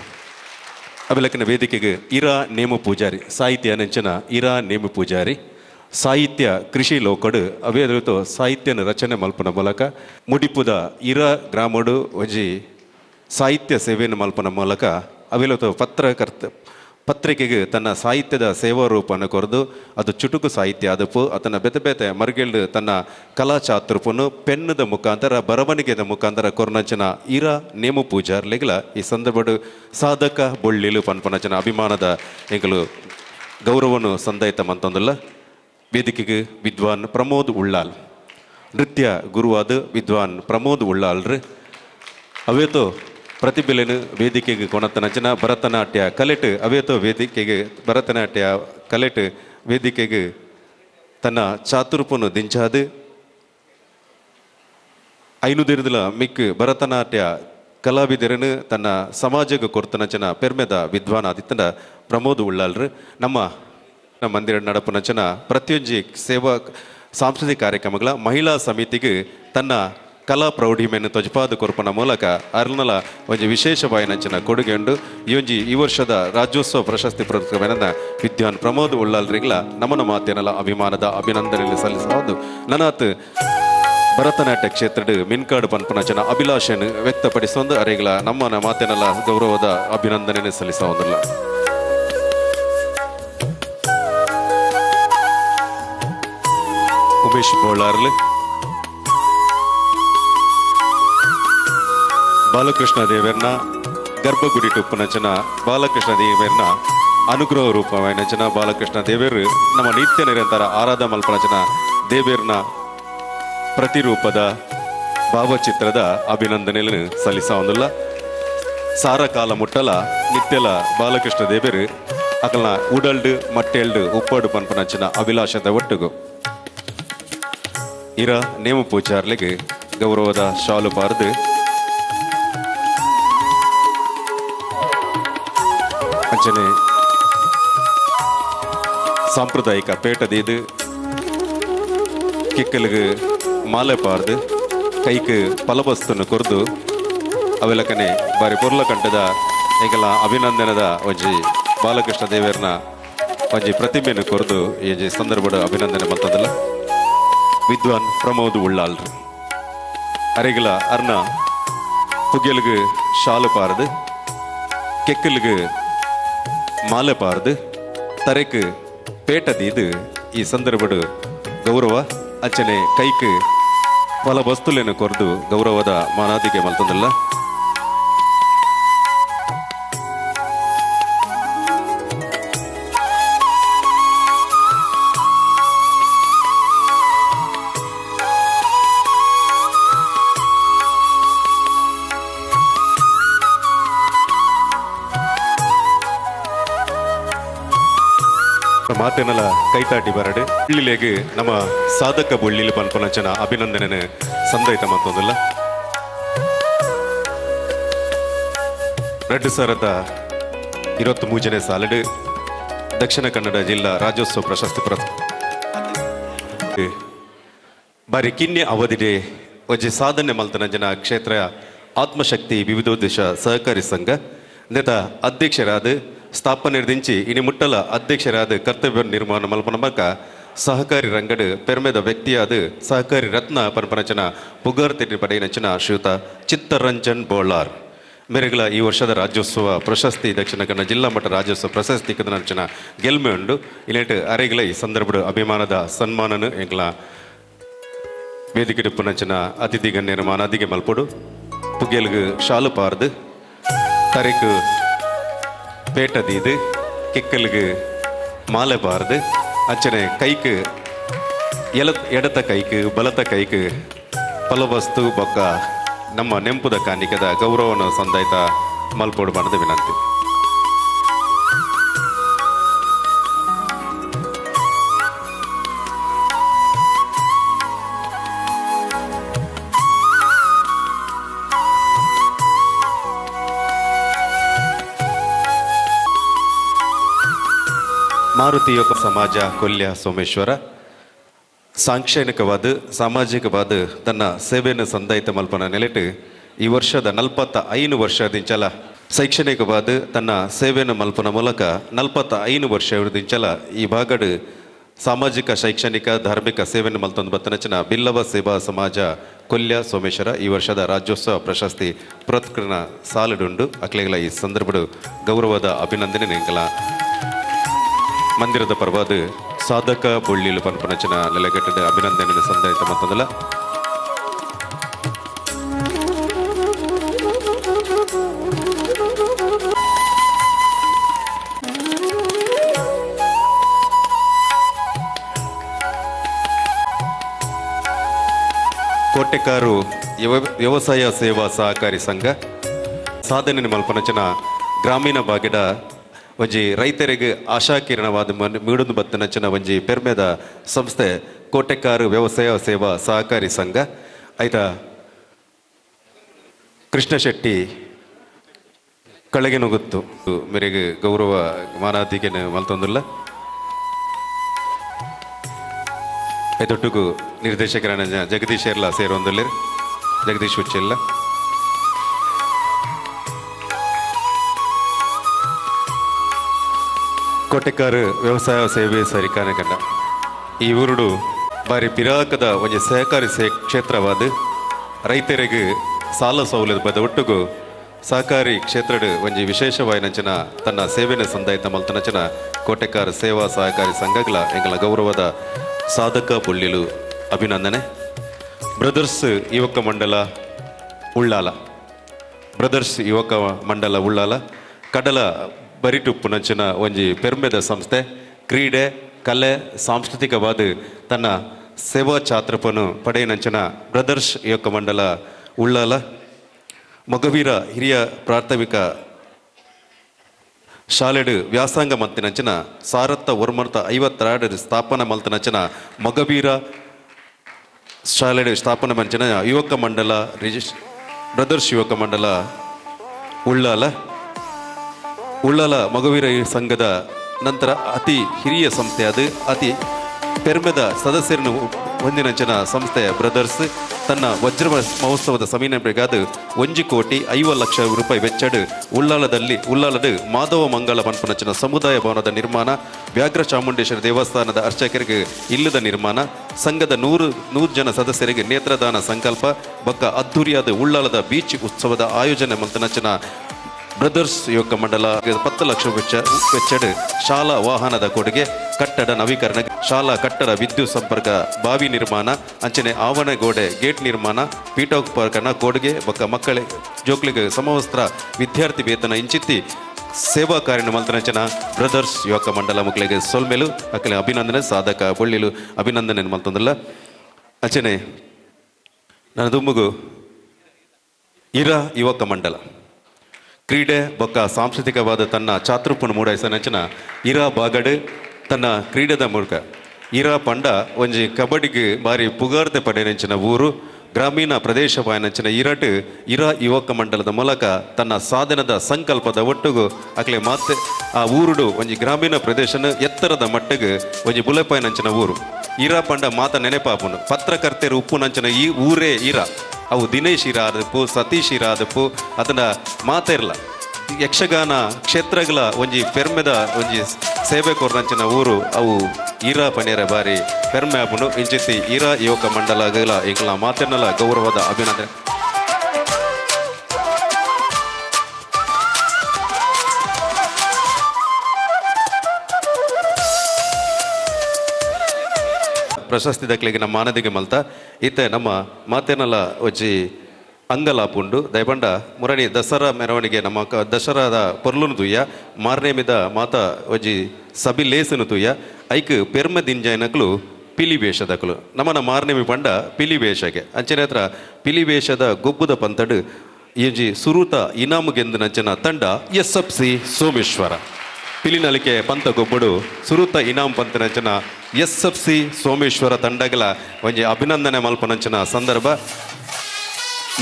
ಅವೆಲಕಿನ ವೇದಿಕೆಗೆ ಇರಾ ನೇಮ ಪೂಜಾರಿ, ಸಾಹಿತ್ಯ ನೆಂಚನ ಇರಾ ನೇಮ ಪೂಜಾರಿ, ಸಾಹಿತ್ಯ ಕೃಷಿ ಲೋಕಡು ಅವೇ ಸಾಹಿತ್ಯನ ರಚನೆ ಮಲ್ಪನ ಮೂಲಕ ಮುಡಿಪುದ ಇರಾ ಗ್ರಾಮಡು ಒಂಜಿ ಸಾಹಿತ್ಯ ಸೇವೆಯನ್ನು ಮಲ್ಪನ ಮೂಲಕ ಅವಿಲತ ಪತ್ರಕರ್ತ ಪತ್ರಿಕೆಗೆ ತನ್ನ ಸಾಹಿತ್ಯದ ಸೇವಾ ರೂಪವನ್ನು ಕೊರೆದು, ಅದು ಚುಟುಕು ಸಾಹಿತ್ಯ ಆದಪ್ಪು. ಅದನ್ನು ಬೆತೆ ಬೆತೆ ಮರ್ಗೆಲ್ಡು ತನ್ನ ಕಲಾ ಚಾತುರ್ಪನ್ನು ಪೆನ್ನದ ಮುಖಾಂತರ, ಬರವಣಿಗೆದ ಮುಖಾಂತರ ಕೊರ್ನಚನ ಇರ ನೇಮು ಪೂಜಾರ್ಲೆಗಳ ಈ ಸಂದರ್ಭಡು ಸಾಧಕ ಬೊಳ್ಳಿಲು ಪನ್ಪನಚನ ಅಭಿಮಾನದ ಎಂಕಲು ಗೌರವನು ಸಂದೈತ ಮಂತೊಂದುಲ್ಲ. ವೇದಿಕೆಗೆ ವಿದ್ವಾನ್ ಪ್ರಮೋದ್ ಉಳ್ಳಾಲ್. ನೃತ್ಯ ಗುರುವಾದ ವಿದ್ವಾನ್ ಪ್ರಮೋದ್ ಉಳ್ಳಾಲ್ರು. ಅವೇತೋ ಪ್ರತಿಭೆಲೆನು ವೇದಿಕೆಗೆ ಕೊಣತನಚನ ಭರತನಾಟ್ಯ ಕಲೆಟ್ ಅವೇತೋ ವೇದಿಕೆಗೆ ಭರತನಾಟ್ಯ ಕಲೆಟ್ ವೇದಿಕೆಗೆ ತನ್ನ ಚಾತುರ್ಪನ್ನು ದಿಂಚಾದು ಐನುದಿರದಲ ಮಿಕ್ಕ ಭರತನಾಟ್ಯ ಕಲಾವಿದರನ್ನು ತನ್ನ ಸಮಾಜಕ್ಕೆ ಕೊರ್ತನಚನ ಪೆರ್ಮೆದ ವಿದ್ವಾನ್ ಆದಿತ್ತನ ಪ್ರಮೋದ್ ಉಳ್ಳಾಲ್ರು ನಮ್ಮ ನಮ್ಮ ಮಂದಿರ ನಡಪುನಚನ ಪ್ರತಿಯೊಂಜಿ ಸೇವಾ ಸಾಂಸ್ಕೃತಿಕ ಕಾರ್ಯಕ್ರಮಗಳ ಮಹಿಳಾ ಸಮಿತಿಗೆ ತನ್ನ ಕಲಾ ಪ್ರೌಢಿಮೆಯನ್ನು ತೊಜಪಾದ ಕೊರ್ಪನ ಮೂಲಕ ಅರ್ನಲ ಒಂಜಿ ವಿಶೇಷವಾಯಿನಂಚಿನ ಕೊಡುಗೆ ಉಂಡು ಈ ಈ ವರ್ಷದ ರಾಜ್ಯೋತ್ಸವ ಪ್ರಶಸ್ತಿ ಪುರಸ್ಕೃತವೆನದ ವಿದ್ಯಾನ್ ಪ್ರಮೋದ್ ಉಳ್ಳಾಲ್ರಿಗ್ಲ ನಮನ ಮಾತೇನಲ ಅಭಿಮಾನದ ಅಭಿನಂದನೆಯಲ್ಲಿ ಸಲ್ಲಿಸಬಹುದು. ನನಾತ್ ಭರತನಾಟ್ಯ ಕ್ಷೇತ್ರದ ಮಿನ್ಕಾಡು ಪನ್ಪನಚನ ಅಭಿಲಾಷೆಯನ್ನು ವ್ಯಕ್ತಪಡಿಸೊಂದು ಅರೆಗಳ ನಮ್ಮನ ಮಾತೇನಲ್ಲ ಗೌರವದ ಅಭಿನಂದನೆ ಸಲ್ಲಿಸೋದಿಲ್ಲ ಉಮೇಶ್ ಬೋಳಾರ್ಲು ಬಾಲಕೃಷ್ಣ ದೇವರನ್ನ ಗರ್ಭಗುಡಿ ಟುಪ್ಪನಚನ ಬಾಲಕೃಷ್ಣ ದೇವರನ್ನ ಅನುಗ್ರಹ ರೂಪವಾಯಿನಚನ ಬಾಲಕೃಷ್ಣ ದೇವರು. ನಮ್ಮ ನಿತ್ಯ ನಿರಂತರ ಆರಾಧ ಮಲ್ಪನಚನ ದೇವೇರ್ನ ಪ್ರತಿರೂಪದ ಭಾವಚಿತ್ರದ ಅಭಿನಂದನೆಯನ್ನು ಸಲ್ಲಿಸೋದಿಲ್ಲ ಸಾರ ಕಾಲ ಮುಟ್ಟಲ ನಿತ್ಯಲ ಬಾಲಕೃಷ್ಣ ದೇವರು. ಅಕಲ್ನ ಉಡಲ್ಡು, ಮಟ್ಟೆಲ್ಡು, ಉಪ್ಪಾಡು ಪನ್ಪನಂಚಿನ ಅಭಿಲಾಷದ ಒಟ್ಟುಗು. ಇರ ನೇಮ ಪೂಜಾರ್ಲಿಗೆ ಗೌರವದ ಶಾಲು ಪಾರ್ದು ಅಂಚನೆ ಸಾಂಪ್ರದಾಯಿಕ ಪೇಟದೀದು ಕಿಕ್ಕಲಿಗೆ ಮಾಲೆ ಪಾರ್ದು ಕೈക്ക് ಫಲವಸ್ತುನು ಕೊರ್ದು ಅವೆಲ್ಲಕನೆ ಬಾರಿ ಪೊರ್ಲ ಕಂಠದ ಈಗಲ ಅಭಿನಂದನದ ಒಂಜಿ ಬಾಲಕೃಷ್ಣ ದೇವರನ್ನ ಒಂಜಿ ಪ್ರತಿಮೆಯನ್ನು ಕೊರ್ದು ಈ ಸಂದರ್ಭದ ಅಭಿನಂದನೆ ಬಂತದಲ್ಲ. ವಿದ್ವಾನ್ ಪ್ರಮೋದ್ ಉಳ್ಳಾಲ್ರು ಅರೆಗಲ ಅರ್ನ ಪುಗೆಲ್ಗೆ ಶಾಲು ಪಾರ್ದು, ಕೆಕ್ಕಲ್ಗೆ ಮಾಲೆ ಪಾರ್ದು ತರೆಕ್ ಪೇಟದೀದು ಈ ಸಂದರ್ಭಡು ಗೌರವ ಅಂಚನೆ ಕೈಕ್ ಫಲ ವಸ್ತುಲೇನು ಕೊರ್ದು ಗೌರವದ ಮಾನಾದಿಗೆ ಮಲ್ತಂದಲ್ಲ ಮಾತೇನಲ ಕೈತಾಟಿ ಬರಡೆ. ಇಳ್ಳಿಲೆಗೆ ನಮ್ಮ ಸಾಧಕ ಬುಳ್ಳಿಲಿ ಪನ್ಪನಚನ ಅಭಿನಂದನೆ ಸಂದೈತ ಮತ್ತೊಂದಲ್ಲ. ರಡ್ಡು ಸಾವಿರದ ಇರತ್ ಮೂಜನೆ ಸಾಲಡು. ದಕ್ಷಿಣ ಕನ್ನಡ ಜಿಲ್ಲಾ ರಾಜ್ಯೋತ್ಸವ ಪ್ರಶಸ್ತಿ ಪ್ರ ಬಾರಿ ಕಿನ್ನೆ ಅವಧಿಡೆ ಒಂಜಿ ಸಾಧನೆ ಮಲ್ತನಂಜನ ಕ್ಷೇತ್ರ ಆತ್ಮಶಕ್ತಿ ವಿವಿಧೋದ್ದೇಶ ಸಹಕಾರಿ ಸಂಘ. ನೇತ ಅಧ್ಯಕ್ಷರಾದ ಸ್ಥಾಪನೆ ದಿಂಚಿ ಇನಿ ಮುಟ್ಟಲ ಅಧ್ಯಕ್ಷರಾದ ಕರ್ತವ್ಯ ನಿರ್ಮಾಣ ಮಲ್ಪನ ಬಕ ಸಹಕಾರಿ ರಂಗಡ್ ಪೆರ್ಮೆದ ವ್ಯಕ್ತಿಯಾದ ಸಹಕಾರಿ ರತ್ನ ಪನ್ಪನಚನ ಪುಗಾರ್ ತಿಂಡಿ ಪಡೆಯನಚನ ಶ್ರೀಯುತ ಚಿತ್ತರಂಜನ್ ಬೋಳಾರ್. ಮೇರೆಗಳ ಈ ವರ್ಷದ ರಾಜ್ಯೋತ್ಸವ ಪ್ರಶಸ್ತಿ ದಕ್ಷಿಣ ಕನ್ನಡ ಜಿಲ್ಲಾ ಮಟ್ಟ ರಾಜ್ಯೋತ್ಸವ ಪ್ರಶಸ್ತಿ ಕದನಚನ ಗೆಲ್ಮೆ ಉಂಡು. ಇಲ್ಲೇಟ್ ಅರೆಗಳ ಈ ಸಂದರ್ಭದ ಅಭಿಮಾನದ ಸನ್ಮಾನನು ಎಂಗ್ಲ ವೇದಿಕೆ ಪುನಚನ ಅತಿಥಿ ಗಣ್ಯರ ಮಾನಾದಿಗೆ ಮಲ್ಪಡು. ಪುಗೆಲ್ಗು ಶಾಲು ಪಾರ್ದು. ತರೆಕು ಪೇಟದೀದು ಕಿಕ್ಕಲ್ಗು ಮಾಲೆ ಪಾರ್ದು ಅಂಚನೆ ಕೈಕು ಎಲ ಎಡತ ಕೈಕು ಬಲತ ಕೈಕು ಫಲವಸ್ತು ಬೊಕ್ಕ ನಮ್ಮ ನೆಂಪುದ ಕಾಣಿಕದ ಗೌರವನ ಸಂದಾಯ್ತ ಮಲ್ಪೋಡು ಬಣದ ವಿನಂತಿ ಮಾರುತಿ ಯೋಗ ಸಮಾಜ, ಕೊಲ್ಯ ಸೋಮೇಶ್ವರ. ಸಾಂಕ್ಷಣಿಕವಾದ, ಸಾಮಾಜಿಕವಾದ ತನ್ನ ಸೇವೆಯನ್ನು ಸಂದಾಯಿತ ಮಲ್ಪನ ನೆಲೆಟ್ಟು ಈ ವರ್ಷದ ನಲ್ಪತ್ತ ಐನು ವರ್ಷದಿಂಚಲ ಶೈಕ್ಷಣಿಕವಾದ ತನ್ನ ಸೇವೆಯನ್ನು ಮಲ್ಪನ ಮೂಲಕ ನಲ್ಪತ್ತ ಐನು ವರ್ಷದಿಂಚಲ ಈ ಭಾಗಡ್ ಸಾಮಾಜಿಕ, ಶೈಕ್ಷಣಿಕ, ಧಾರ್ಮಿಕ ಸೇವೆಯನ್ನು ಮಲ್ತೊಂದು ಬತ್ತನಚನ ಬಿಲ್ಲವ ಸೇವಾ ಸಮಾಜ, ಕೊಲ್ಯ ಸೋಮೇಶ್ವರ ಈ ವರ್ಷದ ರಾಜ್ಯೋತ್ಸವ ಪ್ರಶಸ್ತಿ ಪುರಸ್ಕರಣ ಸಾಲಿಡುಂಡು. ಅಕ್ಲೆಗಳ ಈ ಸಂದರ್ಭಡು ಗೌರವದ ಅಭಿನಂದನೆ ನೆಂಗಲ ಮಂದಿರದ ಪರವಾದ ಸಾಧಕ ಬೊಳ್ಳಿಲು ಪನ್ಪನಚನ ನೆಲೆಗಟ್ಟದ ಅಭಿನಂದನೆ ಸಂದಾಯಿತ ಮತ್ತದಲ್ಲ. ಕೋಟೆಕಾರು ಯವ- ವ್ಯವಸಾಯ ಸೇವಾ ಸಹಕಾರಿ ಸಂಘ, ಸಾಧನೆ ಮಲ್ಪನಚನ ಗ್ರಾಮೀಣ ಭಾಗದ ಒಂಜಿ ರೈತರಿಗೆ ಆಶಾಕಿರಣವಾದ ಮನ್- ಮೀಡುದು ಬತ್ತನಚನ ಒಂಜಿ ಪೆರ್ಮೆದ ಸಂಸ್ಥೆ ಕೋಟೆಕಾರು ವ್ಯವಸಾಯ ಸೇವಾ ಸಹಕಾರಿ ಸಂಘ. ಐತ ಕೃಷ್ಣ ಶೆಟ್ಟಿ ಕಳೆಗೆ ನುಗುತ್ತು ಮೇರೆಗೆ ಗೌರವ ಮಾನಾದಿಗೆ ಮಲ್ತೊಂದುಲ್ಲ. ಎದೊಟ್ಟಿಗೂ ನಿರ್ದೇಶಕರನ ಜಗದೀಶ್ ಎಲ್ಲ ಸೇರೊಂದಿಲ್ಲ ಜಗದೀಶ್ ಹುಚ್ಚೆಲ್ಲ. ಕೋಟೆಕಾರು ವ್ಯವಸಾಯ ಸೇವೆ ಸರಿ ಕಂಡ. ಈ ಊರುಡು ಬಾರಿ ಪಿರಾಕದ ಒಂದು ಸಹಕಾರಿ ಸೇ ಕ್ಷೇತ್ರವಾದ ರೈತರಿಗೆ ಸಾಲ ಸೌಲಭ್ಯ ಬದ ಒಟ್ಟಿಗೂ ಸಹಕಾರಿ ಕ್ಷೇತ್ರಡ್ ಒಂಜಿ ವಿಶೇಷವಾಯಿನಂಚಿನ ತನ್ನ ಸೇವೆನ ಸಂದಾಯಿತ ಮಲ್ತನಚನ ಕೋಟೆಕಾರ ಸೇವಾ ಸಹಕಾರಿ ಸಂಘಗಳ ಎಂಗಳ ಗೌರವದ ಸಾಧಕ ಪುಳ್ಳಿಲು ಅಭಿನಂದನೆ. ಬ್ರದರ್ಸ್ ಯುವಕ ಮಂಡಲ ಉಳ್ಳಾಲ. ಬ್ರದರ್ಸ್ ಯುವಕ ಮಂಡಲ ಉಳ್ಳಾಲ. ಕಡಲ ಬರಿಟುಪ್ಪು ನಂಚಿನ ಒಂಜಿ ಪೆರ್ಮೆದ ಸಂಸ್ಥೆ, ಕ್ರೀಡೆ, ಕಲೆ, ಸಾಂಸ್ಕೃತಿಕವಾದ ತನ್ನ ಸೇವಾ ಛಾತ್ರಪನು ಪಡೆಯನಂಚಿನ ಬ್ರದರ್ಸ್ ಯುವಕ ಮಂಡಲ ಉಳ್ಳಾಲ. ಮೊಗವೀರ ಹಿರಿಯ ಪ್ರಾಥಮಿಕ ಶಾಲೆಡು ವ್ಯಾಸಂಗ ಮಲ್ತಿನಂಚಿನ ಸಾರತ್ತ ಒರ್ಮರ್ತ ಐವತ್ತೆರಡು ಸ್ಥಾಪನ ಮಲ್ತಿನಂಚಿನ ಮೊಗವೀರ ಶಾಲೆಡು ಸ್ಥಾಪನ ಮಂಚಿನ ಯುವಕ ಮಂಡಲ, ರಿಜಿಸ್, ಬ್ರದರ್ಸ್ ಯುವಕ ಮಂಡಲ ಉಳ್ಳಾಲ. ಉಳ್ಳಾಲ ಮಗುವೀರ ಸಂಘದ ನಂತರ ಅತಿ ಹಿರಿಯ ಸಂಸ್ಥೆ ಅದು. ಅತಿ ಪೆರ್ಮೆದ ಸದಸ್ಯರನ್ನು ಜನ ಸಂಸ್ಥೆಯ ಬ್ರದರ್ಸ್. ತನ್ನ ವಜ್ರ ಮಹೋತ್ಸವದ ಸಮೀನಬೇಕಾದ ಒಂಜಿ ಕೋಟಿ ಐವ ಲಕ್ಷ ರೂಪಾಯಿ ವೆಚ್ಚಡು ಉಳ್ಳಾಲದಲ್ಲಿ, ಉಳ್ಳಾಲದ ಮಾಧವ ಮಂಗಳ ಪನ್ಪನಚಿನ ಸಮುದಾಯ ಭವನದ ನಿರ್ಮಾಣ, ವ್ಯಾಘ್ರ ಚಾಮುಂಡೇಶ್ವರಿ ದೇವಸ್ಥಾನದ ಅರ್ಚಕರಿಗೆ ಇಲ್ಲದ ನಿರ್ಮಾಣ, ಸಂಘದ ನೂರು ನೂರು ಜನ ಸದಸ್ಯರಿಗೆ ನೇತ್ರದಾನ ಸಂಕಲ್ಪ, ಬಕ್ಕ ಅದ್ದೂರಿಯಾದ ಉಳ್ಳಾಲದ ಬೀಚ್ ಉತ್ಸವದ ಆಯೋಜನೆ ಮಂತನಚಿನ ಬ್ರದರ್ಸ್ ಯುವಕ ಮಂಡಲ ಪತ್ತು ಲಕ್ಷ ವೆಚ್ಚ ಶಾಲಾ ವಾಹನದ ಕೊಡುಗೆ, ಕಟ್ಟಡ ನವೀಕರಣ ಶಾಲಾ ಕಟ್ಟಡ ವಿದ್ಯುತ್ ಸಂಪರ್ಕ, ಬಾವಿ ನಿರ್ಮಾಣ, ಅಂಚನೆ ಆವಣಗೋಡೆ ಗೇಟ್ ನಿರ್ಮಾಣ ಪೀಠೋಪಕರಣ ಕೊಡುಗೆ ಬೊಕ್ಕ ಮಕ್ಕಳ ಜೋಕ್ಲಿಗೆ ಸಮವಸ್ತ್ರ, ವಿದ್ಯಾರ್ಥಿ ವೇತನ ಇಂಚಿತ್ತಿ ಸೇವಾ ಕಾರ್ಯ ಮಂತ್ರಂಚನ ಬ್ರದರ್ಸ್ ಯುವಕ ಮಂಡಲ ಮಕ್ಕಳಿಗೆ ಸೊಲ್ಮೆಲು ಅಕ್ಕಲೆ ಅಭಿನಂದನೆ, ಸಾಧಕ ಬೊಳ್ಳಿಲು ಅಭಿನಂದನೆ ಮಲ್ತಂದಲ್ಲ ಅಂಚನೆ, ನನ್ನ ದುಮ್ಮಗು, ಇರ ಯುವಕ ಮಂಡಲ. ಕ್ರೀಡೆ ಬೊಕ್ಕ ಸಾಂಸ್ಕೃತಿಕವಾದ ತನ್ನ ಚಾತೃಪುನ ಮೂಡಾಯಿಸ ನಂಚಿನ ಇರಾ ಬಾಗಡು ತನ್ನ ಕ್ರೀಡೆದ ಮೂಲಕ. ಇರಾ ಪಂಡ ಒಂಜಿ ಕಬಡ್ಡಿಗೆ ಬಾರಿ ಪುಗಾರ್ತೆ ಪಡೆಯನಂಚಿನ ಊರು. ಗ್ರಾಮೀಣ ಪ್ರದೇಶ ಬಾಯನಂಚಿನ ಇರಟ್ ಇರಾ ಯುವಕ ಮಂಡಲದ ಮೂಲಕ ತನ್ನ ಸಾಧನದ ಸಂಕಲ್ಪದ ಒಟ್ಟುಗು ಅಕ್ಲೆ ಮಾತೆ ಆ ಊರುಡು ಒಂಜಿ ಗ್ರಾಮೀಣ ಪ್ರದೇಶನ ಎತ್ತರದ ಮಟ್ಟಿಗೆ ಒಂಜಿ ಬುಲೆಪಾಯನಂಚಿನ ಊರು. ಇರಾ ಪಂಡ ಮಾತ ನೆನಪಾಪುಂಡು. ಪತ್ರಕರ್ತೆರು ಉಪ್ಪು ನಂಚಿನ ಈ ಊರೇ ಇರಾ ಅವು ದಿನೇಶ್ ಇರಾದಪ್ಪು ಸತೀಶ್ ಇರಾದಪ್ಪು ಅದನ್ನು ಮಾತಿರಲ್ಲ ಯಕ್ಷಗಾನ ಕ್ಷೇತ್ರಗಳ ಒಂಜಿ ಫೆರ್ಮೆದ ಒಂಜಿ ಸೇವೆ ಕೊರ್ನಂಚಿನ ಊರು ಅವು ಈರಾ ಪನೇರ ಬಾರಿ ಫೆರ್ಮೆ ಆಪುಂಡು. ಇಂಚಿತಿ ಈರಾ ಯುವಕ ಮಂಡಲಗಳ ಇಂಕಲ ಮಾತೆನ್ನಲ ಗೌರವದ ಅಭಿನಂದನೆ. ಪ್ರಶಸ್ತಿ ದಕ್ಕಲಿಗೆ ನಮ್ಮ ಮಾನದಿಗೆ ಮಲ್ತ. ಇತ್ತೆ ನಮ್ಮ ಮಾತೇನಲ್ಲ ಒಜ್ಜಿ ಅಂಗಲಾಪುಂಡು ದಯಬಂಡ ಮುರಣಿ ದಸರಾ ಮೆರವಣಿಗೆ ನಮ್ಮ ಕ ದಸರಾದ ಪೊರ್ಲುನು ತುಯ್ಯ ಮಾರನೇ ಮಿದ ಮಾತ ಒಜ್ಜಿ ಸಬಿ ಲೇಸನು ತುಯ್ಯ ಐಕ್ ಪೆರ್ಮ ದಿಂಜಾಯ್ನಕ್ಲು ಪಿಲಿ ವೇಷದಕ್ಲು ನಮ್ಮನ ಮಾರನೇ ಪಂಡ ಪಿಲಿ ವೇಷಗೆ ಅಂಚನೆ ಹತ್ರ ಪಿಲಿ ವೇಷದ ಗೊಬ್ಬುದ ಪಂತಡು ಎಂಜಿ ಸುರೂತ ಇನಾಮು ಗೆಂದು ನಂಚನ ತಂಡ ಎಸ್ ಎಫ್ ಸಿ ಸೋಮೇಶ್ವರ. ಪಿಲಿನಲಿಕೆ ಪಂತ ಗೊಬ್ಬಡು, ಸುರುತ ಇನಾಮ್ ಪಂತನಂಚನ ಎಸ್ ಎಫ್ ಸಿ ಸೋಮೇಶ್ವರ ತಂಡಗಳ ಒಂಜಿ ಅಭಿನಂದನೆ ಮಲ್ಪನಂಚನ ಸಂದರ್ಭ.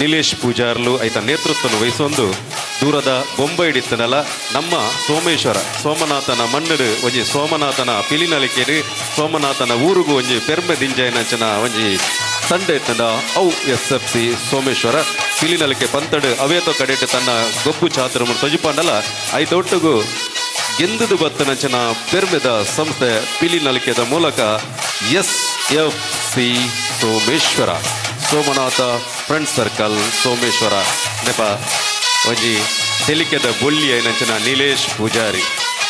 ನಿಲೇಶ್ ಪೂಜಾರ್ಲು ಐತ ನೇತೃತ್ವವನ್ನು ವಹಿಸೊಂದು ದೂರದ ಬೊಂಬೈ ನಮ್ಮ ಸೋಮೇಶ್ವರ, ಸೋಮನಾಥನ ಮಣ್ಣಡು ಒಂಜಿ ಸೋಮನಾಥನ ಪಿಲಿನಲಿಕೆಡು ಸೋಮನಾಥನ ಊರುಗು ಒಂಜಿ ಪೆರ್ಮೆ ದಿಂಜಯನಂಚನ ಒಂಜಿ ತಂಡ ಇತ್ತದ ಔ ಎಸ್ ಎಫ್ ಸಿ ಸೋಮೇಶ್ವರ. ಪಿಲಿನಲಿಕೆ ಪಂತಡು ಅವೇತೋ ಕಡೆಟ್ ತನ್ನ ಗೊಬ್ಬು ಚಾತುರಮ ತೊಜಿಪಾಂಡಲ ಐತೊಟ್ಟುಗು ಗೆಂದುದು ಬತ್ತನಂಚನ ಪೆರ್ಮೆದ ಸಂಸ್ಥೆ ಪಿಲಿನಲಿಕೆದ ಮೂಲಕ S F C Someshwara. Somanatha friend circle Someshwara. ನೆಪ ಒಂಜಿ ತೆಲಿಕೆದ ಬೊಲ್ಲಿ ಐನಂಚಿನ ನೀಲೇಶ್ ಪೂಜಾರಿ.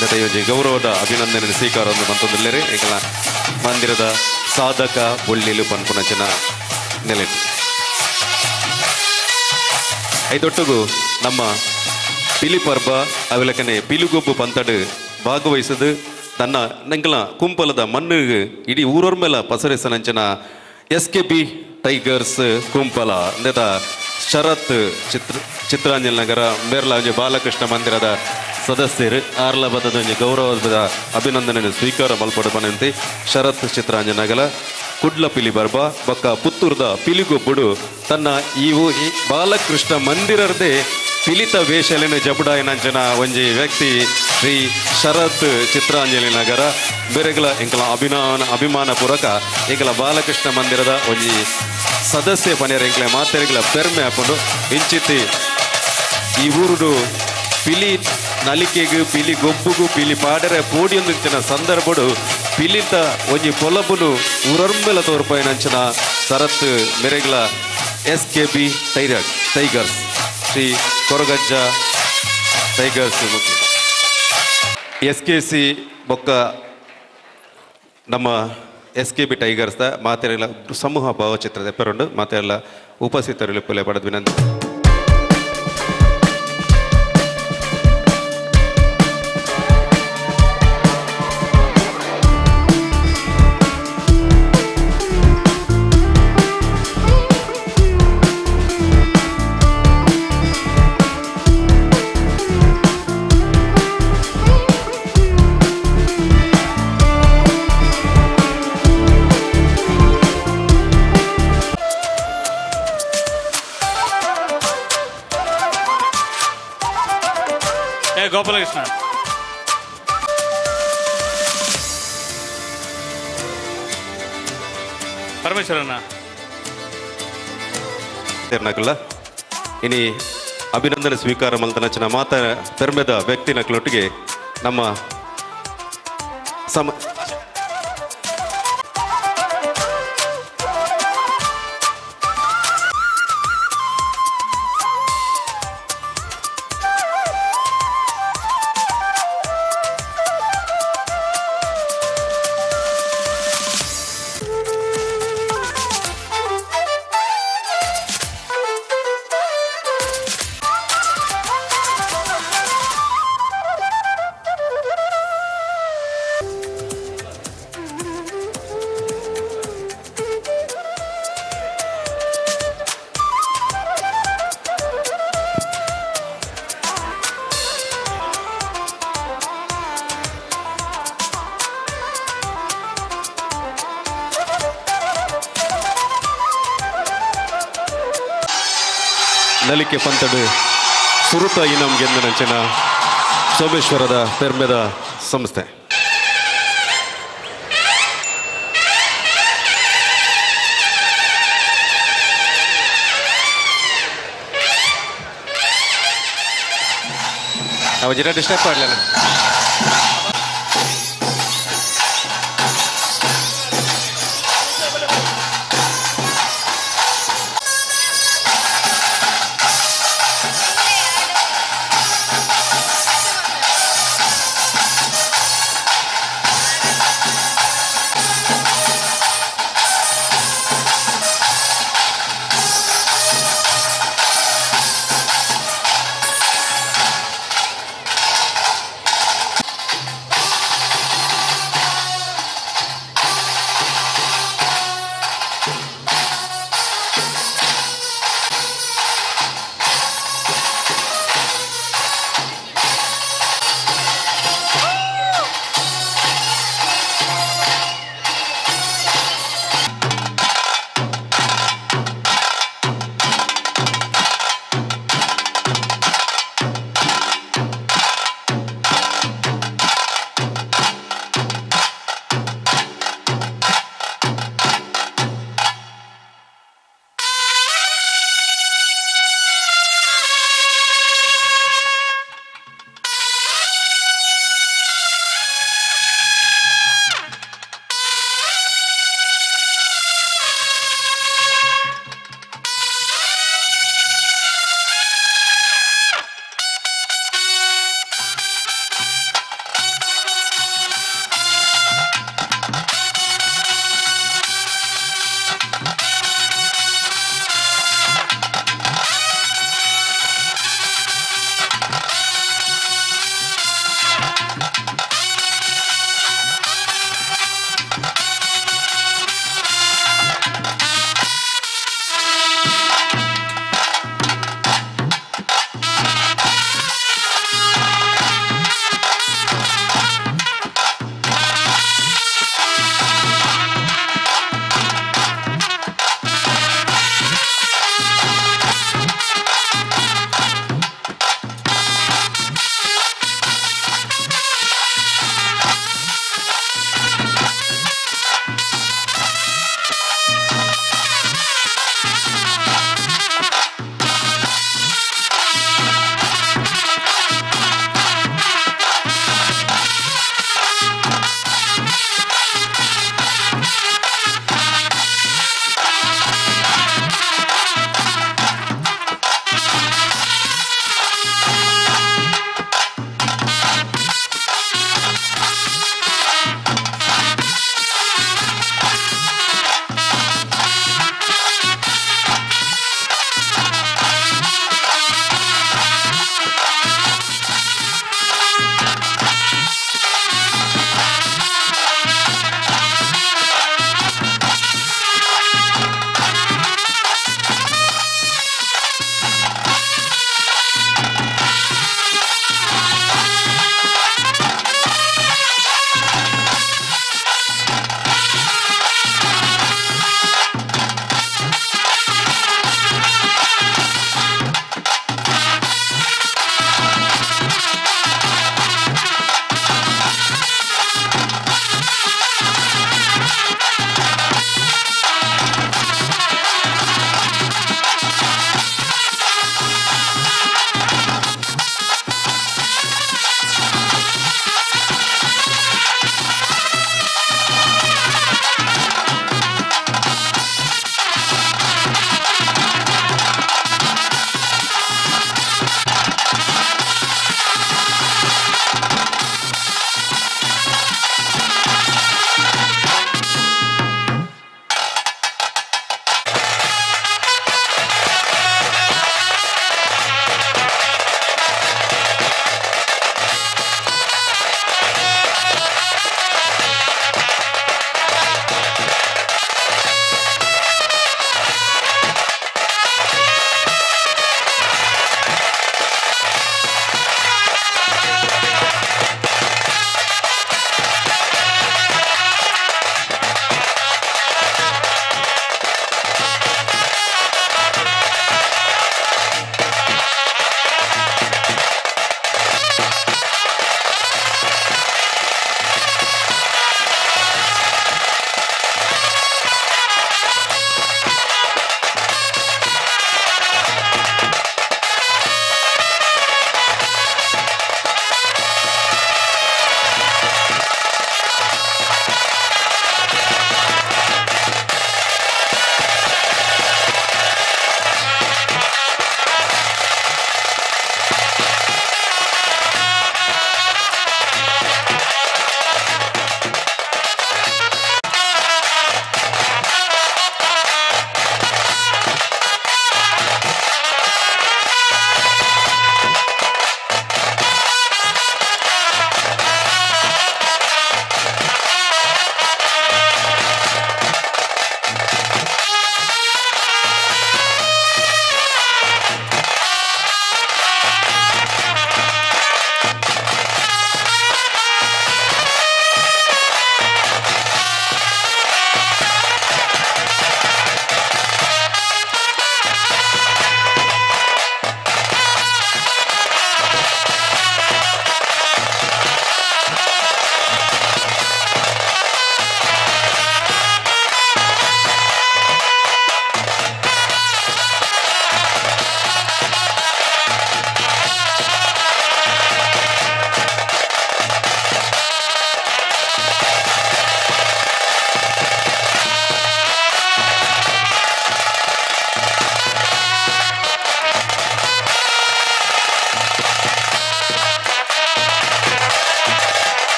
ನೆತ ಒಂಜಿ ಗೌರವದ ಅಭಿನಂದನೆ ಸ್ವೀಕಾರವನ್ನು ಬಂತಂದಿಲ್ಲರೆ ಈಗಲ ಮಂದಿರದ ಸಾಧಕ ಬೊಳ್ಳಿಲು ಪನ್ಪುನಂಚಿನ ನೆಲೆ. ಐದೊಟ್ಟಿಗೂ ನಮ್ಮ ಪಿಲಿಪರ್ಬ, ಅವಿಲಕನೆ ಪಿಲಿಗೊಬ್ಬು ಪಂತಡು ಭಾಗವಹಿಸದು ತನ್ನ ನಂಗಲ ಕುಂಪಲದ ಮಣ್ಣು ಇಡೀ ಊರೋರ್ ಮೇಲೆ S K B tigers Kumpala ನೆತ Sharath ಚಿತ್ರ, ಚಿತ್ರಾಂಜಲ್ ನಗರ ಮೇರ್ಲ ಬಾಲಕೃಷ್ಣ ಮಂದಿರದ ಸದಸ್ಯರು ಆರ್ಲ ಬದ್ದ ಗೌರವದ ಅಭಿನಂದನೆ ಸ್ವೀಕಾರ ಮಲ್ಪಡು ಪನಂತಿ ಶರತ್ ಚಿತ್ರಾಂಜನ ನಗರ ಕುಡ್ಲ ಪಿಲಿ ಬರ್ಬ ಬೊಕ್ಕ ಪುತ್ತೂರ್ದ ಪಿಲಿಗೊಬ್ಬುಡು ತನ್ನ ಈ ಬಾಲಕೃಷ್ಣ ಮಂದಿರದೇ ಪಿಲಿತ ವೇಷಲಿನ ಜಬುಡಾಯನಂಚನ ಒಂಜಿ ವ್ಯಕ್ತಿ ಶ್ರೀ ಶರತ್ ಚಿತ್ರಾಂಜಲಿ ನಗರ, ಬೆರೆಗಲ ಇಂಕಲ ಅಭಿಮಾನ ಅಭಿಮಾನ ಪೂರಕ ಇಂಕಲ ಬಾಲಕೃಷ್ಣ ಮಂದಿರದ ಒಂಜಿ ಸದಸ್ಯ ಪನಿಯರ ಇಂಕಲ ಮಾತೆರೆಗಳ ಪೆರ್ಮೆ ಹಾಕೊಂಡು ಇಂಚಿತಿ. ಈ ಊರುಡು ಪಿಲಿ ನಲಿಕೆಗು, ಪಿಲಿ ಗೊಬ್ಬುಗು, ಪಿಲಿ ಪಾಡರೆ ಪೋಡಿಯೊಂದಿನ ಸಂದರ್ಭಡು ಪಿಲಿತ ಒಂಜಿ ಪೊಲಬುನು ಊರರ್ಮೆಲ ತೋರ್ಪಾಯಿನಂಚಿನ Sharath ಬೆರೆಗಳ S K B tiger tigers. Shri Koragajja tigers S K C ಬೊಕ್ಕ ನಮ್ಮ ಎಸ್ ಕೆ ಬಿ ಟೈಗರ್ಸ್ದ ಮಾತೆಲ್ಲ ಸಮೂಹ ಭಾವಚಿತ್ರದ ಪೆರೊಂಡು ಮಾತೆಲ್ಲ ಉಪಸ್ಥಿತರಲ್ಲಿ ಪುಲೆ ಪಡೆದು ಏ ಗೋಪಾಲಕೃಷ್ಣ ಪರಮೇಶ್ವರಣ್ಣ ಇನಿ ಅಭಿನಂದನೆ ಸ್ವೀಕಾರ ಮಲ್ತನಚನ ಮಾತ ಪೆರ್ಮೆದ ವ್ಯಕ್ತಿ ನಕಲೊಟ್ಟಿಗೆ ನಮ್ಮ ಸಮ ಗೆಂದನಂಚಿನ ಸೋಮೇಶ್ವರದ ಪೆರ್ಮೆದ ಸಂಸ್ಥೆ. ಅವ ಜಿರ ಡಿಸ್ಟರ್ಬ್ ಮಾಡಲಿಲ್ಲ.